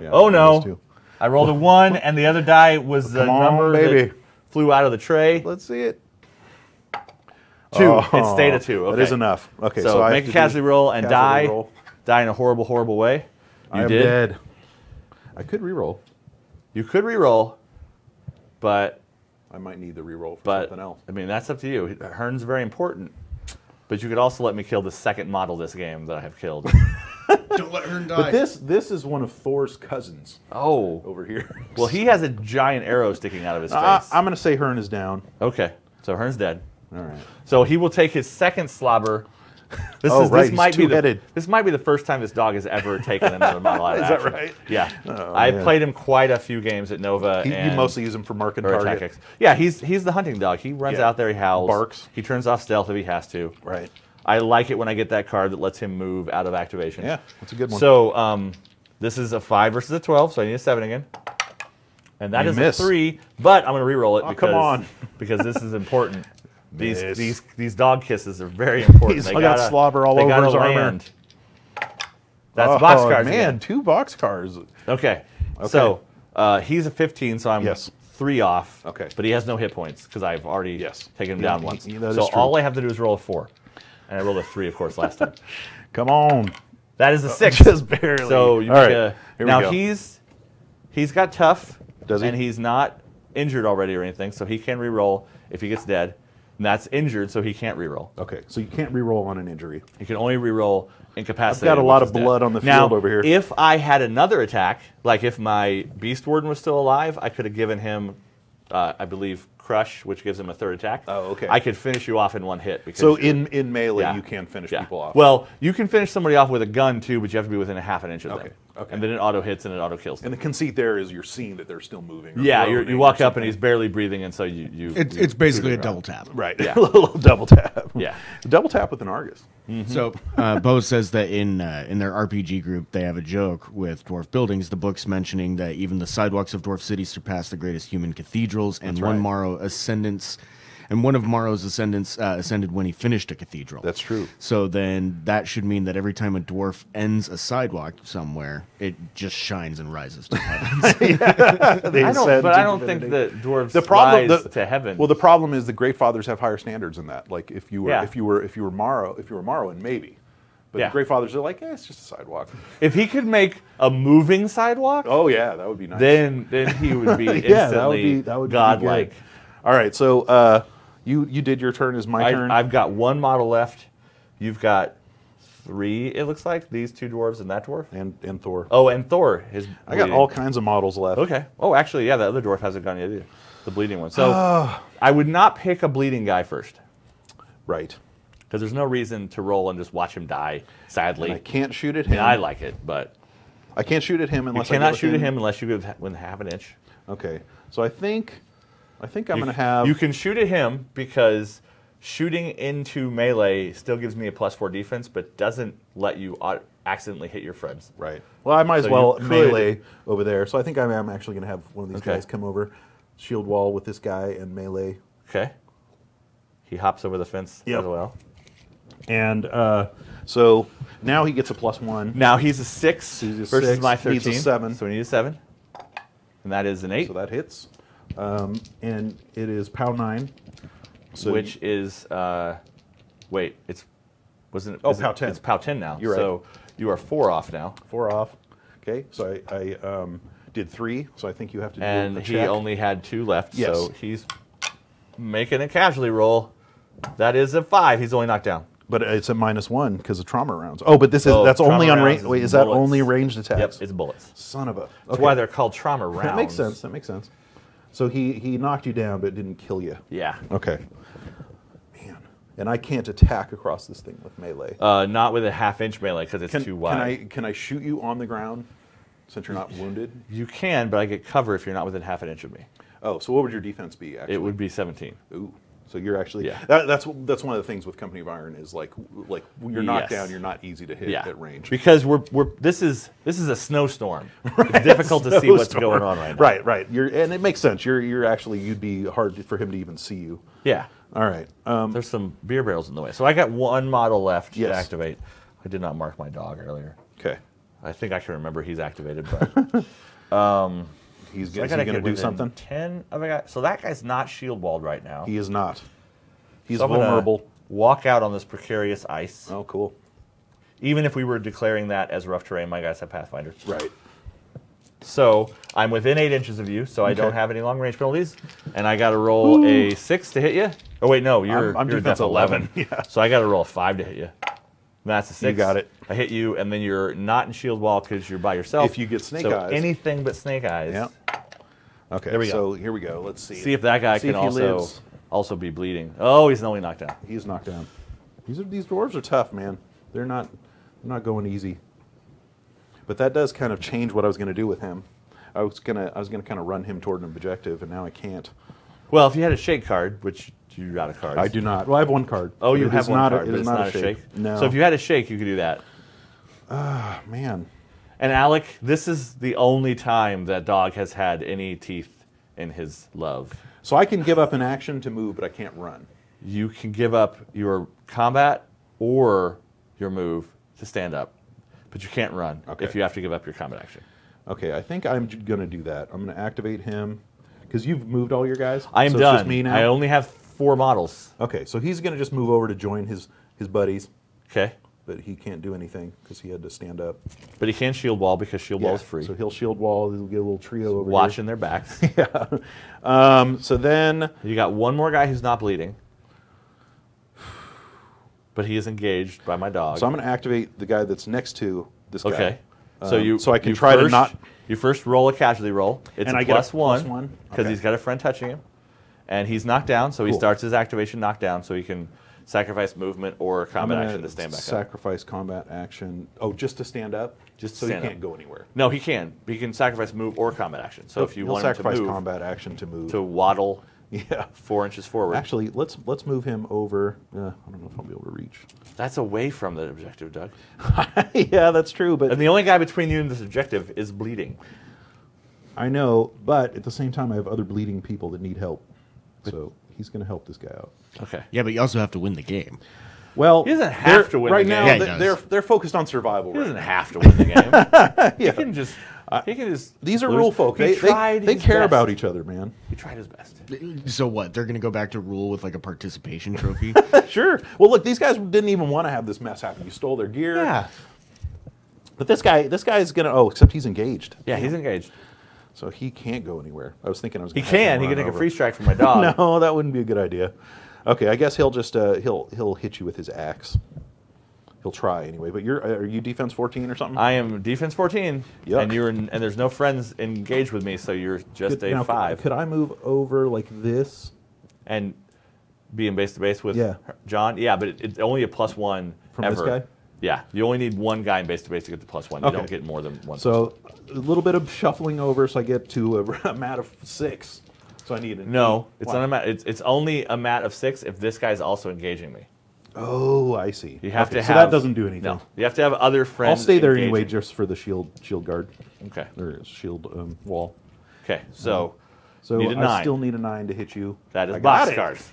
Speaker 2: Yeah,
Speaker 1: Oh no! I rolled a one, and the other die was the
Speaker 2: on,
Speaker 1: number
Speaker 2: baby.
Speaker 1: that flew out of the tray.
Speaker 2: Let's see it.
Speaker 1: Two.
Speaker 2: Oh,
Speaker 1: it stayed at two. Okay.
Speaker 2: That is enough. Okay,
Speaker 1: So,
Speaker 2: so, I
Speaker 1: make a casualty roll and die.
Speaker 2: roll.
Speaker 1: Die in a horrible, horrible way. You
Speaker 2: I am
Speaker 1: did.
Speaker 2: dead. I could re-roll.
Speaker 1: You could re-roll, but
Speaker 2: I might need the re-roll for
Speaker 1: but
Speaker 2: something else.
Speaker 1: I mean that's up to you. Herne's very important. But you could also let me kill the second model this game that I have killed.
Speaker 3: Don't let her die.
Speaker 2: But this this is one of Thor's cousins
Speaker 1: oh.
Speaker 2: over here.
Speaker 1: Well, he has a giant arrow sticking out of his face.
Speaker 2: Uh, I'm going to say Herne is down.
Speaker 1: okay. So Herne's dead.
Speaker 2: All right.
Speaker 1: So he will take his second slobber. This
Speaker 2: Oh,
Speaker 1: is
Speaker 2: right,
Speaker 1: this
Speaker 2: he's
Speaker 1: might be the, this might be the first time this dog has ever taken another model out of
Speaker 2: Is that right?
Speaker 1: Yeah.
Speaker 2: Oh,
Speaker 1: I've
Speaker 2: man.
Speaker 1: played him quite a few games at Nova.
Speaker 2: He, you mostly use him for mark and
Speaker 1: or
Speaker 2: target.
Speaker 1: attack Yeah, he's he's the hunting dog. He runs
Speaker 2: Yeah.
Speaker 1: out there, he howls,
Speaker 2: Barks.
Speaker 1: He turns off stealth if he has to.
Speaker 2: Right.
Speaker 1: I like it when I get that card that lets him move out of activation.
Speaker 2: Yeah, that's a good one.
Speaker 1: So um, this is a five versus a twelve, so I need a seven again. And that
Speaker 2: You
Speaker 1: is
Speaker 2: miss.
Speaker 1: a three, but I'm going to re-roll it
Speaker 2: Oh,
Speaker 1: because because this is important. These
Speaker 2: Miss.
Speaker 1: these these dog kisses are very important.
Speaker 2: He's
Speaker 1: they
Speaker 2: got
Speaker 1: gotta,
Speaker 2: slobber all over his armor.
Speaker 1: land. That's
Speaker 2: oh,
Speaker 1: boxcars
Speaker 2: man,
Speaker 1: again.
Speaker 2: two boxcars.
Speaker 1: Okay.
Speaker 2: Okay.
Speaker 1: So uh, he's a 15, so I'm
Speaker 2: Yes.
Speaker 1: three off.
Speaker 2: Okay.
Speaker 1: But he has no hit points because I've already
Speaker 2: Yes.
Speaker 1: taken him
Speaker 2: Yeah,
Speaker 1: down once. so all I have to do is roll a four. And I rolled a three, of course, last time.
Speaker 2: Come on.
Speaker 1: That is a six.
Speaker 2: Just barely.
Speaker 1: So you
Speaker 2: All right,
Speaker 1: a, now he's he's got tough.
Speaker 2: Does he?
Speaker 1: And he's not injured already or anything, so he can re-roll if he gets dead. And that's injured, so he can't re-roll.
Speaker 2: Okay, so you can't re-roll on an injury.
Speaker 1: He can only re-roll incapacitated.
Speaker 2: I've got a lot of
Speaker 1: dead.
Speaker 2: blood on the
Speaker 1: now,
Speaker 2: field over here.
Speaker 1: If I had another attack, like if my Beast Warden was still alive, I could have given him, uh, I believe, Crush, which gives him a third attack.
Speaker 2: Oh, okay.
Speaker 1: I could finish you off in one hit. Because
Speaker 2: So in, in melee,
Speaker 1: yeah.
Speaker 2: you can finish
Speaker 1: Yeah.
Speaker 2: people off.
Speaker 1: Well, you can finish somebody off with a gun too, but you have to be within a half an inch of
Speaker 2: Okay,
Speaker 1: them.
Speaker 2: Okay.
Speaker 1: And then it auto hits and it auto kills them.
Speaker 2: and the conceit there is you're seeing that they're still moving. or
Speaker 1: yeah, you're,
Speaker 2: groaning
Speaker 1: you
Speaker 2: or
Speaker 1: walk up and he's barely breathing, and so you. you
Speaker 3: It's,
Speaker 1: you
Speaker 3: it's basically a
Speaker 1: boot it
Speaker 3: double tap.
Speaker 2: right.
Speaker 1: Yeah.
Speaker 2: a little double tap.
Speaker 1: Yeah.
Speaker 2: double tap with an Argus.
Speaker 3: So uh, Bo says that in uh, in their RPG group they have a joke with dwarf buildings. The book's mentioning that even the sidewalks of dwarf cities surpass the greatest human cathedrals, and one
Speaker 2: right.
Speaker 3: Morrow ascendants, and one of Morrow's ascendants uh, ascended when he finished a cathedral.
Speaker 2: That's true.
Speaker 3: So then that should mean that every time a dwarf ends a sidewalk somewhere, it just shines and rises to heaven.
Speaker 1: I don't, but I don't think that dwarves
Speaker 2: the problem
Speaker 1: rise
Speaker 2: the,
Speaker 1: to heaven.
Speaker 2: Well, the problem is the great fathers have higher standards than that. Like if you were
Speaker 1: Yeah.
Speaker 2: if you were if you were Morrow if you were Morrowind, maybe. But
Speaker 1: Yeah.
Speaker 2: the great fathers are like, eh, it's just a sidewalk.
Speaker 1: if he could make a moving sidewalk,
Speaker 2: Oh yeah, that would be nice.
Speaker 1: then then he would be instantly
Speaker 2: yeah, that would be that would be
Speaker 1: godlike.
Speaker 2: good. All right, so uh, you you did your turn. Is my turn?
Speaker 1: I, I've got one model left. You've got three. It looks like these two dwarves and that dwarf.
Speaker 2: and and Thor.
Speaker 1: Oh, and Thor. His
Speaker 2: I got all kinds of models left.
Speaker 1: Okay. Oh, actually, yeah, the other dwarf hasn't gone yet either. The bleeding one. So
Speaker 2: Ah.
Speaker 1: I would not pick a bleeding guy first
Speaker 2: Right.
Speaker 1: because there's no reason to roll and just watch him die. Sadly,
Speaker 2: And I can't shoot at
Speaker 1: I mean,
Speaker 2: him.
Speaker 1: I like it, but
Speaker 2: I can't shoot at him
Speaker 1: you
Speaker 2: unless I
Speaker 1: cannot
Speaker 2: get
Speaker 1: shoot at him unless you go within half an inch.
Speaker 2: Okay, so I think I think I'm
Speaker 1: You-
Speaker 2: going to have.
Speaker 1: You can shoot at him because shooting into melee still gives me a plus four defense, but doesn't let you accidentally hit your friends.
Speaker 2: Right. Well, I might as
Speaker 1: So
Speaker 2: well melee over there. So I think I'm, I'm actually going to have one of these
Speaker 1: Okay.
Speaker 2: guys come over, shield wall with this guy and melee.
Speaker 1: Okay. He hops over the fence
Speaker 2: Yep.
Speaker 1: as well.
Speaker 2: And uh, so now he gets a plus one.
Speaker 1: Now he's a six
Speaker 2: He's a
Speaker 1: versus
Speaker 2: six,
Speaker 1: my
Speaker 2: needs a
Speaker 1: thirteen.
Speaker 2: seven.
Speaker 1: So we need a seven, and that is an eight,
Speaker 2: So that hits. Um, and it is POW nine. So
Speaker 1: which is uh, wait, it's wasn't it?
Speaker 2: Oh, POW 10.
Speaker 1: It's POW ten now.
Speaker 2: You're right.
Speaker 1: So you are four off now,
Speaker 2: four off. Okay, so I, I um, did three. So I think you have to do
Speaker 1: and
Speaker 2: a
Speaker 1: he
Speaker 2: check.
Speaker 1: only had two left.
Speaker 2: Yes.
Speaker 1: So he's making a casualty roll. That is a five. He's only knocked down.
Speaker 2: But it's a minus one because of trauma rounds. Oh, but this is
Speaker 1: Oh,
Speaker 2: that's only on range.
Speaker 1: is
Speaker 2: Wait, is that only ranged attacks?
Speaker 1: Yep, it's bullets.
Speaker 2: Son of a.
Speaker 1: That's why they're called trauma rounds.
Speaker 2: That makes sense. That makes sense. So he he knocked you down, but didn't kill you.
Speaker 1: Yeah.
Speaker 2: Okay. Man, and I can't attack across this thing with melee.
Speaker 1: Uh, not with a half inch melee because it's
Speaker 2: can,
Speaker 1: too
Speaker 2: can
Speaker 1: wide.
Speaker 2: I can I shoot you on the ground? since you're not wounded.
Speaker 1: You can, but I get cover if you're not within half an inch of me.
Speaker 2: Oh, so what would your defense be? Actually,
Speaker 1: It would be 17.
Speaker 2: Ooh. So you're actually
Speaker 1: Yeah.
Speaker 2: that, that's that's one of the things with Company of Iron is like like you're knocked
Speaker 1: Yes.
Speaker 2: down, you're not easy to hit
Speaker 1: Yeah,
Speaker 2: at range.
Speaker 1: because we're we're this is this is a snowstorm. It's difficult to see what's going on right now.
Speaker 2: Right, right. You're and it makes sense. You're you're actually you'd be hard for him to even see you.
Speaker 1: Yeah.
Speaker 2: All right. Um,
Speaker 1: There's some beer barrels in the way. So I got one model left
Speaker 2: Yes.
Speaker 1: to activate. I did not mark my dog earlier.
Speaker 2: okay.
Speaker 1: I think I can remember he's activated, but
Speaker 2: He's,
Speaker 1: So I
Speaker 2: is he going to do something?
Speaker 1: Ten of a guy. So that guy's not shield walled right now.
Speaker 2: He is not. He's
Speaker 1: So
Speaker 2: vulnerable.
Speaker 1: Walk out on this precarious ice.
Speaker 2: Oh, cool.
Speaker 1: Even if we were declaring that as rough terrain, my guys have Pathfinder.
Speaker 2: Right.
Speaker 1: So I'm within eight inches of you, so I don't have any long range penalties, and I got to roll a six to hit you. Oh wait, no, you're
Speaker 2: I'm- I'm
Speaker 1: you're
Speaker 2: defense
Speaker 1: 11.
Speaker 2: 11, yeah.
Speaker 1: So I got to roll a five to hit you. That's a six.
Speaker 2: got it.
Speaker 1: I hit you, and then you're not in shield wall because you're by yourself.
Speaker 2: If you get snake
Speaker 1: so
Speaker 2: eyes.
Speaker 1: anything but snake eyes.
Speaker 2: Yeah. Okay.
Speaker 1: There we go.
Speaker 2: so here we go. Let's see.
Speaker 1: See if that guy
Speaker 2: See
Speaker 1: can also
Speaker 2: lives.
Speaker 1: also be bleeding. Oh, he's only knocked down.
Speaker 2: He's knocked down. These are these dwarves are tough, man. They're not they're not going easy. But that does kind of change what I was going to do with him. I was gonna I was gonna kind of run him toward an objective, and now I can't.
Speaker 1: Well, if you had a shake card, which you're out of cards.
Speaker 2: I do not. Well, I have one card.
Speaker 1: Oh, you have one
Speaker 2: not
Speaker 1: card,
Speaker 2: a,
Speaker 1: but it's
Speaker 2: not, a shake. No.
Speaker 1: So if you had a shake, you could do that.
Speaker 2: Ah, man,
Speaker 1: And Alec, this is the only time that dog has had any teeth in his love.
Speaker 2: so I can give up an action to move, but I can't run.
Speaker 1: You can give up your combat or your move to stand up, but you can't run
Speaker 2: Okay.
Speaker 1: if you have to give up your combat action.
Speaker 2: Okay, I think I'm going to do that. I'm going to activate him because you've moved all your guys.
Speaker 1: I am
Speaker 2: so
Speaker 1: done.
Speaker 2: It's just me now.
Speaker 1: I only have four models.
Speaker 2: okay, so he's going to just move over to join his his buddies,
Speaker 1: Okay,
Speaker 2: but he can't do anything because he had to stand up.
Speaker 1: but he can shield wall because shield wall is free.
Speaker 2: So he'll shield wall. He'll get a little trio over
Speaker 1: Watching their backs.
Speaker 2: yeah. Um, so then,
Speaker 1: You got one more guy who's not bleeding, but he is engaged by my dog.
Speaker 2: so I'm going to activate the guy that's next to this guy.
Speaker 1: Okay. So
Speaker 2: Um,
Speaker 1: you
Speaker 2: so I can try to
Speaker 1: first-
Speaker 2: not.
Speaker 1: You first roll a casualty roll. It's
Speaker 2: And
Speaker 1: a
Speaker 2: I get a
Speaker 1: plus
Speaker 2: plus
Speaker 1: one
Speaker 2: one?
Speaker 1: because
Speaker 2: Okay.
Speaker 1: he's got a friend touching him, and he's knocked down. So he
Speaker 2: Cool.
Speaker 1: starts his activation knocked down, so he can sacrifice movement or combat action to stand back up.
Speaker 2: sacrifice combat action. Oh, just to stand up.
Speaker 1: Just
Speaker 2: so
Speaker 1: stand
Speaker 2: he can't go anywhere.
Speaker 1: No, he can. He can sacrifice move or combat action. So if you
Speaker 2: He'll
Speaker 1: want him to
Speaker 2: sacrifice
Speaker 1: move
Speaker 2: combat action to move.
Speaker 1: to waddle
Speaker 2: yeah.
Speaker 1: four inches forward,
Speaker 2: Actually, let's let's move him over. Uh, I don't know if I'll be able to reach.
Speaker 1: that's away from the objective, Doug.
Speaker 2: yeah, that's true. But
Speaker 1: And the only guy between you and this objective is bleeding.
Speaker 2: I know. But at the same time, I have other bleeding people that need help. So he's going to help this guy out.
Speaker 1: Okay.
Speaker 3: Yeah, but you also have to win the game.
Speaker 2: Well,
Speaker 1: He doesn't have to win
Speaker 2: right
Speaker 1: the
Speaker 2: now.
Speaker 1: game.
Speaker 3: Yeah, he
Speaker 2: they-
Speaker 3: does.
Speaker 2: they're they're focused on survival.
Speaker 1: He
Speaker 2: Right
Speaker 1: doesn't
Speaker 2: now.
Speaker 1: have to win the game. He can just. Uh, he can just.
Speaker 2: These are
Speaker 1: lose.
Speaker 2: Rhulfolk.
Speaker 1: He
Speaker 2: They, they,
Speaker 1: tried
Speaker 2: they
Speaker 1: his
Speaker 2: care
Speaker 1: best.
Speaker 2: about each other, man.
Speaker 1: He tried his best.
Speaker 3: So what? They're going to go back to Rhul with like a participation trophy?
Speaker 2: Sure. Well, look, these guys didn't even want to have this mess happen. You stole their gear.
Speaker 1: Yeah.
Speaker 2: But this guy, this guy is gonna. Oh, except he's engaged.
Speaker 1: Yeah, he's engaged.
Speaker 2: So he can't go anywhere. I was thinking I was.
Speaker 1: He can. He can take a
Speaker 2: over.
Speaker 1: free strike from my dog.
Speaker 2: No, that wouldn't be a good idea. Okay, I guess he'll just uh, he'll he'll hit you with his axe. He'll try anyway. But you're are you defense 14 or something?
Speaker 1: I am defense 14,
Speaker 2: Yuck.
Speaker 1: and you're in, and there's no friends engaged with me, so you're just
Speaker 2: Could-
Speaker 1: a
Speaker 2: now,
Speaker 1: five.
Speaker 2: Could I move over like this?
Speaker 1: and being base to base with
Speaker 2: Yeah.
Speaker 1: Jonne. Yeah, but it, it's only a plus one
Speaker 2: From this guy?
Speaker 1: Yeah, you only need one guy in base to base to get the plus one. You
Speaker 2: Okay.
Speaker 1: don't get more than one.
Speaker 2: So a little bit of shuffling over, so I get to a, a mat of six. So I need a
Speaker 1: no, it's
Speaker 2: Why?
Speaker 1: not a mat. It's, it's only a mat of six if this guy's also engaging me.
Speaker 2: Oh, I see.
Speaker 1: You have
Speaker 2: Okay,
Speaker 1: to
Speaker 2: so
Speaker 1: have.
Speaker 2: that doesn't do anything.
Speaker 1: No, you have to have other friends.
Speaker 2: I'll stay there anyway, just for the shield shield guard
Speaker 1: Okay.
Speaker 2: or shield um, wall.
Speaker 1: Okay. So
Speaker 2: So
Speaker 1: Need a
Speaker 2: I
Speaker 1: nine.
Speaker 2: still need a nine to hit you.
Speaker 1: that is
Speaker 2: it.
Speaker 1: boxcars.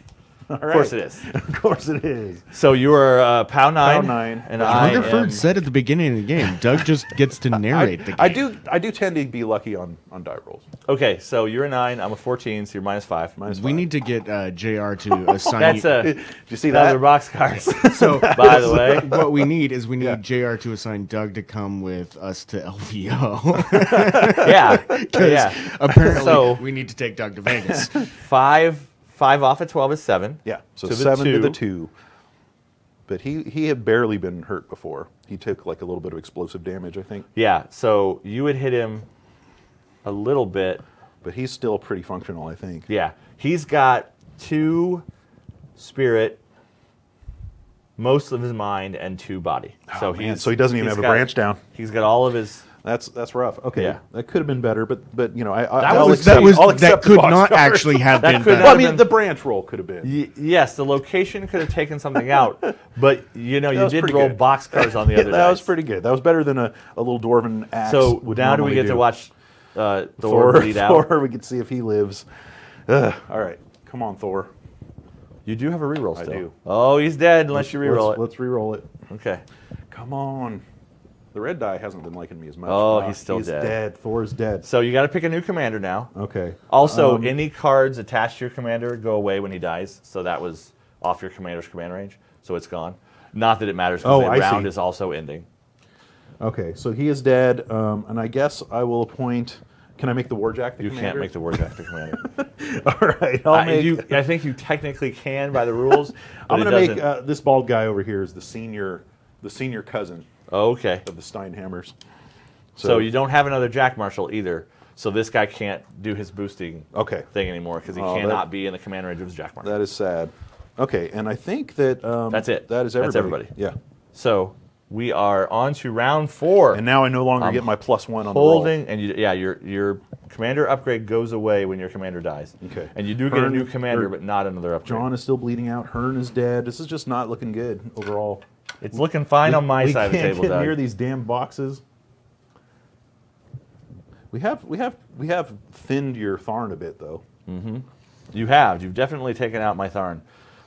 Speaker 2: All
Speaker 1: Of course it is.
Speaker 2: Of course it is.
Speaker 1: So you are uh, POW nine.
Speaker 2: POW nine.
Speaker 1: And I
Speaker 3: Rutherford
Speaker 1: am,
Speaker 3: said at the beginning of the game, Doug just gets to narrate the game.
Speaker 2: I do. I do tend to be lucky on on die rolls.
Speaker 1: Okay, so you're a nine. I'm a 14, so you're minus five.
Speaker 2: Minus
Speaker 3: We
Speaker 2: five.
Speaker 3: need to get uh, JR to assign
Speaker 1: That's
Speaker 3: you.
Speaker 1: a.
Speaker 2: Did you see
Speaker 1: Those
Speaker 2: that?
Speaker 1: are boxcars.
Speaker 3: So,
Speaker 1: By the way,
Speaker 3: what we need is we need
Speaker 2: Yeah.
Speaker 3: JR to assign Doug to come with us to LVO.
Speaker 1: yeah, yeah.
Speaker 3: Apparently,
Speaker 1: So-
Speaker 3: we need to take Doug to Vegas.
Speaker 1: Five, five off of 12 is seven.
Speaker 2: Yeah. So
Speaker 1: To the
Speaker 2: seven to the two. But he he had barely been hurt before. He took like a little bit of explosive damage, I think.
Speaker 1: Yeah, so you would hit him a little bit.
Speaker 2: But he's still pretty functional, I think.
Speaker 1: Yeah, he's got two spirit, most of his mind, and two body.
Speaker 2: Oh,
Speaker 1: so
Speaker 2: man,
Speaker 1: he's
Speaker 2: so he doesn't even have a branch down.
Speaker 1: He's got all of his
Speaker 2: That's that's rough. Okay,
Speaker 1: Yeah.
Speaker 2: that could have been better, but but you know, I, I
Speaker 1: That
Speaker 2: I'll
Speaker 1: was-
Speaker 2: accept,
Speaker 3: that was
Speaker 2: I'll
Speaker 3: that could not
Speaker 2: cars.
Speaker 3: actually have been better.
Speaker 2: Well, I mean,
Speaker 1: been-
Speaker 2: the branch roll could have been.
Speaker 1: Y- yes, the location could have taken something out, but you know, you did roll
Speaker 2: good.
Speaker 1: boxcars on the
Speaker 2: Yeah,
Speaker 1: other
Speaker 2: that was pretty good. That was better than a, a little dwarven axe.
Speaker 1: So
Speaker 2: would
Speaker 1: now do we
Speaker 2: normally
Speaker 1: get to watch uh, Thor,
Speaker 2: Thor?
Speaker 1: bleed out?
Speaker 2: Thor, we can see if he lives. Ugh, all right, come on, Thor.
Speaker 1: You do have a reroll
Speaker 2: I do.
Speaker 1: Oh, he's dead unless you reroll
Speaker 2: let's,
Speaker 1: it.
Speaker 2: Let's re-roll it.
Speaker 1: Okay.
Speaker 2: Come on. The red die hasn't been liking me as much.
Speaker 1: Oh, he's still
Speaker 2: he's
Speaker 1: dead.
Speaker 2: dead. Thor's dead.
Speaker 1: So you got to pick a new commander now.
Speaker 2: Okay.
Speaker 1: Also,
Speaker 2: Um,
Speaker 1: any cards attached to your commander go away when he dies. So that was off your commander's command range. So it's gone. Not that it matters because
Speaker 2: Oh,
Speaker 1: the
Speaker 2: I
Speaker 1: round
Speaker 2: see.
Speaker 1: is also ending.
Speaker 2: Okay, so he is dead, um, and I guess I will appoint. Can I make the warjack the
Speaker 1: You
Speaker 2: commander?
Speaker 1: can't make the warjack the commander.
Speaker 2: All right, I'll
Speaker 1: I,
Speaker 2: make.
Speaker 1: you, I think you technically can by the rules. But
Speaker 2: I'm
Speaker 1: it
Speaker 2: to make uh, this bald guy over here is the senior, the senior cousin
Speaker 1: okay.
Speaker 2: of the Steinhammers.
Speaker 1: So, you don't have another Jack Marshall either. So this guy can't do his boosting
Speaker 2: Okay.
Speaker 1: thing anymore because he
Speaker 2: Oh, that-
Speaker 1: cannot be in the command range of his Jack Marshall.
Speaker 2: That is sad. Okay, and I think that um,
Speaker 1: That's it.
Speaker 2: That is everybody.
Speaker 1: That's everybody.
Speaker 2: Yeah.
Speaker 1: so we are on to round four.
Speaker 2: And now I no longer get my plus one on
Speaker 1: holding, and you, yeah, your your commander upgrade goes away when your commander dies.
Speaker 2: Okay.
Speaker 1: And you do get a new commander,
Speaker 2: or-
Speaker 1: but not another
Speaker 2: the
Speaker 1: upgrade.
Speaker 2: Jonne is still bleeding out. Herne is dead. This is just not looking good overall.
Speaker 1: It's looking fine on my
Speaker 2: we
Speaker 1: side of the table,
Speaker 2: get
Speaker 1: Doug.
Speaker 2: near these damn boxes. We have we have we have thinned your Tharn a bit though.
Speaker 1: You have. You've definitely taken out my Tharn,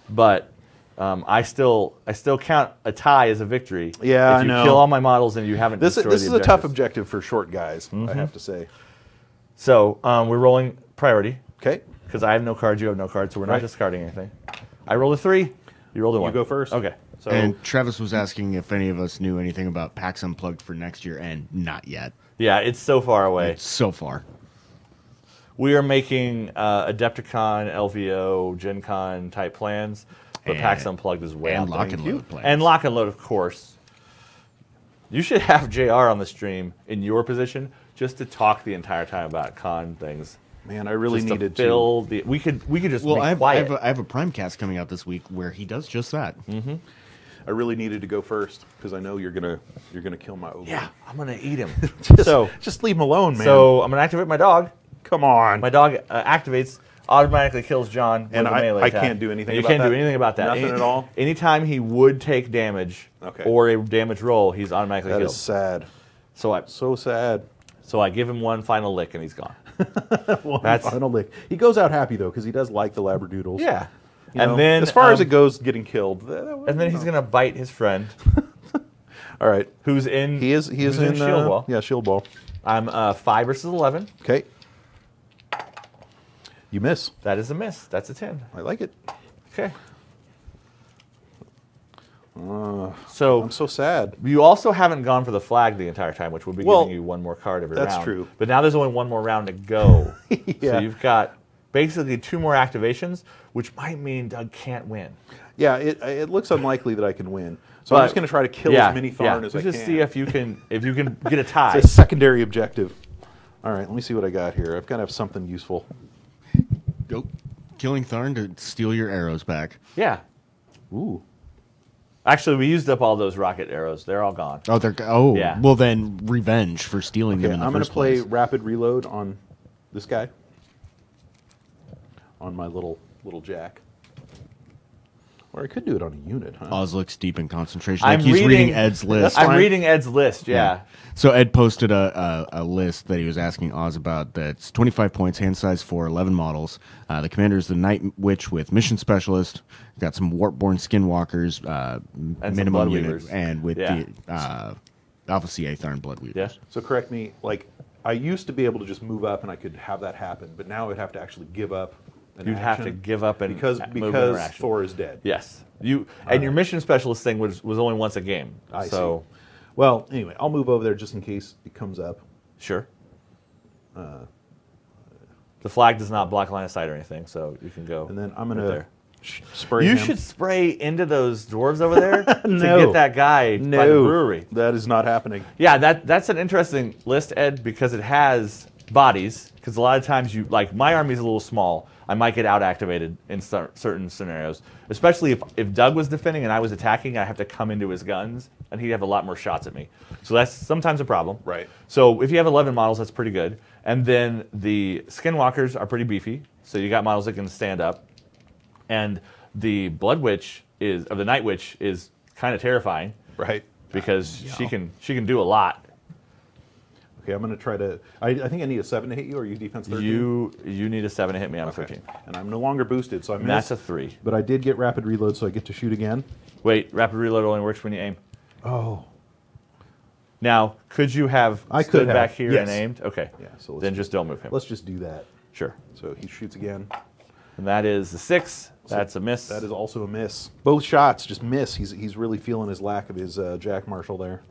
Speaker 1: but um, I still I still count a tie as a victory.
Speaker 2: Yeah,
Speaker 1: if
Speaker 2: I
Speaker 1: you
Speaker 2: know.
Speaker 1: kill all my models and you haven't
Speaker 2: This
Speaker 1: destroyed
Speaker 2: this is a tough objective for short guys. I have to say.
Speaker 1: So um, we're rolling priority
Speaker 2: Okay.
Speaker 1: because I have no cards, you have no cards, so we're not
Speaker 2: Right.
Speaker 1: discarding anything. I rolled a three. You rolled a one.
Speaker 2: You go first.
Speaker 1: Okay. So
Speaker 3: And Travis was asking if any of us knew anything about PAX Unplugged for next year, and not yet.
Speaker 1: yeah, it's so far away.
Speaker 3: It's so far.
Speaker 1: We are making uh, Adepticon, LVO, Gen Con type plans, but
Speaker 3: And-
Speaker 1: PAX Unplugged is way
Speaker 3: and
Speaker 1: out
Speaker 3: lock and load plans.
Speaker 1: And lock and load, of course. You should have JR on the stream in your position just to talk the entire time about con things.
Speaker 2: Man, I really
Speaker 1: just
Speaker 2: needed
Speaker 1: to fill the. We could we could just
Speaker 3: Well,
Speaker 1: make
Speaker 3: I have, I,
Speaker 1: quiet.
Speaker 3: have a, I have a Prime cast coming out this week where he does just that.
Speaker 2: I really needed to go first because I know you're gonna you're gonna kill my ogre.
Speaker 1: yeah, I'm gonna eat him.
Speaker 2: Just,
Speaker 1: so
Speaker 2: just leave him alone, man.
Speaker 1: so I'm gonna activate my dog.
Speaker 2: come on.
Speaker 1: My dog uh, activates, automatically kills Jonne. with
Speaker 2: And
Speaker 1: a
Speaker 2: I-
Speaker 1: melee
Speaker 2: I
Speaker 1: attack.
Speaker 2: can't do anything
Speaker 1: You
Speaker 2: about
Speaker 1: can't do anything about that.
Speaker 2: Nothing
Speaker 1: Any-
Speaker 2: at all?
Speaker 1: Anytime he would take damage
Speaker 2: Okay.
Speaker 1: or a damage roll, he's automatically
Speaker 2: that
Speaker 1: killed.
Speaker 2: is sad.
Speaker 1: So I
Speaker 2: So sad.
Speaker 1: so I give him one final lick and he's gone.
Speaker 2: One
Speaker 1: That's-
Speaker 2: final lick. He goes out happy though because he does like the labradoodles.
Speaker 1: Yeah.
Speaker 2: You
Speaker 1: and
Speaker 2: know,
Speaker 1: then
Speaker 2: as far as
Speaker 1: um,
Speaker 2: it goes, getting killed. that- that-
Speaker 1: and then he's gonna bite his friend,
Speaker 2: All right.
Speaker 1: who's in.
Speaker 2: He is. He is
Speaker 1: who's
Speaker 2: in.
Speaker 1: Shield
Speaker 2: uh,
Speaker 1: Wall.
Speaker 2: Yeah, shield ball.
Speaker 1: I'm uh, five versus eleven.
Speaker 2: Okay. You miss.
Speaker 1: That is a miss. That's a ten.
Speaker 2: I like it.
Speaker 1: Okay. so
Speaker 2: I'm so sad.
Speaker 1: You also haven't gone for the flag the entire time, which would be
Speaker 2: Well,
Speaker 1: giving you one more card every
Speaker 2: that's
Speaker 1: round.
Speaker 2: true.
Speaker 1: But now there's only one more round to go.
Speaker 2: Yeah.
Speaker 1: So you've got basically two more activations, which might mean Doug can't win.
Speaker 2: Yeah, it, it looks unlikely that I can win. So I'm just going to try to kill
Speaker 1: yeah,
Speaker 2: as many
Speaker 1: yeah.
Speaker 2: Tharn as I
Speaker 1: Just
Speaker 2: can.
Speaker 1: Just see if you can if you can get a tie.
Speaker 2: It's a secondary objective. All right, let me see what I got here. I've got to have something useful.
Speaker 3: Go. Killing Tharn to steal your arrows back.
Speaker 1: yeah.
Speaker 2: Ooh.
Speaker 1: Actually, we used up all those rocket arrows. They're all gone.
Speaker 3: Oh, they're oh.
Speaker 1: Yeah.
Speaker 3: Well, then revenge for stealing
Speaker 2: Okay,
Speaker 3: them in the
Speaker 2: I'm going to play
Speaker 3: place.
Speaker 2: rapid reload on this guy. On my little little jack. Or I could do it on a unit, huh?
Speaker 3: Oz looks deep in concentration.
Speaker 1: I'm
Speaker 3: he's reading,
Speaker 1: reading-
Speaker 3: Ed's list.
Speaker 1: I'm reading Ed's list. Yeah.
Speaker 3: So Ed posted a, a, a list that he was asking Oz about. That's 25 points, hand size for 11 models. Uh, the commander is the Night Witch with mission specialist. Got some Warpborn Skinwalkers, uh,
Speaker 1: some
Speaker 3: minimum unit, and with
Speaker 1: Yeah.
Speaker 3: the uh, Alpha CA Tharn Bloodweavers.
Speaker 1: Yeah.
Speaker 2: So correct me, like I used to be able to just move up and I could have that happen, but now I'd have to actually give up an
Speaker 1: You'd have to give up and
Speaker 2: because because. Thor is dead.
Speaker 1: Yes. You and your mission specialist thing was was only once a game.
Speaker 2: I
Speaker 1: so
Speaker 2: see. Well, anyway, I'll move over there just in case it comes up.
Speaker 1: Sure. Uh, the flag does not block line of sight or anything, so you can go.
Speaker 2: And then I'm gonna
Speaker 1: there.
Speaker 2: spray
Speaker 1: You
Speaker 2: him.
Speaker 1: should spray into those dwarves over there to get that guy by the brewery.
Speaker 2: That is not happening.
Speaker 1: Yeah, that that's an interesting list, Ed, because it has bodies. Because a lot of times you like my army's a little small. I might get out activated in cer- certain scenarios, especially if if Doug was defending and I was attacking. I have to come into his guns and he'd have a lot more shots at me. So that's sometimes a problem.
Speaker 2: Right.
Speaker 1: So if you have 11 models, that's pretty good. And then the skinwalkers are pretty beefy, so you got models that can stand up. And the blood witch is, or the night witch is kind of terrifying
Speaker 2: Right.
Speaker 1: because she can she can do a lot.
Speaker 2: Okay, I'm going to try to. I, I think I need a seven to hit you. Or are you defense 13?
Speaker 1: You you need a seven to hit me. I'm a
Speaker 2: Okay.
Speaker 1: 13.
Speaker 2: And I'm no longer boosted, so I missed.
Speaker 1: that's a three.
Speaker 2: But I did get rapid reload, so I get to shoot again.
Speaker 1: Wait, rapid reload only works when you aim.
Speaker 2: Oh.
Speaker 1: Now, could you have
Speaker 2: I
Speaker 1: stood
Speaker 2: could have,
Speaker 1: back here
Speaker 2: yes.
Speaker 1: and aimed? Okay.
Speaker 2: Yeah, so let's
Speaker 1: then just don't move him.
Speaker 2: Let's just do that.
Speaker 1: Sure.
Speaker 2: So he shoots again.
Speaker 1: And that is the six. That's a miss.
Speaker 2: That is also a miss. Both shots just miss. He's he's really feeling his lack of his uh, Jack Marshall there.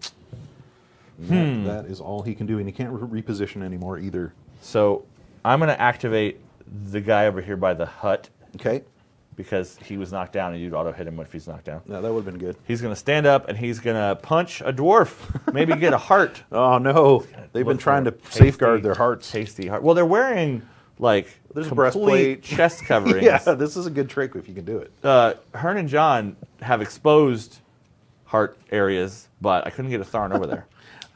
Speaker 2: And that- that is all he can do, and he can't re- reposition anymore either.
Speaker 1: So I'm going to activate the guy over here by the hut
Speaker 2: Okay,
Speaker 1: because he was knocked down and you'd auto hit him if he's knocked down.
Speaker 2: now that would have been good.
Speaker 1: He's going to stand up and he's going to punch a dwarf, maybe get a heart.
Speaker 2: Oh no, they've been trying to
Speaker 1: tasty-
Speaker 2: safeguard their hearts.
Speaker 1: Tasty heart. Well, they're wearing like
Speaker 2: There's a breastplate.
Speaker 1: chest coverings.
Speaker 2: yeah, this is a good trick if you can do it.
Speaker 1: uh, Herne and Jonne have exposed heart areas, but I couldn't get a Tharn over there.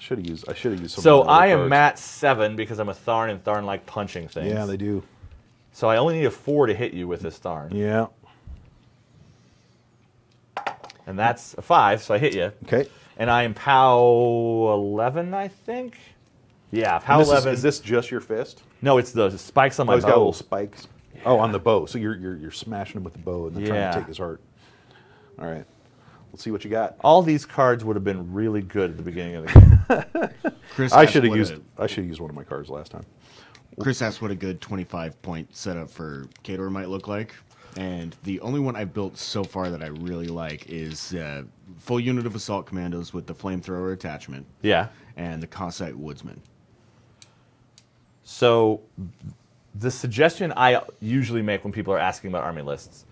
Speaker 2: Should have used. I should have used. Some
Speaker 1: so I am
Speaker 2: cards.
Speaker 1: Mat seven because I'm a Tharn and Tharn like punching things.
Speaker 2: Yeah, they do.
Speaker 1: So I only need a four to hit you with this Tharn,
Speaker 2: Yeah.
Speaker 1: and that's a five, so I hit you.
Speaker 2: Okay.
Speaker 1: And I am POW eleven, I think. Yeah, POW
Speaker 2: this is-
Speaker 1: eleven.
Speaker 2: Is, this just your fist?
Speaker 1: no, it's the spikes on
Speaker 2: Oh,
Speaker 1: my
Speaker 2: he's got little spikes. Oh, on the bow. So you're you're, you're smashing him with the bow and then trying to take his heart. All right. Let's see what you got.
Speaker 1: All these cards would have been really good at the beginning of the game.
Speaker 3: Chris
Speaker 2: I should have used.
Speaker 3: A,
Speaker 2: I should have used one of my cards last time.
Speaker 3: Chris asked what a good 25 point setup for Khador might look like. And the only one I've built so far that I really like is uh, full unit of assault commandos with the flamethrower attachment
Speaker 1: yeah.
Speaker 3: and the Kossite woodsman.
Speaker 1: So the suggestion I usually make when people are asking about army lists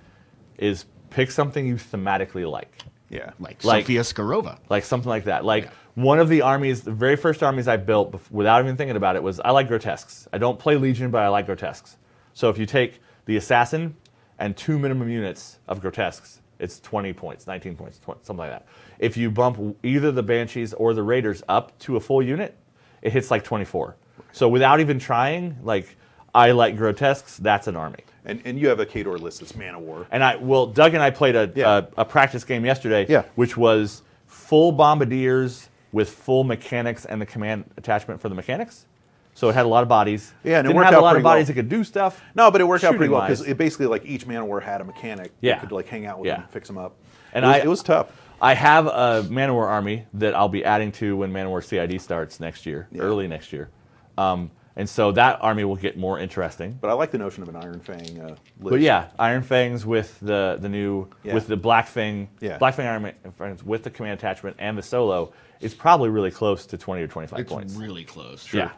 Speaker 1: is pick something you thematically like.
Speaker 2: Yeah.
Speaker 3: Like,
Speaker 1: Like-
Speaker 3: Sofya Skirova.
Speaker 1: Like something like that. Like one of the armies, the very first armies I built bef- without even thinking about it was I like grotesques. I don't play Legion, but I like grotesques. So if you take the assassin and two minimum units of grotesques, it's 20 points, 19 points, 20, something like that. If you bump either the banshees or the raiders up to a full unit, it hits like 24. So without even trying, like I like grotesques, that's an army.
Speaker 2: And and you have a Khador list that's Man of War.
Speaker 1: And I well, Doug and I played a
Speaker 2: Yeah.
Speaker 1: a, a practice game yesterday,
Speaker 2: Yeah.
Speaker 1: which was full bombardiers with full mechanics and the command attachment for the mechanics. So it had a lot of bodies.
Speaker 2: Yeah, and it
Speaker 1: didn't
Speaker 2: worked
Speaker 1: have a lot of bodies
Speaker 2: well.
Speaker 1: that could do stuff.
Speaker 2: No, but it worked out pretty well because it basically like each Man of War had a mechanic.
Speaker 1: Yeah.
Speaker 2: that could like hang out with
Speaker 1: Yeah.
Speaker 2: him, fix him up.
Speaker 1: And
Speaker 2: it was,
Speaker 1: I-
Speaker 2: it was tough.
Speaker 1: I have a Man-O-War army that I'll be adding to when Man-O-War CID starts next year,
Speaker 2: Yeah.
Speaker 1: early next year. Um, and so that army will get more interesting.
Speaker 2: But I like the notion of an Iron Fang uh, list.
Speaker 1: But yeah, Iron Fangs with the the new
Speaker 2: Yeah.
Speaker 1: with the Black Fang,
Speaker 2: Yeah.
Speaker 1: Black Fang Iron Fangs with the command attachment and the solo is probably really close to 20 or 25
Speaker 3: It's
Speaker 1: points.
Speaker 3: really close.
Speaker 1: Yeah.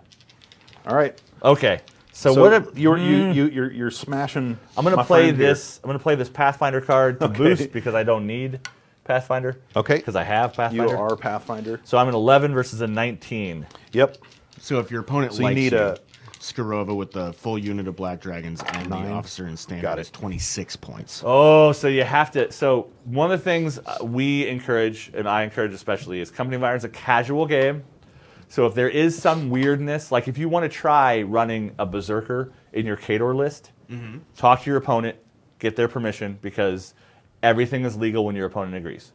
Speaker 2: All right.
Speaker 1: Okay. So,
Speaker 2: So,
Speaker 1: what? If,
Speaker 2: you're you, you you're you're smashing.
Speaker 1: I'm gonna play
Speaker 2: friend here.
Speaker 1: this. I'm going to play this Pathfinder card to
Speaker 2: Okay.
Speaker 1: boost because I don't need Pathfinder.
Speaker 2: Okay.
Speaker 1: Because I have Pathfinder.
Speaker 2: You
Speaker 1: Pathfinder.
Speaker 2: are Pathfinder.
Speaker 1: So I'm an 11 versus a 19.
Speaker 2: Yep.
Speaker 3: So if your opponent
Speaker 2: So you
Speaker 3: likes
Speaker 2: need
Speaker 3: you,
Speaker 2: a-
Speaker 3: Skirova with the full unit of black dragons and
Speaker 2: Nine.
Speaker 3: the officer in standard is 26 points.
Speaker 1: Oh, so you have to. So one of the things uh, we encourage, and I encourage especially, is Company of Iron is a casual game. So if there is some weirdness, like if you want to try running a Berserker in your Khador list, talk to your opponent, get their permission, because everything is legal when your opponent agrees.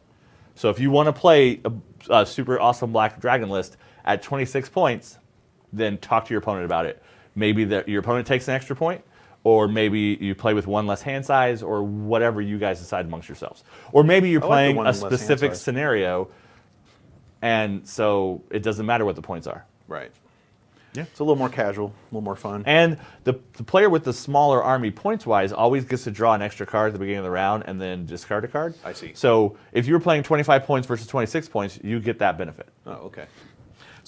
Speaker 1: So if you want to play a, a super awesome Black Dragon list at 26 points, then talk to your opponent about it. Maybe that your opponent takes an extra point, or maybe you play with one less hand size, or whatever you guys decide amongst yourselves. Or maybe you're
Speaker 2: I like the
Speaker 1: playing
Speaker 2: one
Speaker 1: a
Speaker 2: less hand
Speaker 1: specific
Speaker 2: size.
Speaker 1: scenario, and so it doesn't matter what the points are.
Speaker 2: Right.
Speaker 1: Yeah.
Speaker 2: It's a little more casual, a little more fun.
Speaker 1: And the, the player with the smaller army points wise always gets to draw an extra card at the beginning of the round and then discard a card.
Speaker 2: I see.
Speaker 1: So if you're playing 25 points versus 26 points, you get that benefit.
Speaker 2: oh, okay.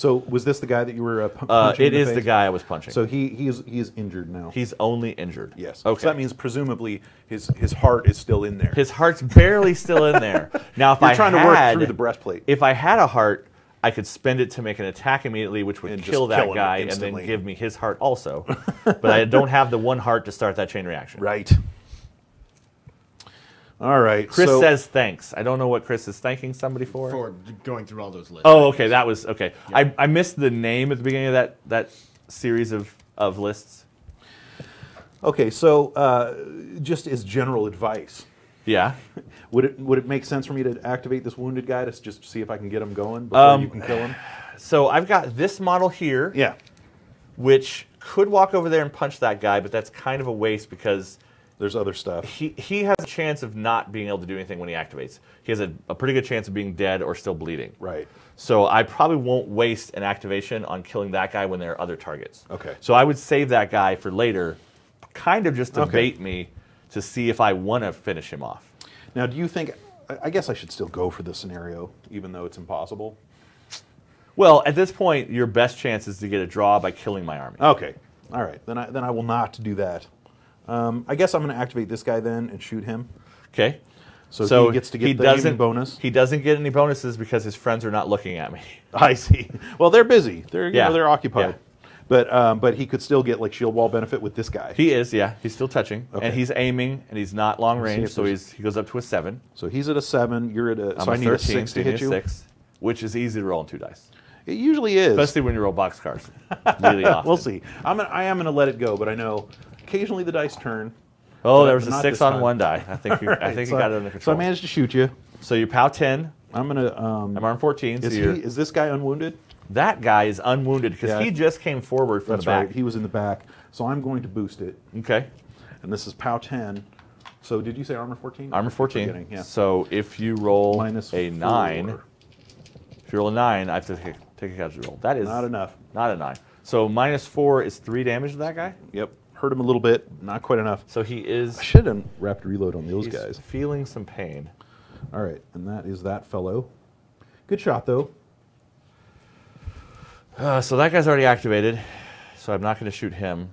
Speaker 2: So was this the guy that you were uh, pu-
Speaker 1: Uh,
Speaker 2: punching
Speaker 1: it
Speaker 2: in
Speaker 1: is
Speaker 2: face?
Speaker 1: the guy I was punching.
Speaker 2: So he he is he is injured now.
Speaker 1: He's only injured.
Speaker 2: yes.
Speaker 1: Okay.
Speaker 2: So that means presumably his his heart is still in there.
Speaker 1: his heart's barely still in there. Now, if
Speaker 2: You're
Speaker 1: I
Speaker 2: trying
Speaker 1: had,
Speaker 2: to work through the breastplate.
Speaker 1: If I had a heart, I could spend it to make an attack immediately, which would
Speaker 2: And just
Speaker 1: kill that
Speaker 2: kill him
Speaker 1: guy and
Speaker 2: instantly.
Speaker 1: then give me his heart also. but I don't have the one heart to start that chain reaction.
Speaker 2: Right. All right.
Speaker 1: Chris
Speaker 2: so-
Speaker 1: says thanks. I don't know what Chris is thanking somebody for.
Speaker 3: For going through all those lists.
Speaker 1: Oh, okay, that was okay. I, I missed the name at the beginning of that that series of of lists.
Speaker 2: Okay, so uh, just as general advice,
Speaker 1: Yeah.
Speaker 2: would it would it make sense for me to activate this wounded guy to just see if I can get him going before
Speaker 1: Um,
Speaker 2: you can kill him?
Speaker 1: So I've got this model here,
Speaker 2: Yeah.
Speaker 1: which could walk over there and punch that guy, but that's kind of a waste because
Speaker 2: There's other stuff.
Speaker 1: he he has a chance of not being able to do anything when he activates. He has a, a pretty good chance of being dead or still bleeding.
Speaker 2: Right.
Speaker 1: So I probably won't waste an activation on killing that guy when there are other targets.
Speaker 2: Okay.
Speaker 1: So I would save that guy for later, kind of just to
Speaker 2: Okay.
Speaker 1: bait me to see if I want to finish him off.
Speaker 2: Now, do you think? I- guess I should still go for this scenario, even though it's impossible.
Speaker 1: Well, at this point, your best chance is to get a draw by killing my army.
Speaker 2: Okay. All right. Then I then I will not do that. Um, I guess I'm going to activate this guy then and shoot him.
Speaker 1: Okay.
Speaker 2: So he gets to get the
Speaker 1: doesn't
Speaker 2: bonus?
Speaker 1: He doesn't get any bonuses because his friends are not looking at me.
Speaker 2: I see. Well, they're busy. They're you
Speaker 1: Yeah.
Speaker 2: know, they're occupied.
Speaker 1: Yeah.
Speaker 2: But um, but he could still get like shield wall benefit with this guy.
Speaker 1: He is, yeah. He's still touching,
Speaker 2: Okay.
Speaker 1: and he's aiming, and he's not long range, so he's he goes up to a seven.
Speaker 2: so he's at a seven. You're at a.
Speaker 1: I'm
Speaker 2: so
Speaker 1: a
Speaker 2: I need
Speaker 1: 13,
Speaker 2: a six to hit you.
Speaker 1: Six, which is easy to roll in two dice,
Speaker 2: It usually is.
Speaker 1: especially when you roll boxcars. really often.
Speaker 2: we'll see. I'm gonna, I am going to let it go, but I know occasionally the dice turn.
Speaker 1: Oh, there was a six on
Speaker 2: time.
Speaker 1: one die. I think you, I
Speaker 2: Right,
Speaker 1: think
Speaker 2: so
Speaker 1: you got it under control. So.
Speaker 2: I managed to shoot you.
Speaker 1: so you're POW ten.
Speaker 2: I'm gonna. Um,
Speaker 1: I'm arm fourteen. So
Speaker 2: is he? Is this guy unwounded?
Speaker 1: that guy is unwounded because
Speaker 2: Yeah.
Speaker 1: he just came forward from
Speaker 2: That's
Speaker 1: the back.
Speaker 2: right. He was in the back. So I'm going to boost it,
Speaker 1: okay.
Speaker 2: and this is POW 10. So did you say armor 14?
Speaker 1: Armor 14.
Speaker 2: Yeah.
Speaker 1: So if you roll
Speaker 2: Minus
Speaker 1: a nine, if you roll a nine, I have to take, take a casualty roll. That is
Speaker 2: Not enough.
Speaker 1: Not a nine. So minus four is three damage to that guy.
Speaker 2: Yep. Hurt him a little bit. Not quite enough.
Speaker 1: So he is
Speaker 2: I should have rapid reload on those
Speaker 1: he's
Speaker 2: guys.
Speaker 1: feeling some pain.
Speaker 2: All right, and that is that fellow. Good shot though.
Speaker 1: Uh, so that guy's already activated. So I'm not going to shoot him.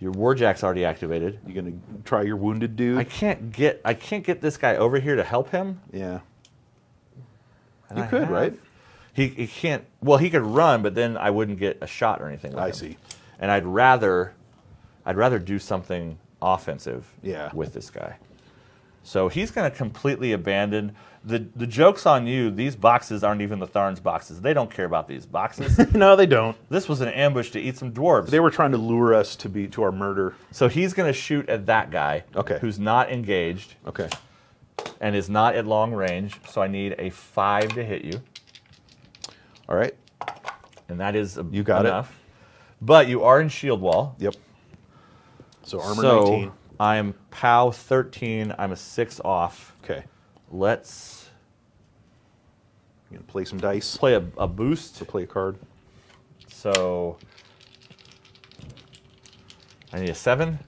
Speaker 1: Your warjack's already activated.
Speaker 2: You gonna try your wounded dude?
Speaker 1: I can't get I can't get this guy over here to help him.
Speaker 2: yeah.
Speaker 1: and
Speaker 2: You
Speaker 1: I
Speaker 2: could,
Speaker 1: have-
Speaker 2: right?
Speaker 1: He, he can't. Well, he could run, but then I wouldn't get a shot or anything. With
Speaker 2: I
Speaker 1: him.
Speaker 2: see.
Speaker 1: And I'd rather, I'd rather do something offensive.
Speaker 2: Yeah.
Speaker 1: With this guy, so he's going to completely abandon. the The joke's on you. These boxes aren't even the Tharn's boxes. They don't care about these boxes.
Speaker 2: no, they don't.
Speaker 1: this was an ambush to eat some dwarves.
Speaker 2: They were trying to lure us to be to our murder.
Speaker 1: so he's going to shoot at that guy.
Speaker 2: Okay.
Speaker 1: Who's not engaged
Speaker 2: Okay.
Speaker 1: and is not at long range. So I need a five to hit you.
Speaker 2: All right.
Speaker 1: and that is
Speaker 2: You got it.
Speaker 1: enough. But you are in shield wall.
Speaker 2: Yep. So armor
Speaker 1: so
Speaker 2: 19.
Speaker 1: I'm POW 13. I'm a six off.
Speaker 2: Okay.
Speaker 1: Let's
Speaker 2: You gonna play some dice?
Speaker 1: play a, a boost.
Speaker 2: To play a card.
Speaker 1: So I need a seven.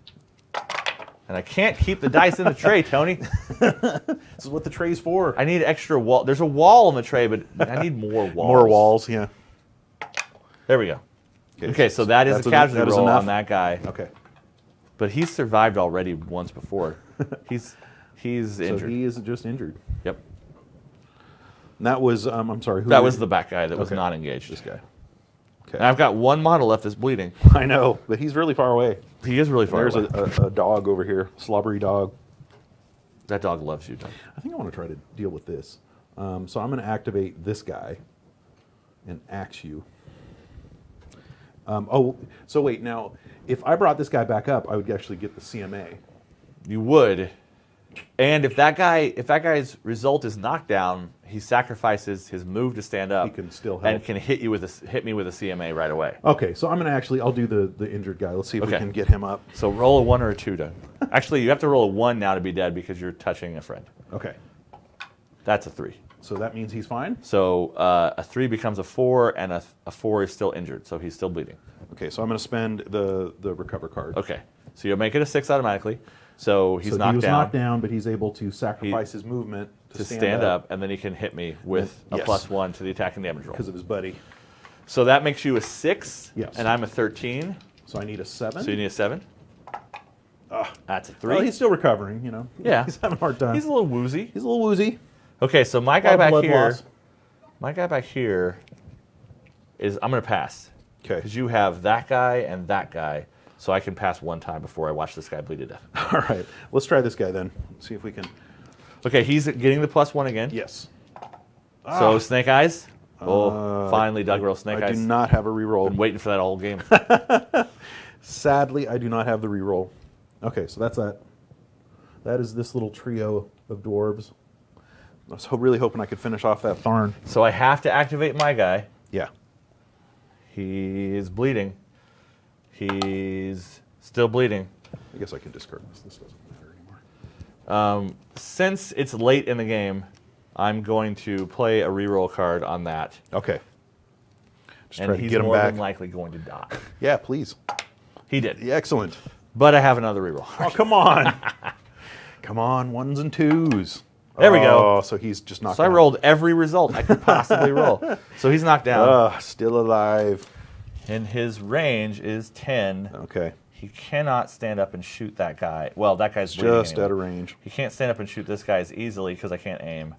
Speaker 1: And I can't keep the dice in the tray, Tony.
Speaker 2: This is what the tray's for.
Speaker 1: I need extra wall. There's a wall in the tray, but I need more walls.
Speaker 2: More walls. Yeah.
Speaker 1: There we go. Okay, so that is a casualty roll
Speaker 2: enough?
Speaker 1: on that guy.
Speaker 2: Okay.
Speaker 1: But he's survived already once before. he's he's injured.
Speaker 2: So he is just injured.
Speaker 1: yep.
Speaker 2: And that was um, I'm sorry. Who
Speaker 1: That was the back guy that was not engaged.
Speaker 2: this guy.
Speaker 1: And
Speaker 2: Okay.
Speaker 1: I've got one model left that's bleeding.
Speaker 2: I know, but he's really far away.
Speaker 1: He is really far
Speaker 2: There's
Speaker 1: away.
Speaker 2: a, a, a dog over here, slobbery dog.
Speaker 1: that dog loves you, Doug.
Speaker 2: I think I want to try to deal with this. Um, so I'm going to activate this guy and axe you. Um, oh, so wait, now, if I brought this guy back up, I would actually get the CMA.
Speaker 1: You would. And if that guy if that guy's result is knockdown, he sacrifices his move to stand up.
Speaker 2: He can still
Speaker 1: and can hit you with a hit me with a CMA right away.
Speaker 2: Okay, so I'm going to actually, I'll do the, the injured guy. Let's see if we
Speaker 1: Okay.
Speaker 2: can get him up.
Speaker 1: So roll a one or a two, Doug. Actually, you have to roll a one now to be dead because you're touching a friend.
Speaker 2: Okay,
Speaker 1: That's a three.
Speaker 2: So that means he's fine.
Speaker 1: So uh, a three becomes a four, and a, a four is still injured, so he's still bleeding.
Speaker 2: Okay, so I'm going to spend the, the recover card.
Speaker 1: Okay, so you'll make it a six automatically. So he's
Speaker 2: so
Speaker 1: knocked
Speaker 2: he was
Speaker 1: down
Speaker 2: knocked down, but he's able to sacrifice his movement to,
Speaker 1: to stand, up. and then he can hit me with a plus one to the attacking damage roll.
Speaker 2: because of his buddy.
Speaker 1: So that makes you a six,
Speaker 2: Yes.
Speaker 1: and I'm a thirteen.
Speaker 2: So I need a seven.
Speaker 1: So you need a seven. That's a three.
Speaker 2: Well, he's still recovering, you know.
Speaker 1: Yeah.
Speaker 2: he's having a hard time.
Speaker 1: He's a little woozy.
Speaker 2: He's a little woozy.
Speaker 1: Okay, so my guy back here,
Speaker 2: loss.
Speaker 1: my guy back here is I'm gonna pass
Speaker 2: Okay.
Speaker 1: because you have that guy and that guy. so I can pass one time before I watch this guy bleed to death.
Speaker 2: All right, let's try this guy then. See if we can.
Speaker 1: Okay, he's getting the plus one again.
Speaker 2: Yes.
Speaker 1: So ah. Snake Eyes. Oh, uh, finally, Doug roll Snake
Speaker 2: I
Speaker 1: Eyes.
Speaker 2: I do not have a reroll.
Speaker 1: Been waiting for that all game.
Speaker 2: Sadly, I do not have the reroll. Okay, so that's that. That is this little trio of dwarves. I was really hoping I could finish off that Tharn.
Speaker 1: so I have to activate my guy.
Speaker 2: Yeah.
Speaker 1: He's bleeding. He's still bleeding.
Speaker 2: I guess I can discard this. This doesn't matter anymore.
Speaker 1: Um, since it's late in the game, I'm going to play a reroll card on that,
Speaker 2: Okay. Just
Speaker 1: and he's more
Speaker 2: back.
Speaker 1: than likely going to die.
Speaker 2: Yeah, please.
Speaker 1: He did,
Speaker 2: Yeah, excellent.
Speaker 1: but I have another reroll.
Speaker 2: Oh, come on. come on, ones and twos.
Speaker 1: There we go.
Speaker 2: Oh, so he's just knocked
Speaker 1: So I rolled every result I could possibly roll. So he's knocked down,
Speaker 2: Ugh, still alive.
Speaker 1: and his range is 10.
Speaker 2: Okay.
Speaker 1: He cannot stand up and shoot that guy. Well, that guy's
Speaker 2: Just
Speaker 1: anyway.
Speaker 2: out of range.
Speaker 1: He can't stand up and shoot this guy as easily because I can't aim.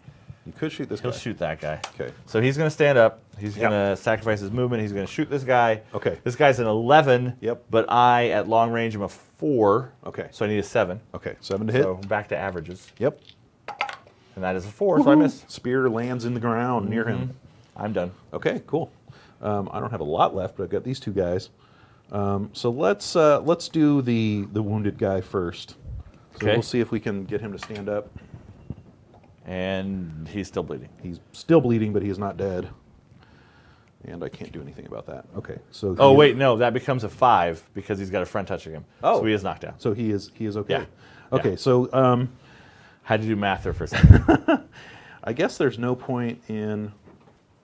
Speaker 2: You could shoot this
Speaker 1: He'll
Speaker 2: guy.
Speaker 1: shoot that guy.
Speaker 2: Okay.
Speaker 1: So he's going to stand up. He's
Speaker 2: Yep.
Speaker 1: going to sacrifice his movement. He's going to shoot this guy.
Speaker 2: Okay.
Speaker 1: This guy's an 11.
Speaker 2: Yep.
Speaker 1: But I, at long range, am a 4.
Speaker 2: Okay.
Speaker 1: So I need a 7.
Speaker 2: Okay, seven to hit.
Speaker 1: So back to averages.
Speaker 2: Yep.
Speaker 1: And that is a 4, so I miss.
Speaker 2: Spear lands in the ground near him.
Speaker 1: I'm done.
Speaker 2: Okay, cool. Um, I don't have a lot left, but I've got these two guys. Um, so let's uh, let's do the the wounded guy first. So
Speaker 1: Okay.
Speaker 2: we'll see if we can get him to stand up.
Speaker 1: And he's still bleeding.
Speaker 2: He's still bleeding, but he is not dead. And I can't do anything about that. Okay, so
Speaker 1: Oh,
Speaker 2: he-
Speaker 1: wait, no, that becomes a 5 because he's got a friend touching him.
Speaker 2: Oh.
Speaker 1: So he is knocked down.
Speaker 2: So he is he is okay.
Speaker 1: Yeah.
Speaker 2: Okay,
Speaker 1: Yeah.
Speaker 2: so um,
Speaker 1: Had to do math there for a second.
Speaker 2: I guess there's no point in.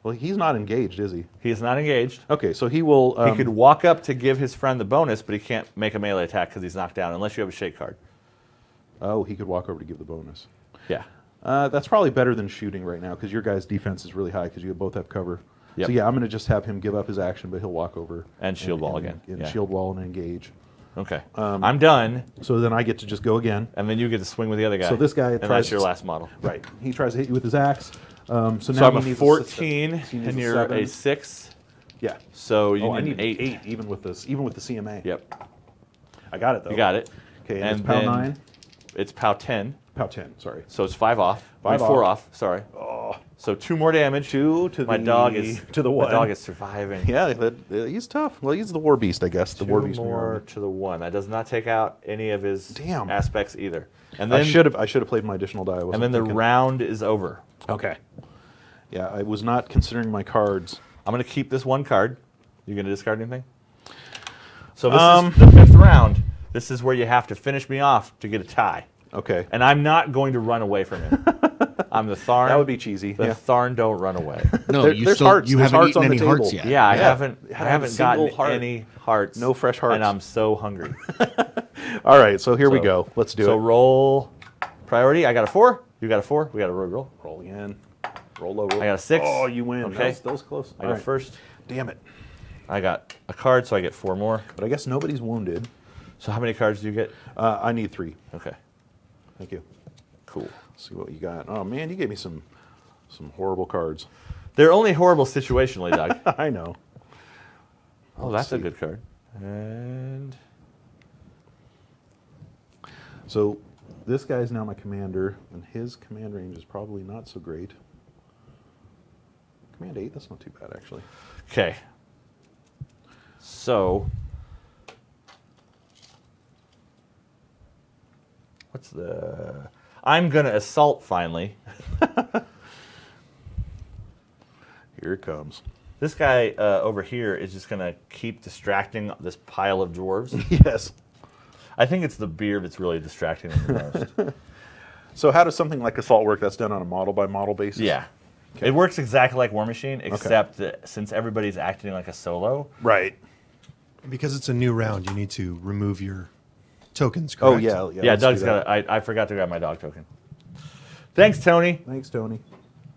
Speaker 2: Well, he's not engaged, is he?
Speaker 1: he is not engaged.
Speaker 2: Okay, so he will. Um,
Speaker 1: He could walk up to give his friend the bonus, but he can't make a melee attack because he's knocked down unless you have a shake card.
Speaker 2: Oh, he could walk over to give the bonus.
Speaker 1: Yeah.
Speaker 2: Uh, that's probably better than shooting right now because your guy's defense is really high because you both have cover.
Speaker 1: Yep.
Speaker 2: So yeah, I'm going to just have him give up his action, but he'll walk over
Speaker 1: And shield wall again.
Speaker 2: and
Speaker 1: Yeah.
Speaker 2: shield wall and engage.
Speaker 1: Okay.
Speaker 2: Um,
Speaker 1: I'm done,
Speaker 2: So then I get to just go again.
Speaker 1: and then you get to swing with the other guy.
Speaker 2: So this guy
Speaker 1: and
Speaker 2: tries
Speaker 1: that's your last model.
Speaker 2: Right. He tries to hit you with his axe. Um, so now
Speaker 1: So I'm a
Speaker 2: needs
Speaker 1: 14,
Speaker 2: s- he needs
Speaker 1: and
Speaker 2: a
Speaker 1: you're
Speaker 2: seven.
Speaker 1: a six.
Speaker 2: Yeah.
Speaker 1: So you
Speaker 2: oh, I
Speaker 1: need,
Speaker 2: need
Speaker 1: an eight.
Speaker 2: even with this, even with the CMA.
Speaker 1: Yep.
Speaker 2: I got it though.
Speaker 1: You got it.
Speaker 2: Okay, and,
Speaker 1: And
Speaker 2: it's POW nine,
Speaker 1: It's POW 10,
Speaker 2: POW ten. Sorry.
Speaker 1: so it's five off. I mean,
Speaker 2: Five
Speaker 1: four
Speaker 2: off.
Speaker 1: off. Sorry. So two more damage.
Speaker 2: Two to
Speaker 1: my
Speaker 2: the-
Speaker 1: dog is
Speaker 2: to the one.
Speaker 1: My dog is surviving.
Speaker 2: Yeah, that, uh, he's tough. Well, he's the war beast, I guess. The
Speaker 1: Two
Speaker 2: war beast.
Speaker 1: more to the one. That does not take out any of his
Speaker 2: Damn.
Speaker 1: aspects either. And then
Speaker 2: I should have. I should have played my additional die. I wasn't
Speaker 1: and then the
Speaker 2: thinking.
Speaker 1: round is over.
Speaker 2: Okay. Yeah, I was not considering my cards.
Speaker 1: I'm going to keep this one card. You going to discard anything? So this
Speaker 2: Um,
Speaker 1: is the fifth round. This is where you have to finish me off to get a tie.
Speaker 2: Okay.
Speaker 1: And I'm not going to run away from him. I'm the Tharn.
Speaker 2: That would be cheesy.
Speaker 1: The
Speaker 2: Yeah.
Speaker 1: Tharn don't run away.
Speaker 3: No,
Speaker 2: There-
Speaker 3: you
Speaker 2: there's
Speaker 3: still
Speaker 2: hearts.
Speaker 3: you
Speaker 2: There's
Speaker 3: haven't
Speaker 2: hearts
Speaker 3: eaten
Speaker 2: on the
Speaker 3: any hearts yet.
Speaker 1: Yeah, I
Speaker 2: Yeah.
Speaker 1: haven't.
Speaker 2: Haven't
Speaker 1: I
Speaker 2: a
Speaker 1: haven't gotten
Speaker 2: heart.
Speaker 1: any hearts.
Speaker 2: No fresh hearts.
Speaker 1: And I'm so hungry.
Speaker 2: All right, so here we go. Let's do
Speaker 1: so
Speaker 2: it.
Speaker 1: So roll priority. I got a four. You got a four. We got a roll. Roll.
Speaker 2: Roll again. Roll low. Roll.
Speaker 1: I got a six.
Speaker 2: Oh, you win.
Speaker 1: Okay.
Speaker 2: That was, that was close.
Speaker 1: I
Speaker 2: All
Speaker 1: got
Speaker 2: right.
Speaker 1: first.
Speaker 2: Damn it.
Speaker 1: I got a card, so I get four more.
Speaker 2: But I guess nobody's wounded.
Speaker 1: So how many cards do you get?
Speaker 2: Uh, I need three.
Speaker 1: Okay.
Speaker 2: Thank you.
Speaker 1: Cool.
Speaker 2: Let's see what you got. Oh man, you gave me some some horrible cards.
Speaker 1: They're only horrible situationally, Doug.
Speaker 2: I know.
Speaker 1: oh, that's a good card. And
Speaker 2: So this guy's now my commander, and his command range is probably not so great. Command eight. That's not too bad actually.
Speaker 1: okay. So what's the? I'm gonna assault finally.
Speaker 2: Here it comes.
Speaker 1: This guy uh, over here is just gonna keep distracting this pile of dwarves.
Speaker 2: yes.
Speaker 1: I think it's the beard that's really distracting them the most.
Speaker 2: So how does something like assault work? That's done on a model by model basis.
Speaker 1: yeah.
Speaker 2: Okay.
Speaker 1: It works exactly like Warmachine, except that since everybody's acting like a solo,
Speaker 2: Right.
Speaker 4: Because it's a new round, you need to remove your tokens.
Speaker 2: Oh yeah. Yeah.
Speaker 1: Yeah,
Speaker 2: let's
Speaker 1: Doug's
Speaker 2: do
Speaker 1: got.
Speaker 2: that.
Speaker 1: I, I forgot to grab my dog token. Thanks, Tony.
Speaker 2: Thanks, Tony.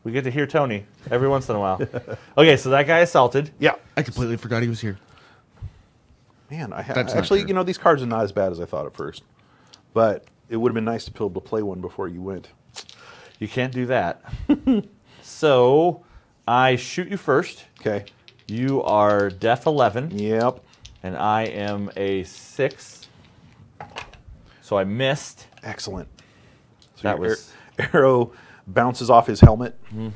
Speaker 1: We get to hear Tony every once in a while. okay, so that guy assaulted.
Speaker 2: Yeah.
Speaker 3: I completely forgot he was here.
Speaker 2: Man, I ha-
Speaker 3: That's not
Speaker 2: actually,
Speaker 3: true.
Speaker 2: you know, these cards are not as bad as I thought at first, but it would have been nice to be able to play one before you went.
Speaker 1: You can't do that. so I shoot you first.
Speaker 2: Okay.
Speaker 1: You are def 11.
Speaker 2: Yep.
Speaker 1: and I am a six. So I missed.
Speaker 2: Excellent. So
Speaker 1: That
Speaker 2: your ar-
Speaker 1: was-
Speaker 2: arrow bounces off his helmet.
Speaker 1: Do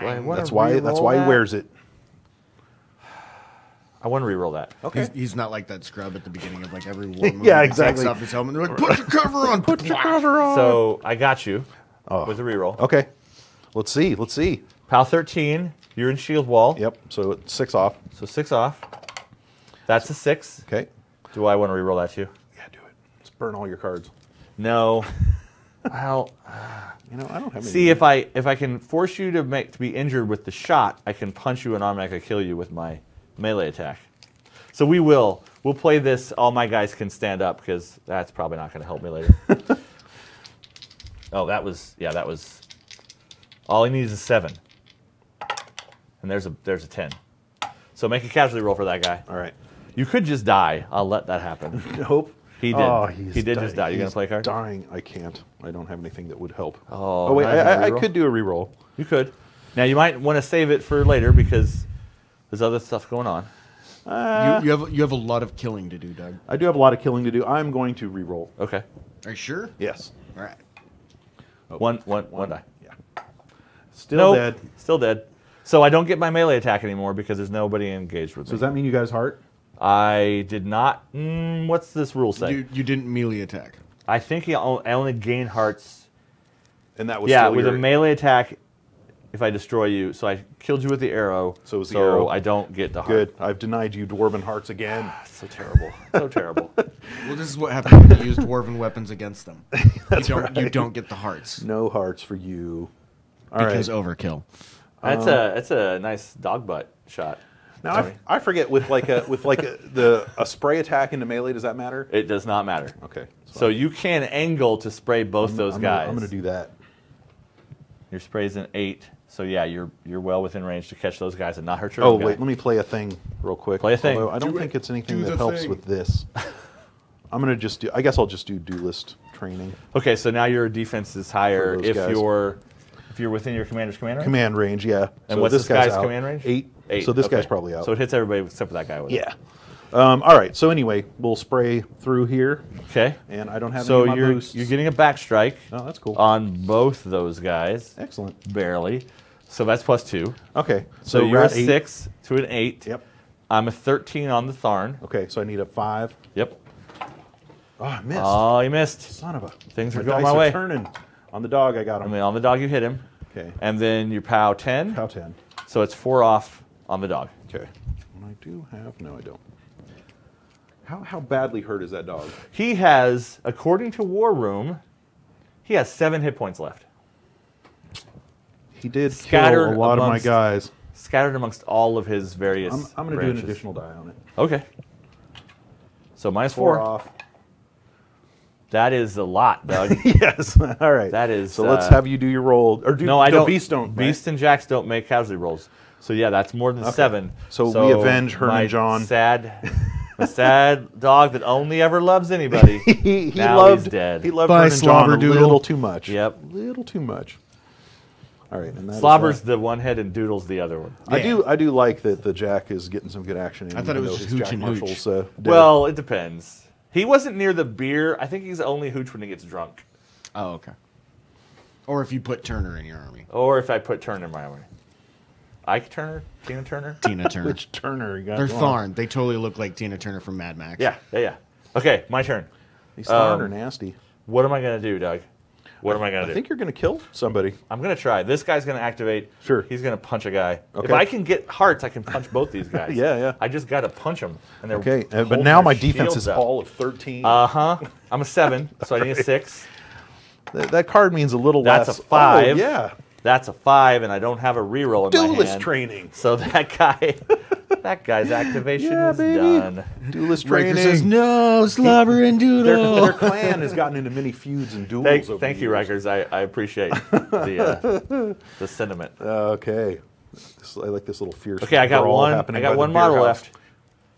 Speaker 1: I wanna
Speaker 2: That's why. That's
Speaker 1: re-roll
Speaker 2: why he
Speaker 1: that?
Speaker 2: wears it.
Speaker 1: I want to re-roll that.
Speaker 2: Okay.
Speaker 3: He's, he's not like that scrub at the beginning of like every war movie.
Speaker 2: Yeah,
Speaker 3: He takes
Speaker 2: exactly.
Speaker 3: off his helmet. and They're like, put your cover on. Put your
Speaker 2: Cover on.
Speaker 1: So I got you
Speaker 2: Oh.
Speaker 1: with a reroll.
Speaker 2: Okay. Let's see. Let's see.
Speaker 1: PAL 13, you're in shield wall.
Speaker 2: Yep. So it's six off.
Speaker 1: So six off. That's a six.
Speaker 2: Okay.
Speaker 1: Do I want to re-roll that too?
Speaker 2: Yeah, do it. Just burn all your cards.
Speaker 1: No. well,
Speaker 2: You know, I don't have any.
Speaker 1: see if I if I can force you to make to be injured with the shot, I can punch you and automatically kill you with my melee attack. So we will. We'll play this. All my guys can stand up because that's probably not going to help me later. oh, that was yeah. That was. All he needs is a seven. And there's a there's a ten. So make a casualty roll for that guy.
Speaker 2: All right.
Speaker 1: You could just die. I'll let that happen.
Speaker 2: Nope.
Speaker 1: He did.
Speaker 2: Oh, he's
Speaker 1: He did
Speaker 2: di-
Speaker 1: just die. You gonna play a card?
Speaker 2: Dying. I can't. I don't have anything that would help.
Speaker 1: Oh, oh
Speaker 2: wait.
Speaker 1: not
Speaker 2: I,
Speaker 1: even a
Speaker 2: I, I
Speaker 1: reroll?
Speaker 2: could do a reroll.
Speaker 1: You could. Now you might want to save it for later because there's other stuff going on.
Speaker 3: Uh, you, you have you have a lot of killing to do, Doug.
Speaker 2: I do have a lot of killing to do. I'm going to reroll.
Speaker 1: Okay.
Speaker 3: Are you sure?
Speaker 2: Yes.
Speaker 3: All right.
Speaker 1: One, one, one die.
Speaker 2: Yeah. Still
Speaker 1: Nope.
Speaker 2: dead.
Speaker 1: Still dead. So I don't get my melee attack anymore because there's nobody engaged with
Speaker 2: So
Speaker 1: me.
Speaker 2: does that mean you guys heart?
Speaker 1: I did not. Mm, what's this rule say?
Speaker 3: You, you didn't melee attack.
Speaker 1: I think I only gain hearts.
Speaker 2: And that was
Speaker 1: Yeah, with
Speaker 2: your,
Speaker 1: a melee attack. If I destroy you, so I killed you with the arrow.
Speaker 2: So it was the arrow.
Speaker 1: I don't get the heart.
Speaker 2: Good. I've denied you dwarven hearts again.
Speaker 1: So terrible. So terrible.
Speaker 3: Well, this is what happens when you use dwarven weapons against them.
Speaker 2: That's
Speaker 3: you don't, You don't get the hearts
Speaker 2: No hearts for you. All right.
Speaker 3: because overkill.
Speaker 1: That's a that's a nice dog butt shot.
Speaker 2: Now I, I forget with like a with like a, the a spray attack into melee. Does that matter?
Speaker 1: It does not matter.
Speaker 2: Okay.
Speaker 1: So you can angle to spray both those
Speaker 2: I'm
Speaker 1: guys.
Speaker 2: Gonna, I'm going to do that.
Speaker 1: Your spray's an eight, so yeah, you're you're well within range to catch those guys and not hurt your
Speaker 2: Oh
Speaker 1: own guy.
Speaker 2: wait, let me play a thing real quick.
Speaker 1: Play a thing.
Speaker 2: Although I don't
Speaker 3: Do
Speaker 2: think
Speaker 3: it.
Speaker 2: it's anything
Speaker 3: Do
Speaker 2: that helps
Speaker 3: thing.
Speaker 2: with this. I'm gonna just do. I guess I'll just do do list training.
Speaker 1: Okay, so now your defense is higher if
Speaker 2: guys.
Speaker 1: you're if you're within your commander's command range.
Speaker 2: Command range, yeah.
Speaker 1: And
Speaker 2: so
Speaker 1: what's
Speaker 2: this
Speaker 1: this guy's command range?
Speaker 2: Eight.
Speaker 1: Eight.
Speaker 2: So this
Speaker 1: okay.
Speaker 2: guy's probably out.
Speaker 1: So it hits everybody except for that guy. With it.
Speaker 2: yeah. Um, all right. So anyway, we'll spray through here,
Speaker 1: Okay.
Speaker 2: and I don't have
Speaker 1: So
Speaker 2: any of my
Speaker 1: you're
Speaker 2: boosts.
Speaker 1: you're getting a back strike
Speaker 2: Oh, that's cool.
Speaker 1: on both those guys,
Speaker 2: Excellent.
Speaker 1: barely. So that's plus two.
Speaker 2: Okay.
Speaker 1: So,
Speaker 2: So,
Speaker 1: you're a
Speaker 2: eight.
Speaker 1: six to an eight.
Speaker 2: Yep.
Speaker 1: I'm a thirteen on the Tharn.
Speaker 2: Okay. So I need a five.
Speaker 1: Yep.
Speaker 2: Oh, I missed.
Speaker 1: Oh, you missed.
Speaker 2: Son of a.
Speaker 1: Things are going my way.
Speaker 2: Turning on the dog. I got
Speaker 1: I
Speaker 2: him.
Speaker 1: mean, on the dog you hit him,
Speaker 2: okay.
Speaker 1: and then you pow ten.
Speaker 2: POW ten.
Speaker 1: So it's four off on the dog.
Speaker 2: Okay. And I do have. No, I don't. How how badly hurt is that dog?
Speaker 1: He has, according to War Room, he has seven hit points left,
Speaker 2: He did
Speaker 1: Scattered
Speaker 2: kill a lot of my
Speaker 1: amongst-
Speaker 2: guys.
Speaker 1: scattered amongst all of his various.
Speaker 2: I'm, I'm going to do an additional die on it.
Speaker 1: Okay. So minus
Speaker 2: Four,
Speaker 1: four.
Speaker 2: off.
Speaker 1: That is a lot, Doug.
Speaker 2: yes. All right.
Speaker 1: That is,
Speaker 2: So let's
Speaker 1: uh,
Speaker 2: have you do your roll, or do
Speaker 1: no, I
Speaker 2: the
Speaker 1: don't.
Speaker 2: beast don't. right?
Speaker 1: And Jacks don't make casualty rolls. So yeah, that's more than
Speaker 2: Okay.
Speaker 1: seven.
Speaker 2: So we avenge Herne
Speaker 1: and
Speaker 2: Jonne.
Speaker 1: Sad, a sad dog that only ever loves anybody.
Speaker 2: he, he
Speaker 1: now
Speaker 2: loved.
Speaker 1: he's dead.
Speaker 2: He loved
Speaker 3: Bye,
Speaker 2: Herne and Jonne a
Speaker 3: Slobberdoodle.
Speaker 2: little too much.
Speaker 1: Yep.
Speaker 2: a little too much. All right, and that is
Speaker 1: Slobber's the one head and Doodle's the other one.
Speaker 2: I do. I do like that the Jack is getting some good action. In,
Speaker 3: I thought it was
Speaker 2: though
Speaker 3: just
Speaker 2: his
Speaker 3: hooch
Speaker 2: Jack
Speaker 3: and hooch.
Speaker 2: Marshall's, uh.
Speaker 1: Well, it depends. He wasn't near the beer. I think he's only hooch when he gets drunk,
Speaker 3: Oh, okay. Or if you put Turner in your army,
Speaker 1: or if I put Turner in my army. Ike Turner, Tina Turner.
Speaker 3: Tina Turner.
Speaker 2: which Turner you got?
Speaker 3: They're
Speaker 2: going?
Speaker 3: Tharn. They totally look like Tina Turner from Mad Max.
Speaker 1: Yeah, yeah, yeah. Okay, my turn.
Speaker 2: These Tharn
Speaker 1: Um,
Speaker 2: are nasty.
Speaker 1: What am I gonna do, Doug? What am I gonna do?
Speaker 2: I
Speaker 1: do?
Speaker 2: think you're going to kill somebody.
Speaker 1: I'm gonna try. This guy's gonna activate.
Speaker 2: Sure.
Speaker 1: He's gonna punch a guy. If
Speaker 2: Okay.
Speaker 1: I can get hearts, I can punch both these guys.
Speaker 2: Yeah, yeah.
Speaker 1: I just gotta punch them. And they're
Speaker 2: Okay, uh, but
Speaker 1: holding
Speaker 2: now
Speaker 1: their
Speaker 2: my defense
Speaker 1: shields
Speaker 2: is
Speaker 1: up.
Speaker 2: all of 13.
Speaker 1: Uh huh. I'm a seven, so I need a six.
Speaker 2: Th- that card means a little
Speaker 1: That's
Speaker 2: less.
Speaker 1: a five.
Speaker 2: Oh, yeah.
Speaker 1: That's a five, and I don't have a reroll in my
Speaker 2: Duelist
Speaker 1: hand.
Speaker 2: training.
Speaker 1: So that guy, that guy's activation
Speaker 2: Yeah,
Speaker 1: is
Speaker 2: baby.
Speaker 1: done.
Speaker 2: Duelist
Speaker 3: Riker
Speaker 2: training.
Speaker 3: says, "No, Slobber and
Speaker 2: their,
Speaker 3: Doodle."
Speaker 2: their clan has gotten into many feuds and duels.
Speaker 1: Thank,
Speaker 2: over
Speaker 1: thank you,
Speaker 2: years.
Speaker 1: Rikers. I, I appreciate the uh, the sentiment.
Speaker 2: Okay. This- I like this little fierce.
Speaker 1: Okay, I got one.
Speaker 2: happening
Speaker 1: I got one
Speaker 2: beer
Speaker 1: model left.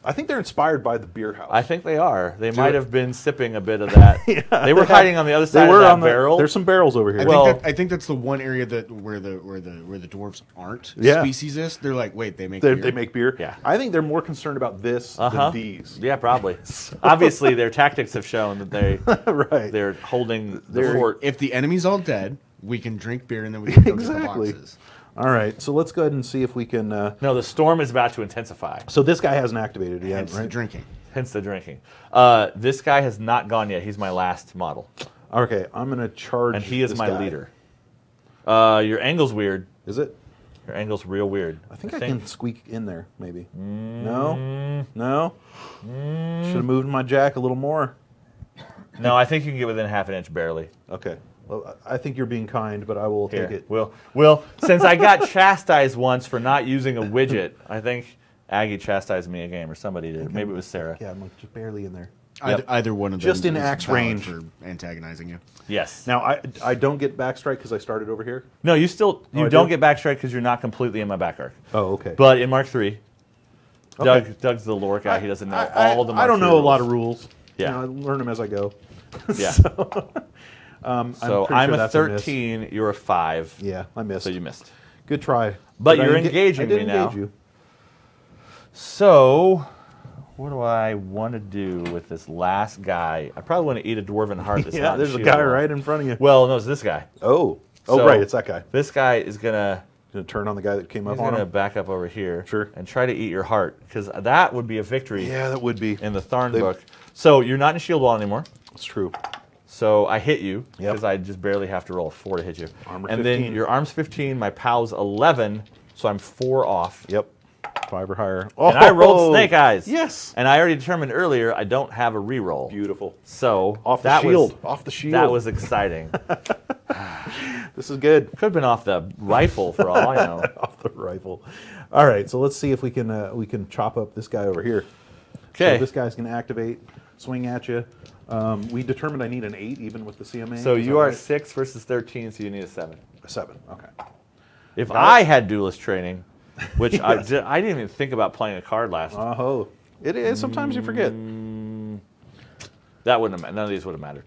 Speaker 2: I think they're inspired by the beer house.
Speaker 1: I think they are. They might have been sipping a bit of that. they were hiding on the other side
Speaker 2: they
Speaker 1: side
Speaker 2: were
Speaker 1: of that
Speaker 2: on the
Speaker 1: barrel.
Speaker 2: There's some barrels over here.
Speaker 3: I,
Speaker 1: Well-
Speaker 3: think that, I think that's the one area that where the where the where the dwarves aren't
Speaker 2: Yeah.
Speaker 3: speciesist. They're like, wait, they make
Speaker 2: they,
Speaker 3: beer?
Speaker 2: they make beer.
Speaker 1: Yeah.
Speaker 2: I think they're more concerned about this
Speaker 1: uh-huh.
Speaker 2: than these.
Speaker 1: Yeah, probably. Obviously, their tactics have shown that they
Speaker 2: right.
Speaker 1: they're holding the
Speaker 2: They're-
Speaker 1: fort.
Speaker 3: If the enemy's all dead, we can drink beer and then we can go
Speaker 2: exactly.
Speaker 3: get the boxes.
Speaker 2: All right. So let's go ahead and see if we can. Uh,
Speaker 1: No, the storm is about to intensify.
Speaker 2: so this guy hasn't activated yet,
Speaker 3: Hence the drinking.
Speaker 1: Hence the drinking. Uh, this guy has not gone yet. He's my last model,
Speaker 2: Okay, I'm gonna charge.
Speaker 1: and he is
Speaker 2: this
Speaker 1: my
Speaker 2: guy.
Speaker 1: leader. Uh, your angle's weird.
Speaker 2: Is it?
Speaker 1: Your angle's real weird.
Speaker 2: I think I, can squeak in there, maybe. No, no. Should have moved my jack a little more.
Speaker 1: No, I think you can get within half an inch barely.
Speaker 2: Okay. Well, I I think you're being kind, but I will
Speaker 1: Here,
Speaker 2: take it.
Speaker 1: Will. Will, since I got chastised once for not using a widget, I think Aggie chastised me a game, or somebody did. Maybe it was Sarah.
Speaker 2: Yeah, I'm like just barely in there.
Speaker 3: Either, either one of them
Speaker 2: Just in axe range.
Speaker 3: for antagonizing you.
Speaker 1: Yes.
Speaker 2: Now I I don't get backstrike because I started over here.
Speaker 1: no, you still oh, you
Speaker 2: Oh,
Speaker 1: don't
Speaker 2: do?
Speaker 1: get backstrike because you're not completely in my back arc.
Speaker 2: Oh, okay.
Speaker 1: But in Mark Three,
Speaker 2: Okay.
Speaker 1: Doug Doug's the lore guy. He doesn't know
Speaker 2: I,
Speaker 1: all the.
Speaker 2: I,
Speaker 1: Mark
Speaker 2: I don't
Speaker 1: III
Speaker 2: know a lot of rules.
Speaker 1: Yeah.
Speaker 2: You know, I learn them as I go.
Speaker 1: Yeah.
Speaker 2: Um,
Speaker 1: So
Speaker 2: pretty
Speaker 1: I'm
Speaker 2: sure
Speaker 1: a
Speaker 2: that's miss.
Speaker 1: 13. you're a five.
Speaker 2: Yeah, I missed.
Speaker 1: So you missed.
Speaker 2: Good try.
Speaker 1: But
Speaker 2: I
Speaker 1: you're
Speaker 2: enga-
Speaker 1: engaging me now.
Speaker 2: engage You.
Speaker 1: So, what do I want to do with this last guy? I probably want to eat a dwarven heart. That's
Speaker 2: Yeah,
Speaker 1: not
Speaker 2: there's a guy right in front of you.
Speaker 1: Well, no, it's this guy.
Speaker 2: Oh, oh,
Speaker 1: So,
Speaker 2: right, it's that guy.
Speaker 1: This guy is gonna
Speaker 2: Gonna turn on the guy that came up on
Speaker 1: gonna back up over here,
Speaker 2: Sure.
Speaker 1: and try to eat your heart because that would be a victory
Speaker 2: Yeah, that would be.
Speaker 1: in the Tharn
Speaker 2: They-
Speaker 1: book. So you're not in shield wall anymore.
Speaker 2: It's true.
Speaker 1: So I hit you
Speaker 2: Yep.
Speaker 1: because I just barely have to roll a four to hit you.
Speaker 2: Armor
Speaker 1: and
Speaker 2: 15.
Speaker 1: then your arm's 15, my POW's 11, so I'm four off.
Speaker 2: Yep. Five or higher.
Speaker 1: And I rolled
Speaker 2: Oh,
Speaker 1: snake eyes.
Speaker 2: Yes.
Speaker 1: And I already determined earlier I don't have a reroll.
Speaker 2: Beautiful.
Speaker 1: So
Speaker 2: Off the
Speaker 1: that
Speaker 2: shield.
Speaker 1: Was,
Speaker 2: Off the shield.
Speaker 1: That was exciting.
Speaker 2: This is good.
Speaker 1: Could have been off the rifle for all I know.
Speaker 2: Off the rifle. All right, so let's see if we can uh, we can chop up this guy over here.
Speaker 1: Okay.
Speaker 2: So this guy's gonna activate, swing at you. Um, we determined I need an eight even with the CMA.
Speaker 1: So
Speaker 2: Is
Speaker 1: you are
Speaker 2: right?
Speaker 1: six versus 13, so you need a seven.
Speaker 2: A seven. Okay.
Speaker 1: If I had duelist training, which I, di- I didn't even think about playing a card last,
Speaker 2: Oh, it is. Sometimes you forget.
Speaker 1: that wouldn't have, none of these would have mattered.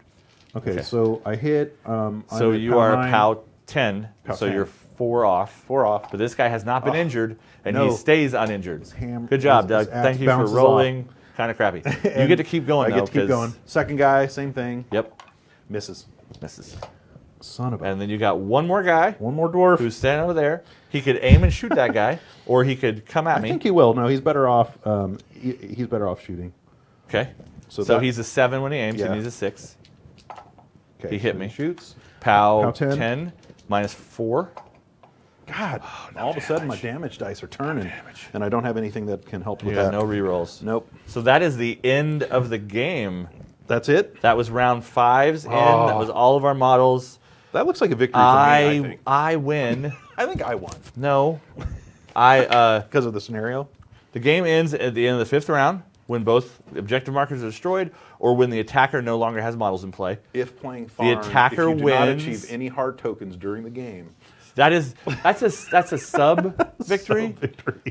Speaker 2: Okay,
Speaker 1: okay.
Speaker 2: so I hit. Um,
Speaker 1: So you
Speaker 2: POW
Speaker 1: are
Speaker 2: nine,
Speaker 1: POW 10,
Speaker 2: POW
Speaker 1: so
Speaker 2: 10.
Speaker 1: you're four off.
Speaker 2: Four off.
Speaker 1: But this guy has not been
Speaker 2: Oh,
Speaker 1: injured, and
Speaker 2: no.
Speaker 1: he stays uninjured. Good job, Doug. Thank you for rolling. Kind of crappy. You get to keep going
Speaker 2: I
Speaker 1: though.
Speaker 2: get to keep going. Second guy, same thing.
Speaker 1: Yep,
Speaker 2: Misses.
Speaker 1: misses.
Speaker 2: Son of a.
Speaker 1: And then you got one more guy
Speaker 2: One more dwarf.
Speaker 1: who's standing over there. He could aim and shoot that guy, or he could come at me.
Speaker 2: I
Speaker 1: me.
Speaker 2: think he will. No, he's better off. Um, he, he's better off shooting.
Speaker 1: okay.
Speaker 2: So
Speaker 1: So,
Speaker 2: that-
Speaker 1: he's a seven when he aims.
Speaker 2: Yeah.
Speaker 1: and he's a six.
Speaker 2: Okay,
Speaker 1: He hit
Speaker 2: so
Speaker 1: me.
Speaker 2: Shoots.
Speaker 1: Pow,
Speaker 2: Pow 10.
Speaker 1: 10. minus four.
Speaker 2: God,
Speaker 1: Oh,
Speaker 2: all of a sudden my damage dice are turning, and I don't have anything that can help
Speaker 1: You
Speaker 2: with
Speaker 1: got
Speaker 2: that.
Speaker 1: no rerolls.
Speaker 2: Nope.
Speaker 1: So that is the end of the game.
Speaker 2: That's it.
Speaker 1: That was round five's end.
Speaker 2: Oh.
Speaker 1: That was all of our models.
Speaker 2: That looks like a victory for me. I
Speaker 1: I
Speaker 2: think.
Speaker 1: I win.
Speaker 2: I think I won
Speaker 1: No, I uh,
Speaker 2: because of the scenario.
Speaker 1: the game ends at the end of the fifth round when both objective markers are destroyed, or when the attacker no longer has models in play.
Speaker 2: If playing Tharn,
Speaker 1: attacker
Speaker 2: if you do not achieve any heart tokens during the game,
Speaker 1: That is that's a that's a sub victory.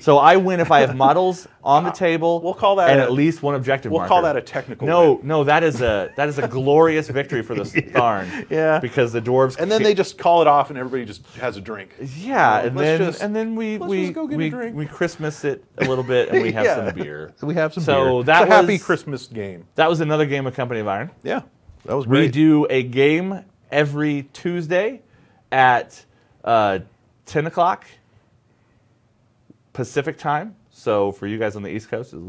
Speaker 1: So I win if I have models on the table.
Speaker 2: We'll call that
Speaker 1: and
Speaker 2: a-
Speaker 1: at least one objective.
Speaker 2: we'll
Speaker 1: marker.
Speaker 2: call that a technical
Speaker 1: No,
Speaker 2: win.
Speaker 1: no, that is a that is a glorious victory for the Tharn.
Speaker 2: Yeah.
Speaker 1: because the dwarves.
Speaker 2: and then they just call it off, and everybody just has a drink.
Speaker 1: Yeah,
Speaker 2: Well,
Speaker 1: and then
Speaker 2: just-
Speaker 1: and then we we
Speaker 2: just go get a
Speaker 1: we,
Speaker 2: drink.
Speaker 1: we Christmas it a little bit and we have
Speaker 2: Yeah.
Speaker 1: some beer.
Speaker 2: We have some
Speaker 1: So
Speaker 2: beer.
Speaker 1: that
Speaker 2: it's a happy
Speaker 1: was-
Speaker 2: Christmas game.
Speaker 1: That was another game of Company of Iron.
Speaker 2: Yeah, that was great.
Speaker 1: We do a game every Tuesday at uh, 10 o'clock Pacific time. So for you guys on the East Coast, it's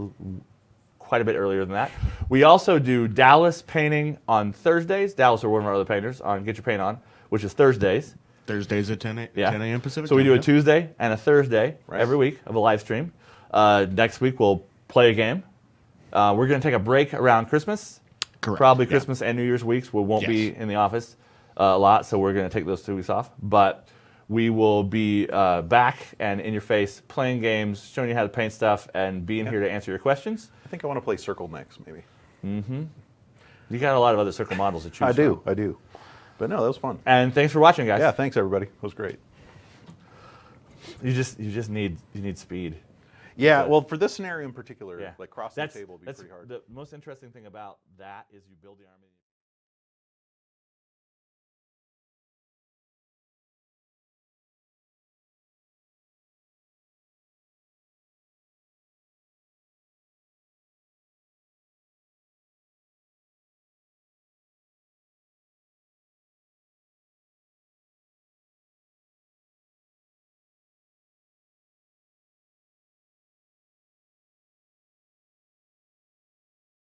Speaker 1: quite a bit earlier than that. We also do Dallas painting on Thursdays. Dallas are one of our other painters on Get Your Paint On, which is Thursdays.
Speaker 3: Thursdays at 10 a,
Speaker 1: Yeah.
Speaker 3: 10 a.m. Pacific.
Speaker 1: So we do a. Tuesday and a Thursday
Speaker 2: Right.
Speaker 1: every week of a live stream. Uh, next week we'll play a game. Uh, we're going to take a break around Christmas.
Speaker 3: Correct,
Speaker 1: Probably
Speaker 3: yeah.
Speaker 1: Christmas and New Year's weeks. We won't be in the office uh, a lot, so we're going to take those two weeks off. But we will be uh, back and in your face playing games, showing you how to paint stuff, and being here to answer your questions.
Speaker 2: I think I want to play Circle next, maybe. Mm-hmm.
Speaker 1: You got a lot of other circle models to choose
Speaker 2: I do,
Speaker 1: from.
Speaker 2: I do. But no, that was fun.
Speaker 1: And thanks for watching, guys.
Speaker 2: Yeah, thanks everybody. It was great.
Speaker 1: You just you just need you need speed.
Speaker 2: Yeah,
Speaker 1: So-
Speaker 2: well, for this scenario in particular,
Speaker 1: yeah,
Speaker 2: like crossing
Speaker 1: that's,
Speaker 2: the table would be pretty hard.
Speaker 1: The most interesting thing about that is you build the army.